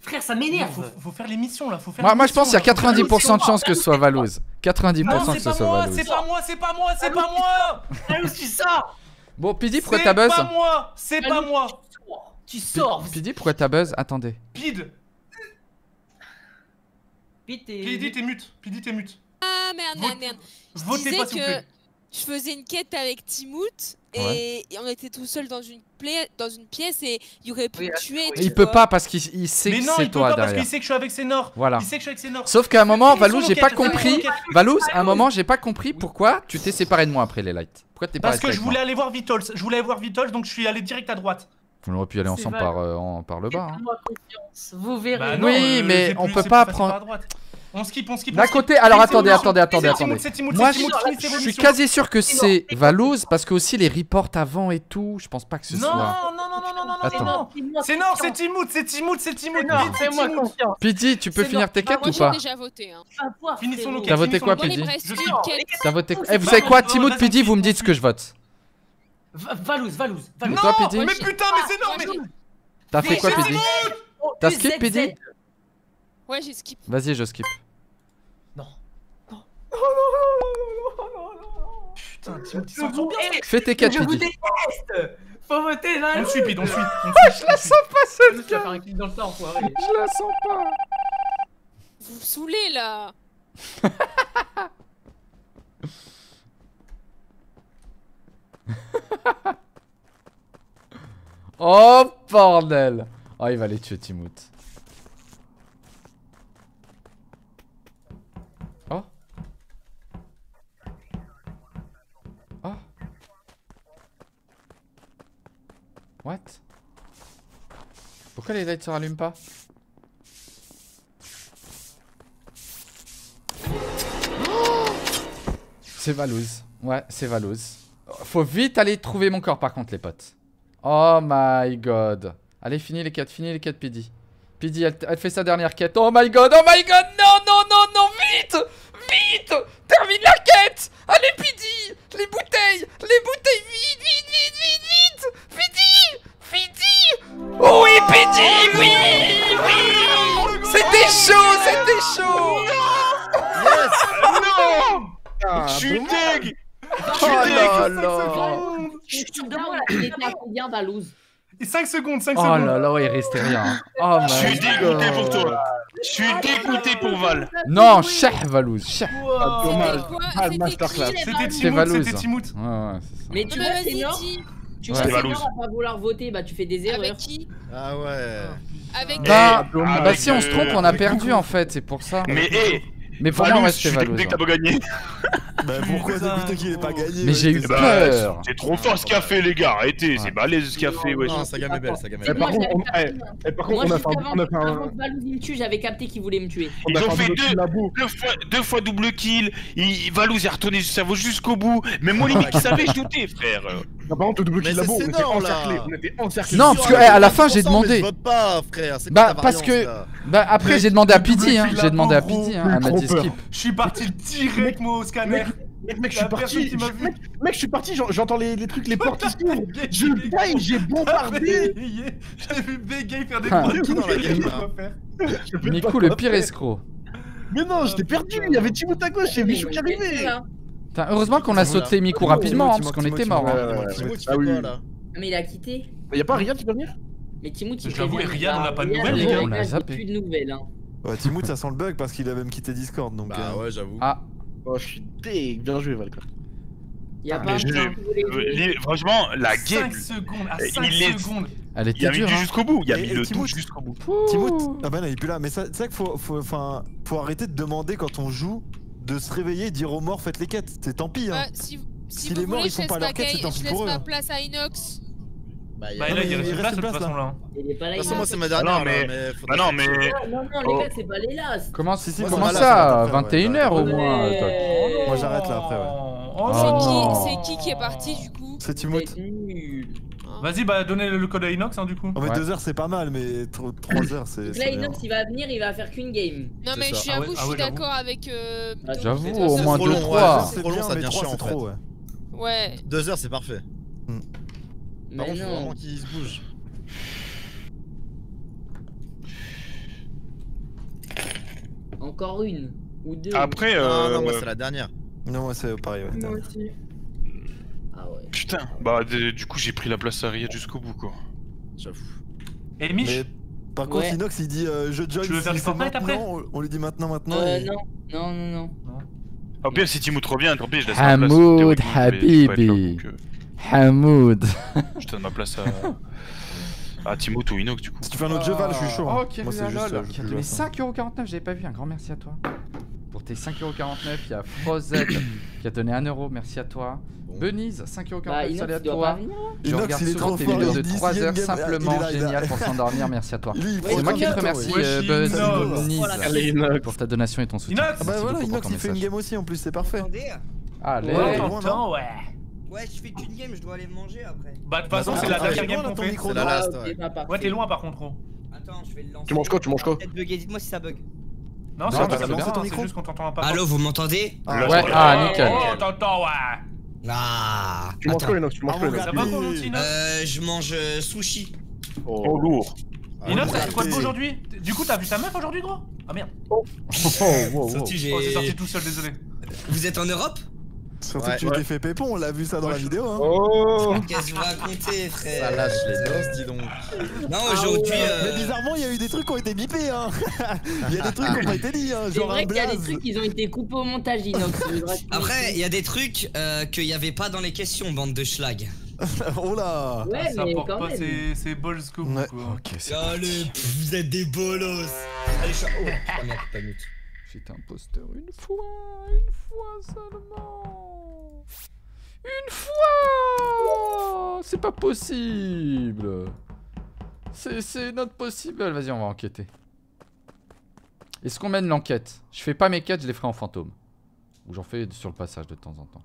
Frère, ça Faut, m'énerve. faut faire l'émission là, faut faire moi, moi, je pense qu'il y a là, faut faire 90% de chances que ce soit Valouz. 90% Non, que c'est ce pas soit moi, Valouz. c'est pas moi, c'est pas moi, c'est pas moi. Valou, tu sors Bon, Pidi, pourquoi C'est t'as buzz? pas moi, c'est pas moi tu sors. Tu Pi- sors. Pidi, pourquoi t'as buzz? Attendez. Pid, Pidi t'es mute, Pidi t'es mute. Ah merde, merde, merde. Je disais pas que je faisais une quête avec Timout et, et on était tout seul dans une, pla- dans une pièce et il aurait pu Oui, me tuer. Il tu peut pas parce qu'il il sait Mais que non, c'est il peut toi pas parce derrière. qu'il sait que je suis avec ses Nord. Voilà. Il sait que je suis avec. Sauf qu'à un moment, Valou, j'ai pas compris. Valou, à un moment, j'ai pas compris pourquoi tu t'es séparé de moi après les lights. Pourquoi t'es pas Parce que je voulais moi aller voir Vitols, je voulais aller voir Vitols donc je suis allé direct à droite. On aurait pu aller C'est ensemble par, euh, en- par le bas. hein. Vous verrez. Bah non, Oui, mais c'est on plus- peut pas prendre-. On skip, on skip. D'un côté, alors attendez, attendez, attendez, attendez. Moi, je, suis quasi sûr que C'est. Valouz parce que aussi les reports avant et tout, je pense pas que ce Non, soit. non, non, non, non, non, non, C'est Nord, c'est. Timout, c'est Timout, c'est Timout. C'est confiance. Pidi, tu peux finir tes quêtes Moi ou j'ai pas déjà voté. Hein. Finissons nos quêtes. T'as voté quoi, Moi, Pidi. T'as voté. Eh, vous savez quoi, Timout, Pidi, vous me dites ce que je vote. Va- Valouz, Valouz, Valouz. toi, Non, Pidi mais putain, mais c'est non, Moi, mais T'as fait quoi, Oh, T'as UZZ. skip, Pidi Ouais, j'ai skip. Vas-y, je skip. Non. Oh non, non, non, non, non, Putain, tu sens bien. Fais tes 4 Je vous déteste Faut voter, là On suit, Pid, on suit. Je la sens pas cette carte. faire un clic dans le temps, enfoiré. Je la sens pas. Vous me saoulez là Oh bordel Oh il va les tuer Timout. Oh Oh What? Pourquoi les lights se rallument pas? C'est Valouz. Ouais, c'est Valouz. Faut vite aller trouver mon corps par contre les potes. Oh my god. Allez, finis les quêtes, finis les quêtes, Pidi. Pidi, elle, elle, fait sa dernière quête. Oh my god, oh my god, non, non, non, non, vite Vite Termine la quête Allez, Pidi Les bouteilles Les bouteilles, vite, vite, vite, vite, vite Pidi Pidi Oui, Pidi, oui Oui C'était chaud, c'était chaud Yes Non Je suis deg Oh là là Il était à combien, Valouz Et 5 secondes, 5 Oh secondes. là là, ouais, il restait rien. Oh Je suis dégoûté pour toi. Je suis dégoûté pour Val. Non, Cheh Valouz. Ah, dommage. C'était masterclass. C'était Timout, c'était Timout. Ouais, ouais, c'est ça. Mais tu vois, c'est. Tu vois, C'est à pas vouloir voter, bah tu fais des erreurs. Avec qui Ah ouais. Avec Bah, bah si on se euh, trompe, on a perdu en fait, c'est pour ça. Mais hé, Mais pour moi, ouais, je suis Valouz. que t'as pas gagné. Bah pourquoi qu'il ait pas gagné Mais ouais, j'ai eu t'es- Bah, peur. c'est trop fort ce qu'a fait, les gars. Arrêtez, c'est balèze ce fait, wesh. Non, sa gamme est belle, sa gamme est Eh, belle. par contre, on, eh, eh, a fait un, avant, a que Valouz me tue, j'avais capté qu'il voulait me tuer. a Ils fait ont fait deux, fois, deux fois double kill. Il, Valouz est retourné du cerveau jusqu'au bout. Même moi, limite, qui savait, je doutais, frère. Non, par contre, le double Mais kill à c'est bout, on était énorme, là. encerclés. On était encerclés. Non, parce que, eh, à la fin, j'ai demandé. Je vote pas, frère. c'est Bah, parce que- là Bah après, j'ai demandé à Pidi, hein. J'ai demandé à Pidi, hein. Elle m'a dit trop peur. skip. Je suis parti direct, moi, au scanner. Mec, mec, je suis parti. je- vu. Mec, mec, je suis parti, j'en- j'entends les, les trucs, les portes qui s'ouvrent. Je paye, j'ai bombardé. J'ai vu Bégaye faire des Ah. bruits. Qui dans la game, quoi le pire escroc. Mais non, j'étais perdu. Il y avait Timout à gauche, j'ai Michou qui arrivait. Putain, heureusement qu'on a sauté Miku rapidement, hein, parce qu'on était mort. hein. Ah Mais il a quitté. Y'a pas rien qui peut venir? Mais Timout, il J'avoue, Ryan, on n'a pas de nouvelles, les gars. On a zappé. plus de nouvelles. Hein. Ouais, Timout, ça sent le bug parce qu'il a même quitté Discord donc. Bah euh, ouais, j'avoue. Ah, Oh, je suis deg. Bien joué, Val. quoi. Il y a Mais pas je- Euh, Franchement, la 5 game, secondes, à Il 5 est- secondes. elle il était a mis dure. le hein. jusqu'au bout. Il a Et- mis et le jusqu'au bout. Timout, ah bah non, il est plus là. Mais ça- c'est vrai qu'il faut, faut, enfin, faut arrêter de demander quand on joue de se réveiller et dire aux morts faites les quêtes. C'est tant pis. Hein. Bah, si, si Si vous les morts, voulez, ils je font laisse, pas leur quête, caille- c'est tant je pis laisse pour eux, ma hein. place à Inox. Bah, y a- Bah, Non, là, il il reste place une de toute là. façon, là. Il est pas là. De toute il façon, moi, est c'est pas ma là. dernière. non, mais- Bah non, mais. Ah, Non, non, Oh. les gars, c'est pas les last. Comment, Si, si, comment moi, ça ça s'arrête après, 21h au moins. Toc. Moi, j'arrête là, après, ouais. Oh, C'est Oh. qui, c'est qui qui est parti du coup? C'est nuls. Vas-y, bah, donnez le code à Inox, hein, du coup. En fait, Ouais. 2 heures c'est pas mal, mais 3 heures c'est. Donc c'est là. Inox, il va venir, il va faire qu'une game. Non C'est mais ça. j'avoue, Ah ouais, je ah suis ouais, j'avoue. d'accord avec. euh, Ah, J'avoue, c'est au ça. moins trop 2 long, 3 ouais. C'est trop long, bien, ça mais devient 3 chiant, c'est en fait. trop, ouais. Ouais. Deux heures, c'est parfait. Par Mais contre, faut non. vraiment qu'il se bouge. Encore une. Ou deux. Après, Non, euh. non, moi, c'est la dernière. Non, moi c'est pareil, ouais. Moi aussi. Ah ouais. Putain, bah du coup j'ai pris la place à Riyad jusqu'au bout quoi. J'avoue. Et Mich Mais par contre, Ouais. Inox il dit euh, je join. Tu veux faire si du Fortnite après maintenant, on- On lui dit maintenant, maintenant. Euh, et- non, non, non, non. Au pire si Timo trop bien, tant pis je laisse place. Hamoud là, Habibi. donc, euh, Hamoud. Je donne ma place à. à Timo ou Inox du coup. Si tu fais un autre jeu, Val, je suis chaud. hein. Oh, Kirill Moi, c'est juste, Lol, euh, qui a je donné joue à ça. 5,49€, j'avais pas vu, un grand merci à toi. Pour tes 5,49€, il y a Frozed qui a donné 1€, merci à toi. Benise, 5,49€, Bah, Inox, salut à pas toi. Je Inox, regarde il est souvent trop tes fort, vidéos il de dit 3 s'il y a heures, simplement il est là, il est là. génial pour s'endormir, merci à toi. C'est moi qui te remercie, ouais. euh, Buzz Inox. Benise, Allez, Inox. pour ta donation et ton soutien. Inox Ah bah Merci voilà, beaucoup Inox ton il fait une message. game aussi en plus, c'est parfait. Attendez Allez, Ouais, Ouais, ouais. Ouais, je fais qu'une game, je dois aller manger après. Bah, de toute façon, Bah, c'est la dernière game qu'on ton fait. micro. C'est la last, ouais. t'es loin par contre, gros. Attends, je vais le lancer. Tu manges quoi, tu manges quoi Peut-être bugger, dites-moi si ça bug. Non, Non, ça bah, va c'est bien, c'est juste qu'on t'entend pas. Allô, vous m'entendez Ah, Ouais, ah, nickel. Oh, t'entends, ouais. Ah Tu manges quoi, Inox Tu manges Ah, quoi, Inox Ça va, Euh, je mange euh, sushi. Oh lourd. Ah, Inox, t'as fait quoi de beau aujourd'hui Du coup, t'as vu ta meuf aujourd'hui, gros? Ah merde. Oh, wow, wow. Sorti, j'ai. Oh, c'est sorti tout seul, désolé. Vous êtes en Europe? Surtout que tu t'es fait pépon, on l'a vu ça dans la vidéo. Hein. Oh Qu'est-ce que vous racontez, frère Ça lâche les noces, dis donc. Non, aujourd'hui. Ah ouais. euh, Mais bizarrement, il y a eu des trucs qui ont été bipés. Hein. il y a des trucs qui ont pas été dit. Hein. C'est vrai qu'il y a des trucs qui ont été coupés au montage, Inox. Après, il y a des trucs euh, qu'il n'y avait pas dans les questions, bande de schlag. oh là Ouais, ça mais porte quand pas même. ses, ses balls que vous, Ouais, quoi. ok, c'est Allez, pff, vous êtes des bolos. Allez, je. Oh, putain, merde, pas mute. J'étais imposteur une fois, une fois seulement. Une fois C'est pas possible C'est c'est not possible. Vas-y, on va enquêter. Est-ce qu'on mène l'enquête? Je fais pas mes quêtes, je les ferai en fantôme. Ou j'en fais sur le passage de temps en temps.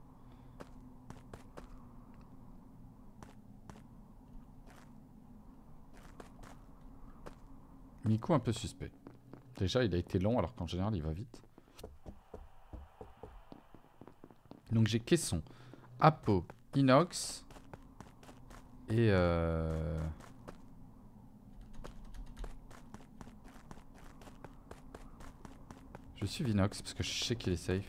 Miku un peu suspect. Déjà, il a été long alors qu'en général, il va vite. Donc j'ai Caisson, Apo, Inox et euh... Je suis Inox parce que je sais qu'il est safe.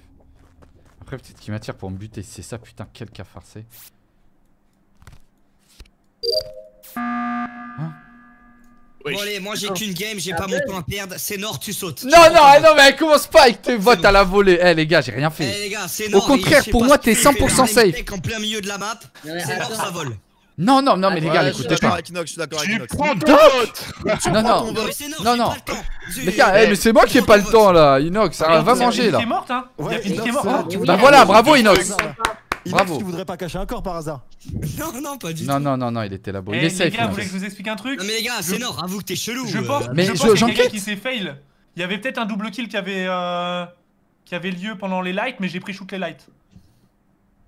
Après peut-être qu'il m'attire pour me buter. C'est ça putain quel cas Bon, allez, moi j'ai qu'une game, j'ai pas mon temps à perdre. C'est Nord, tu sautes. Non non eh, non mais commence pas avec tes votes à la volée. Eh les gars j'ai rien fait. Eh les gars, c'est Au contraire pour moi t'es fait, il fait 100% la safe. En plein milieu de la map, Ouais, c'est Nord, attends. ça vole. Non non non mais les gars Ouais, l'écoutez Je suis d'accord pas. avec Inox, Tu prends Doc Non non non non. Les gars eh, mais c'est moi qui ai pas le temps là. Inox va manger là. est hein Bah voilà bravo Inox. Bravo. tu voudrais pas cacher un corps par hasard Non, non, pas du Non tout. non non non il était là-bas. Eh, Il est les safe. gars, vous voulez que je vous explique un truc Non, mais les gars, c'est Je- Nord, avoue que t'es chelou. Je euh. pense, Mais je pense quelqu'un qui s'est fail. Il y avait peut-être un double kill qui avait, euh, qui avait lieu pendant les lights, mais j'ai pris shoot les lights.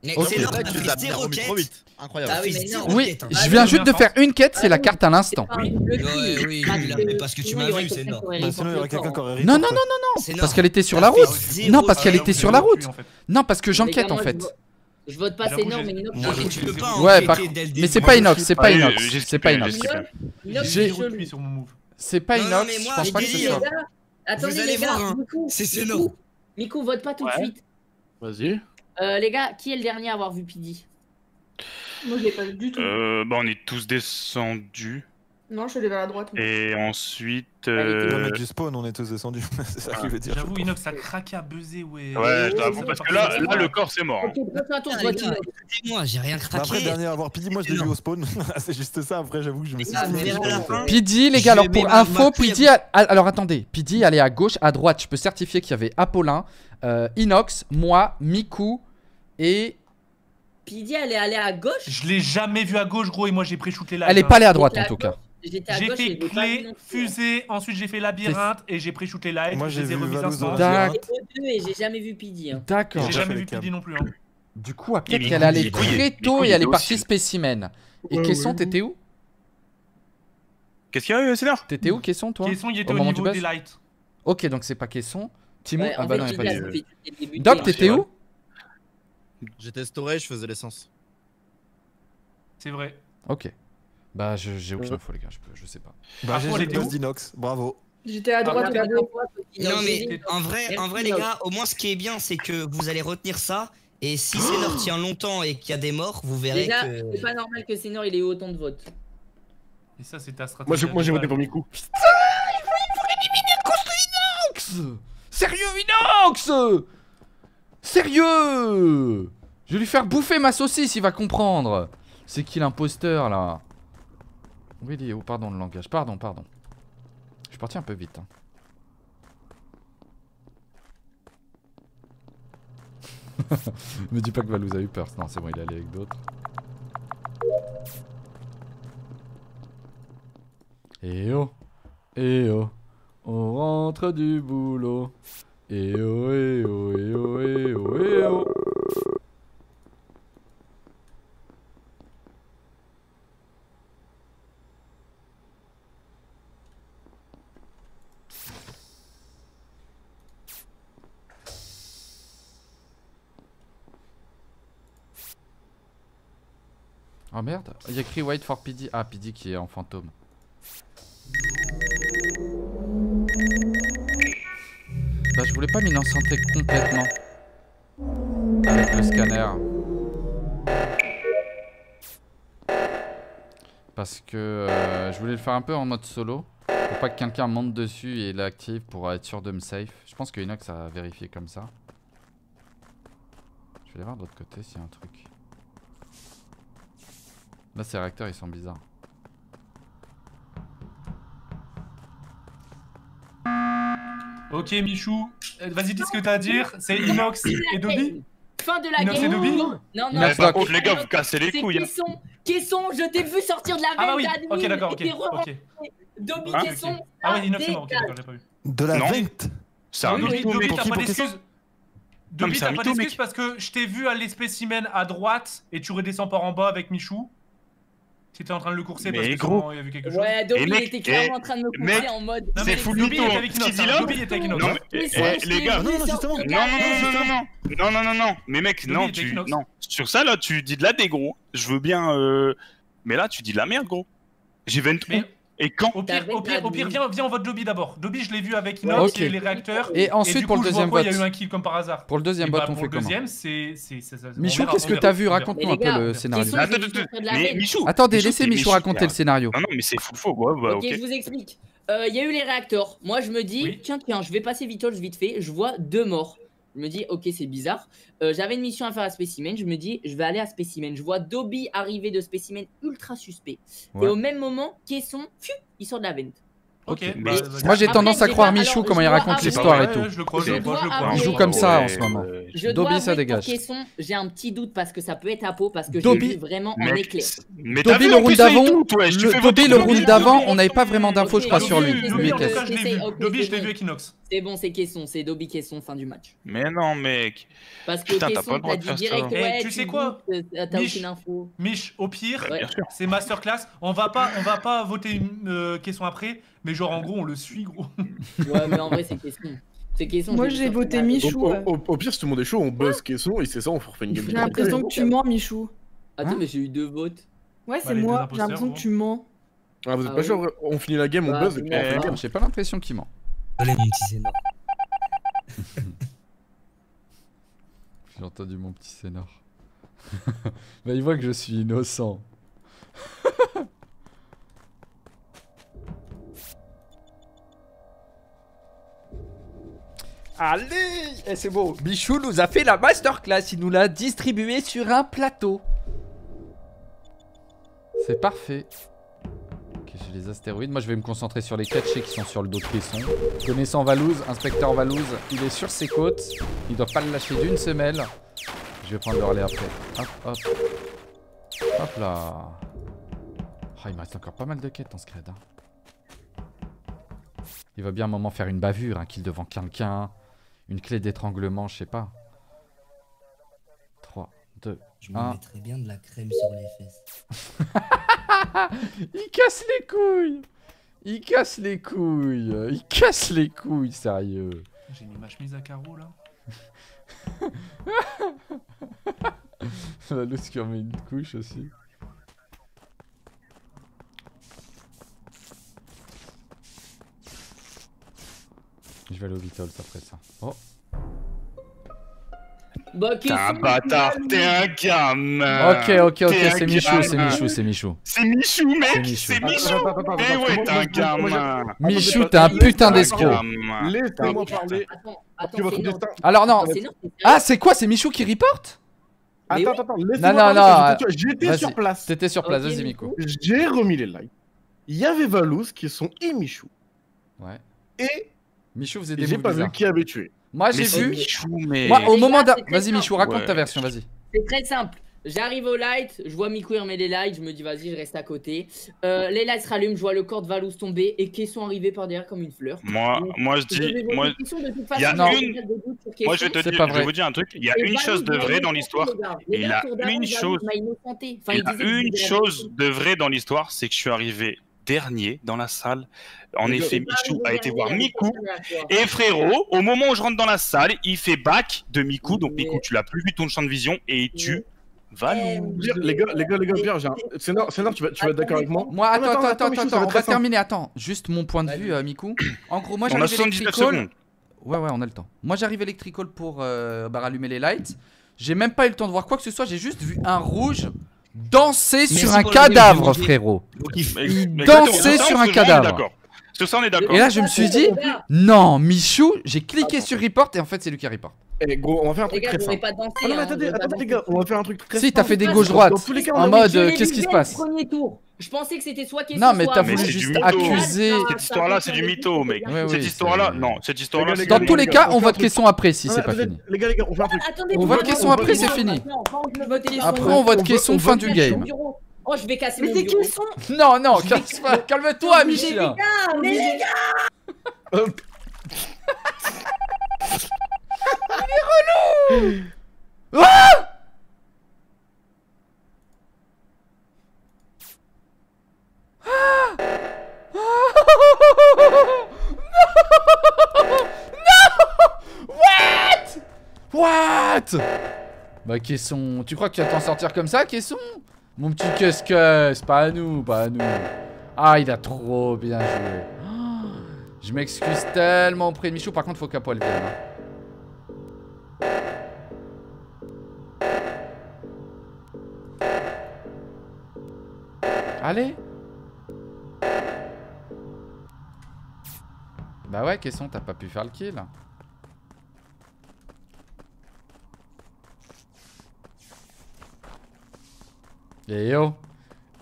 Mec, Ok. c'est Nord, t'as zéro quête. vite. Incroyable. Ah oui, non. Oui, quête, hein. je Ah, viens oui, juste de faire une quête, c'est la carte à l'instant. Oui, Parce oui, que mais parce que tu m'as vu, c'est Nord. Bah, aurait Non non non non non parce Nord. qu'elle était sur la route. Non parce qu'elle était sur la route. Non parce que Les j'enquête en fait. Je vote- Je pas c'est non, j'ai- mais Inox. Non, mais tu peux pas Ouais, par- Mais c'est pas Inox, c'est pas Inox, c'est pas Inox. J'ai- sur mon move. C'est pas Inox, je moi, pense pas que ce soit. attendez les gars, hein. Miku, C'est- c'est Miku, vote pas tout de suite. Vas-y. Euh, les gars, qui est le dernier à avoir vu Pidi Moi, je l'ai pas vu du tout. Euh, bah, on est tous descendus. Non, je l'ai vers la droite. moi. Et ensuite. Le euh, mec du spawn, on est tous descendus. c'est ça qu'il veut dire. J'avoue, Inox, ça craqué à buzzer, ouais. Ouais, je t'avoue, parce que là, là, le corps, c'est mort. hein. Ok, prochain tour, Ah, je vote les gars, Inox. Moi, j'ai rien Bah après, craqué. dernier à avoir pidi, moi je l'ai vu au spawn. c'est juste ça, après j'avoue que je me suis Ah, dit, mais à la fin, Pidi, les gars, alors pour info, Pidi. a- a- Alors attendez, Pidi allait à gauche, à droite. Je peux certifier qu'il y avait Apollin, euh, Inox, moi, Miku et. Pidi, elle est allée à gauche? Je l'ai jamais vu à gauche, gros, et moi j'ai pris shoot les lights. Elle est hein. pas allée à droite en tout cas. Gauche, J'étais à J'ai fait clé, fusée, ensuite j'ai fait labyrinthe et j'ai pris shoot les lights. Moi, je j'ai les ai vu remis deux et j'ai jamais vu Pidi. hein. D'accord. J'ai jamais vu. Pidi non plus. Hein. Du coup, qu'elle Miku, allait très tôt et elle est partie spécimen. Et Caisson, ouais. t'étais où? Qu'est-ce qu'il y a eu, Cédar? T'étais où, Caisson, toi? Caisson, il était Au niveau du des lights. Ok, donc c'est pas Caisson. Timon Ah bah non, il pas elle elle. Doc, t'étais où? J'étais storage, je faisais l'essence. C'est vrai. Ok. Bah, j'ai aucune info, les gars, je, peux, je sais pas. Bah, Ah, j'ai deux. d'Inox, bravo. J'étais à droite Ah, début. Non, mais en vrai, en vrai, les gars, au moins ce qui est bien, c'est que vous allez retenir ça. Et si c'est Nord tient longtemps et qu'il y a des morts, vous verrez Déjà, que. c'est pas normal que Sénor il ait eu autant de votes. Et ça, c'est ta stratégie. Moi, j'ai- voté pour Miku. Inox Sérieux, Inox Sérieux Je vais lui faire bouffer ma saucisse, il va comprendre. C'est qui l'imposteur, là? Oui, il Pardon le langage. Pardon, pardon. Je suis parti un peu vite. hein. Me dis pas que Valouz a eu peur. Non, c'est bon, il est allé avec d'autres. Eh oh Eh oh On rentre du boulot Eh oh, eh oh, eh oh, eh oh, eh oh Ah merde, il y a écrit wait for PD. Ah, PD qui est en fantôme. Bah, je voulais pas m'innocenter complètement. Avec le scanner. Parce que euh, je voulais le faire un peu en mode solo. Pour pas que quelqu'un monte dessus et l'active pour être sûr de me safe. Je pense que Inox a vérifié comme ça. Je vais aller voir de l'autre côté s'il y a un truc. Là ces réacteurs ils sont bizarres. Ok Michou, euh, vas-y dis ce que t'as à dire. C'est Inox et Dobby Fin de la Inox game. et Dobby Non, non. Mais par contre, les gars, vous cassez les couilles. hein. Caisson, Caisson, je t'ai vu sortir de la Ah bah oui, d'admin ok d'accord, ok. t'es ok. re-rentré. Dobby Hein Caisson, Ah ça ouais, Inox c'est mort, ok d'accord, j'ai pas vu. De la Non. vente C'est un Dobby, Dobby, t'as pas pour d'excuse mais Dobby, t'as pas mytho, d'excuse mec. parce que je t'ai vu aller spécimen à droite et tu redescends par en bas avec Michou. Si t'es en train de le courser mais parce que gros. il y a quelque chose. Ouais, Dobby il était clairement eh, en train de me courser en mode. C'est full Dobby hein. était avec Dobby était avec Kinox. Non, eh, les gars, non, non. Non, non, non, non, non, non, non, non. Mais mec, non, tu, non. Sur ça là, tu dis de la dé, gros. Je veux bien, euh, mais là, tu dis de la merde, gros. J'ai 23. Et quand Au pire, au pire, au pire, viens, viens, on vote Dobby d'abord. Dobby, je l'ai vu avec Ouais, Inox et les réacteurs. Et ensuite du pour le deuxième vote. Il y a eu un kill comme par hasard. Pour le deuxième vote bah, on pour fait comment deuxième, c'est. Michou qu'est-ce que t'as vu? Raconte-nous un peu le scénario. Attendez laissez Michou raconter le frère. scénario. Non, non, mais c'est full faux, ok, je vous explique. Euh, Il y a eu les réacteurs. Moi, je me dis, tiens, tiens, je vais passer Vitols vite fait. Je vois deux morts. Je me dis, ok, c'est bizarre. Euh, J'avais une mission à faire à Specimen. Je me dis, je vais aller à Specimen. Je vois Dobby arriver de Specimen ultra suspect. Ouais. Et au même moment, Caisson, il sort de la vente. Ok, Mais- bah. Moi j'ai tendance à j'ai croire Michou alors, comment il raconte l'histoire et tout. ouais, Je le crois, je Je crois, je le crois. Il joue comme ça en ce moment. ouais. Je Dobby, ça dégage. J'ai un petit doute parce que ça peut être Apo parce que l'ai vu vraiment en éclair. Dobby le round d'avant, Dobby le round d'avant, on n'avait pas vraiment d'infos je crois sur lui. Dobby, je l'ai vu. Avec Inox. C'est bon, c'est Caisson, c'est Dobby Caisson, fin du match. Mais non, mec. Parce que Putain, t'as pas Caisson, le droit t'as de dit direct, ça. ouais, Eh, tu sais quoi euh, T'as Mich- aucune info. Mich, au pire, Ouais. C'est masterclass. On va pas, on va pas voter une euh, question après, mais genre en gros on le suit gros. Ouais, mais en vrai, c'est Caisson. C'est Caisson. Moi, j'ai voté. Michou. Au, ouais. au- au pire, si tout le monde est chaud, on buzz Caisson et c'est ça, on refait une game. J'ai l'impression que tu mens, Michou. Attends, Hein mais j'ai eu deux votes. Ouais, Bah, c'est deux moi. J'ai l'impression que tu mens. Ah, vous êtes Ah pas oui. sûr On finit la game, on Bah, buzz et puis on fait game. J'ai pas l'impression qu'il ment. Allez, mon petit Zénor. J'ai entendu mon petit Sénor. bah il voit que je suis innocent. Allez Et c'est beau Bichou nous a fait la masterclass, il nous l'a distribué sur un plateau. C'est parfait. Ok, j'ai les astéroïdes. Moi, je vais me concentrer sur les cachets qui sont sur le dos de caisson. Connaissant Valouz, inspecteur Valouz, il est sur ses côtes. Il doit pas le lâcher d'une semelle. Je vais prendre le relais après. Hop, hop. Hop là. Oh, il me reste encore pas mal de quêtes en scred. hein. Il va bien un moment faire une bavure, un kill devant quelqu'un. Une clé d'étranglement, je sais pas. 3, 2, Je me 1. mettrais bien de la crème sur les fesses. Il casse les couilles Il casse les couilles Il casse les couilles, sérieux J'ai mis ma chemise à carreaux là. La lousse qui en met une couche aussi. Je vais aller au Vitals après ça. Oh Bah, un bâtard, t'es un gamin. Ok, ok, ok, c'est Michou, c'est. Michou, c'est Michou. C'est Michou, mec, Michou. c'est Michou. Attends, ouais, t'es un gamin. Michou, t'es un putain d'escroc. Laissez-moi parler. Alors non c'est Ah, c'est quoi C'est Michou qui reporte Attends, attends, laissez-moi Non, parler, j'étais- sur place. T'étais sur place, vas-y. Miko. J'ai remis les lives. Il y avait Valouz qui sont et Michou. Ouais. Et Michou faisait des j'ai pas vu qui avait tué. Moi j'ai vu... Michou, mais. Moi au moment d'un... Vas-y Michou, raconte Ouais. ta version, vas-y. C'est très simple. J'arrive au light, je vois Miku remet les lights, je me dis vas-y, je reste à côté. Euh, les lights se rallument, je vois le corps de Valouz tomber et Caisson arriver par derrière comme une fleur. Moi, Donc, moi je dis, moi, il y a une- moi je vais te dire, pas je vais vous dire un truc. Il y a Et une Valouz chose de vrai dans l'histoire. Il a une chose. Il a une de vrai dans l'histoire, c'est que je suis arrivé dernier dans la salle. En effet, Michou a été voir Miku. Et frérot, au moment où je rentre dans la salle, il fait back de Miku. Donc Miku, tu l'as plus vu ton champ de vision et il tue Valou. Pierre, les gars, les gars, les gars, Pierre, un... Sénard, Sénard, tu vas, tu vas être d'accord avec moi Moi, attends, Attends, attends, attends, Michou, on va terminer. Attends, juste mon point de vue, euh, Miku. En gros, moi On a j'arrive 79 Electricall. secondes. Ouais, ouais, on a le temps. Moi j'arrive Electrical pour euh, bah, rallumer les lights. J'ai même pas eu le temps de voir quoi que ce soit. J'ai juste vu un rouge danser sur un cadavre, frérot. Danser sur un cadavre. Sur ça, on est d'accord. Et là, je me suis dit, non, Michou, j'ai cliqué sur report et en fait, c'est lui qui report. Eh gros, on va faire un truc Les gars, très simple. pouvez pas danser. Non, mais attendez, vous pouvez pas attendez, les danser. gars, on va faire un truc très Si, t'as fait des on En mode, qu'est-ce qui se passe premier tour. Je pensais que c'était soit question Non, mais t'as voulu juste accuser. Cette histoire-là, c'est du mytho, mec. Cette histoire-là, non, cette histoire-là, Dans tous les cas, on vote question après si c'est pas fini. Les gars, les gars, on fait un truc. On vote question on après, c'est fini. Après, on vote on question fin du game. Oh, je vais casser Mais mon c'est bureau. qui sont Non, non, calme- calme-toi, Mais les Michel. gars, mais les gars Hop. Ah What? What? Bah Caisson, tu crois que tu vas t'en sortir comme ça, Caisson Mon petit caisse-caisse, pas à nous, pas à nous. Ah, il a trop bien joué. Je m'excuse tellement auprès de Michou, par contre, faut qu'Apo elle vienne. hein. Allez Bah ouais, Caisson, t'as pas pu faire le kill. Eh yo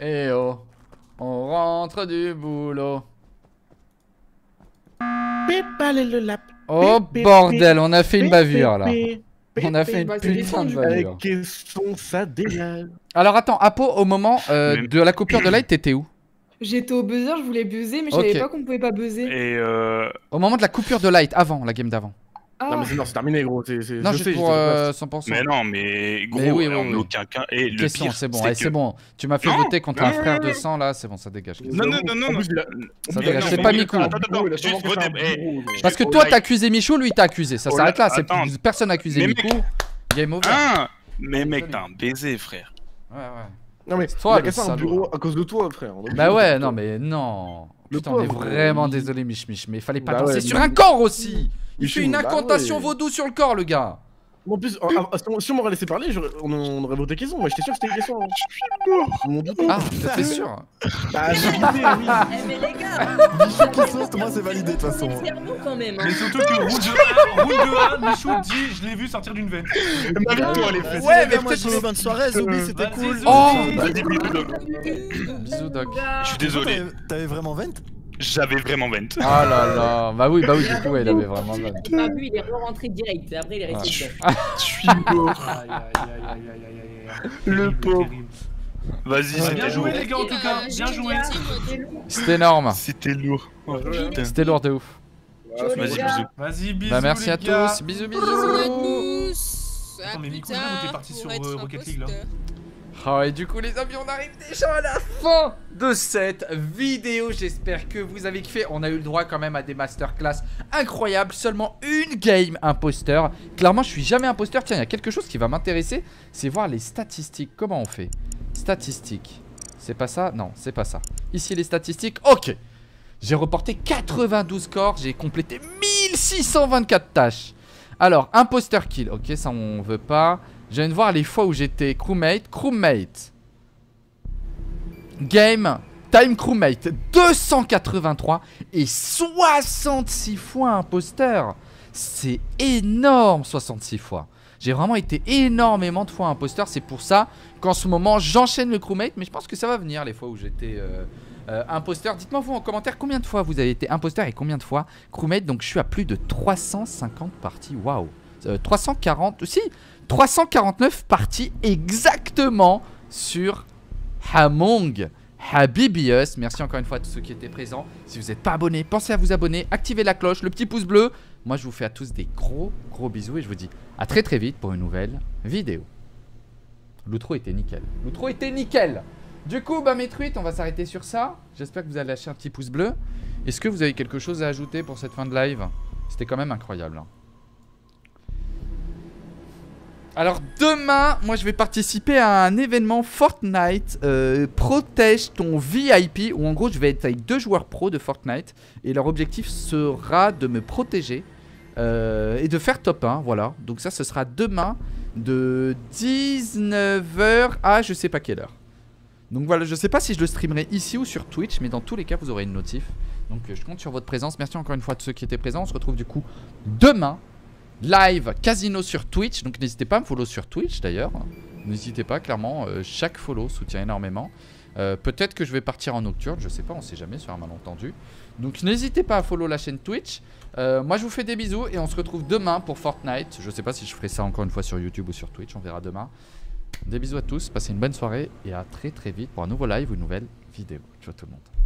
Eh yo On rentre du boulot. Oh bordel, on a fait une bavure là. On a fait une Bah, putain de ça dégage. Alors attends, Apo, au moment euh, Mais- de la coupure de light, t'étais où? J'étais au buzzer, je voulais buzzer, mais je savais pas qu'on pouvait pas buzzer. Et euh, Au moment de la coupure de light, avant la game d'avant. Non, Ah, mais c'est non, c'est terminé, gros. c'est- c'est- Non, je pour euh, sur 100%. mais non, mais gros, Mais oui, oui, aucun cas. Et le Question, pire, c'est bon, c'est que- c'est bon. Tu m'as fait Non, voter contre un non, frère non, de non. sang là, c'est bon, ça dégage. Non, non, non, non, non. Ça dégage, non, c'est pas eh, genre. Parce que au toi t'as accusé Michou, lui t'as accusé. Ça Au s'arrête là, c'est personne n'a accusé Miku. Game over. Hein Mais mec, t'as un baiser, frère. Ouais, ouais. Non, mais Toi, il a cassé un bureau à cause de toi, frère. Bah ouais, non mais non. Putain, on est vraiment désolé Mich Mich, mais il fallait pas Bah danser sur un corps aussi. Il fait une bah incantation vaudou sur le corps le gars. En plus, si on- si on m'aurait laissé parler, on, on aurait voté question. Moi, j'étais sûr que c'était une question. hein. Je m'en doutais. Ah, t'es sûr Bah, j'ai oui. Eh, mais les gars, Michel qui saute, moi c'est validé de toute façon. quand même. hein. Mais surtout que round de 1, round de 1, Michou dit je l'ai vu sortir d'une veine. Ma victoire, elle est faite. Ouais, mais peut-être dis bonne soirée, Zombie, c'était Vas-y, cool. Oh bisous, Doc. Bisous Doc. Je suis désolé. T'avais- T'avais vraiment 20 J'avais vraiment vent. Ah là là. Bah oui, bah oui, du coup, ouais, il avait vraiment mal. Il a vu, il est re-rentré direct. Après, il est resté dedans. Je suis mort. Aïe, aïe, aïe, aïe, aïe, aïe, aïe. Le pauvre. Vas-y, Bien c'était joué les gars en tout cas, bien joué. C'était énorme. C'était lourd. Oh. C'était lourd de ouf. Vas-y, bisous. Vas-y, bisous. Bah merci les à gars. tous. Bisous, Bisous à bisous. tous. À Attends, mais où t'es parti sur, euh, Rocket League, là. Ah et du coup les amis on arrive déjà à la fin de cette vidéo. J'espère que vous avez kiffé. On a eu le droit quand même à des masterclass incroyables. Seulement une game imposteur. Clairement je suis jamais imposteur. Tiens il y a quelque chose qui va m'intéresser. C'est voir les statistiques. Comment on fait? Statistiques. C'est pas ça? Non c'est pas ça. Ici les statistiques. Ok. J'ai reporté 92 scores. J'ai complété 1624 tâches. Alors imposteur kill. Ok ça on veut pas je viens de voir les fois où j'étais crewmate. Crewmate. Game. Time crewmate. 283 et 66 fois imposteur. C'est énorme 66 fois. J'ai vraiment été énormément de fois imposteur. C'est pour ça qu'en ce moment j'enchaîne le crewmate. Mais je pense que ça va venir les fois où j'étais euh, euh, imposteur. Dites-moi vous en commentaire combien de fois vous avez été imposteur et combien de fois crewmate? Donc je suis à plus de 350 parties. Waouh. Euh, 340. Si 349 parties exactement sur Hamong Habibius. Merci encore une fois à tous ceux qui étaient présents. Si vous n'êtes pas abonné, pensez à vous abonner, activez la cloche, le petit pouce bleu. Moi, je vous fais à tous des gros, gros bisous et je vous dis à très très vite pour une nouvelle vidéo. L'outro était nickel. L'outro était nickel. Du coup, bah mes truites, on va s'arrêter sur ça. J'espère que vous allez lâcher un petit pouce bleu. Est-ce que vous avez quelque chose à ajouter pour cette fin de live? C'était quand même incroyable. hein. Alors demain, moi je vais participer à un événement Fortnite euh, Protège ton VIP où en gros je vais être avec deux joueurs pro de Fortnite et leur objectif sera de me protéger euh, et de faire top 1, voilà. Donc ça ce sera demain de 19h à je sais pas quelle heure. Donc voilà, je sais pas si je le streamerai ici ou sur Twitch, mais dans tous les cas, vous aurez une notif. Donc euh, je compte sur votre présence. Merci encore une fois de ceux qui étaient présents. On se retrouve du coup demain, live casino sur Twitch. Donc n'hésitez pas à me follow sur Twitch d'ailleurs. N'hésitez pas, clairement, euh, chaque follow soutient énormément. Euh, peut-être que je vais partir en nocturne, je sais pas, on sait jamais sur un malentendu. Donc n'hésitez pas à follow la chaîne Twitch. moi je vous fais des bisous et on se retrouve demain pour Fortnite. Je sais pas si je ferai ça encore une fois sur YouTube ou sur Twitch, on verra demain. Des bisous à tous, passez une bonne soirée et à très très vite pour un nouveau live ou une nouvelle vidéo. Ciao tout le monde.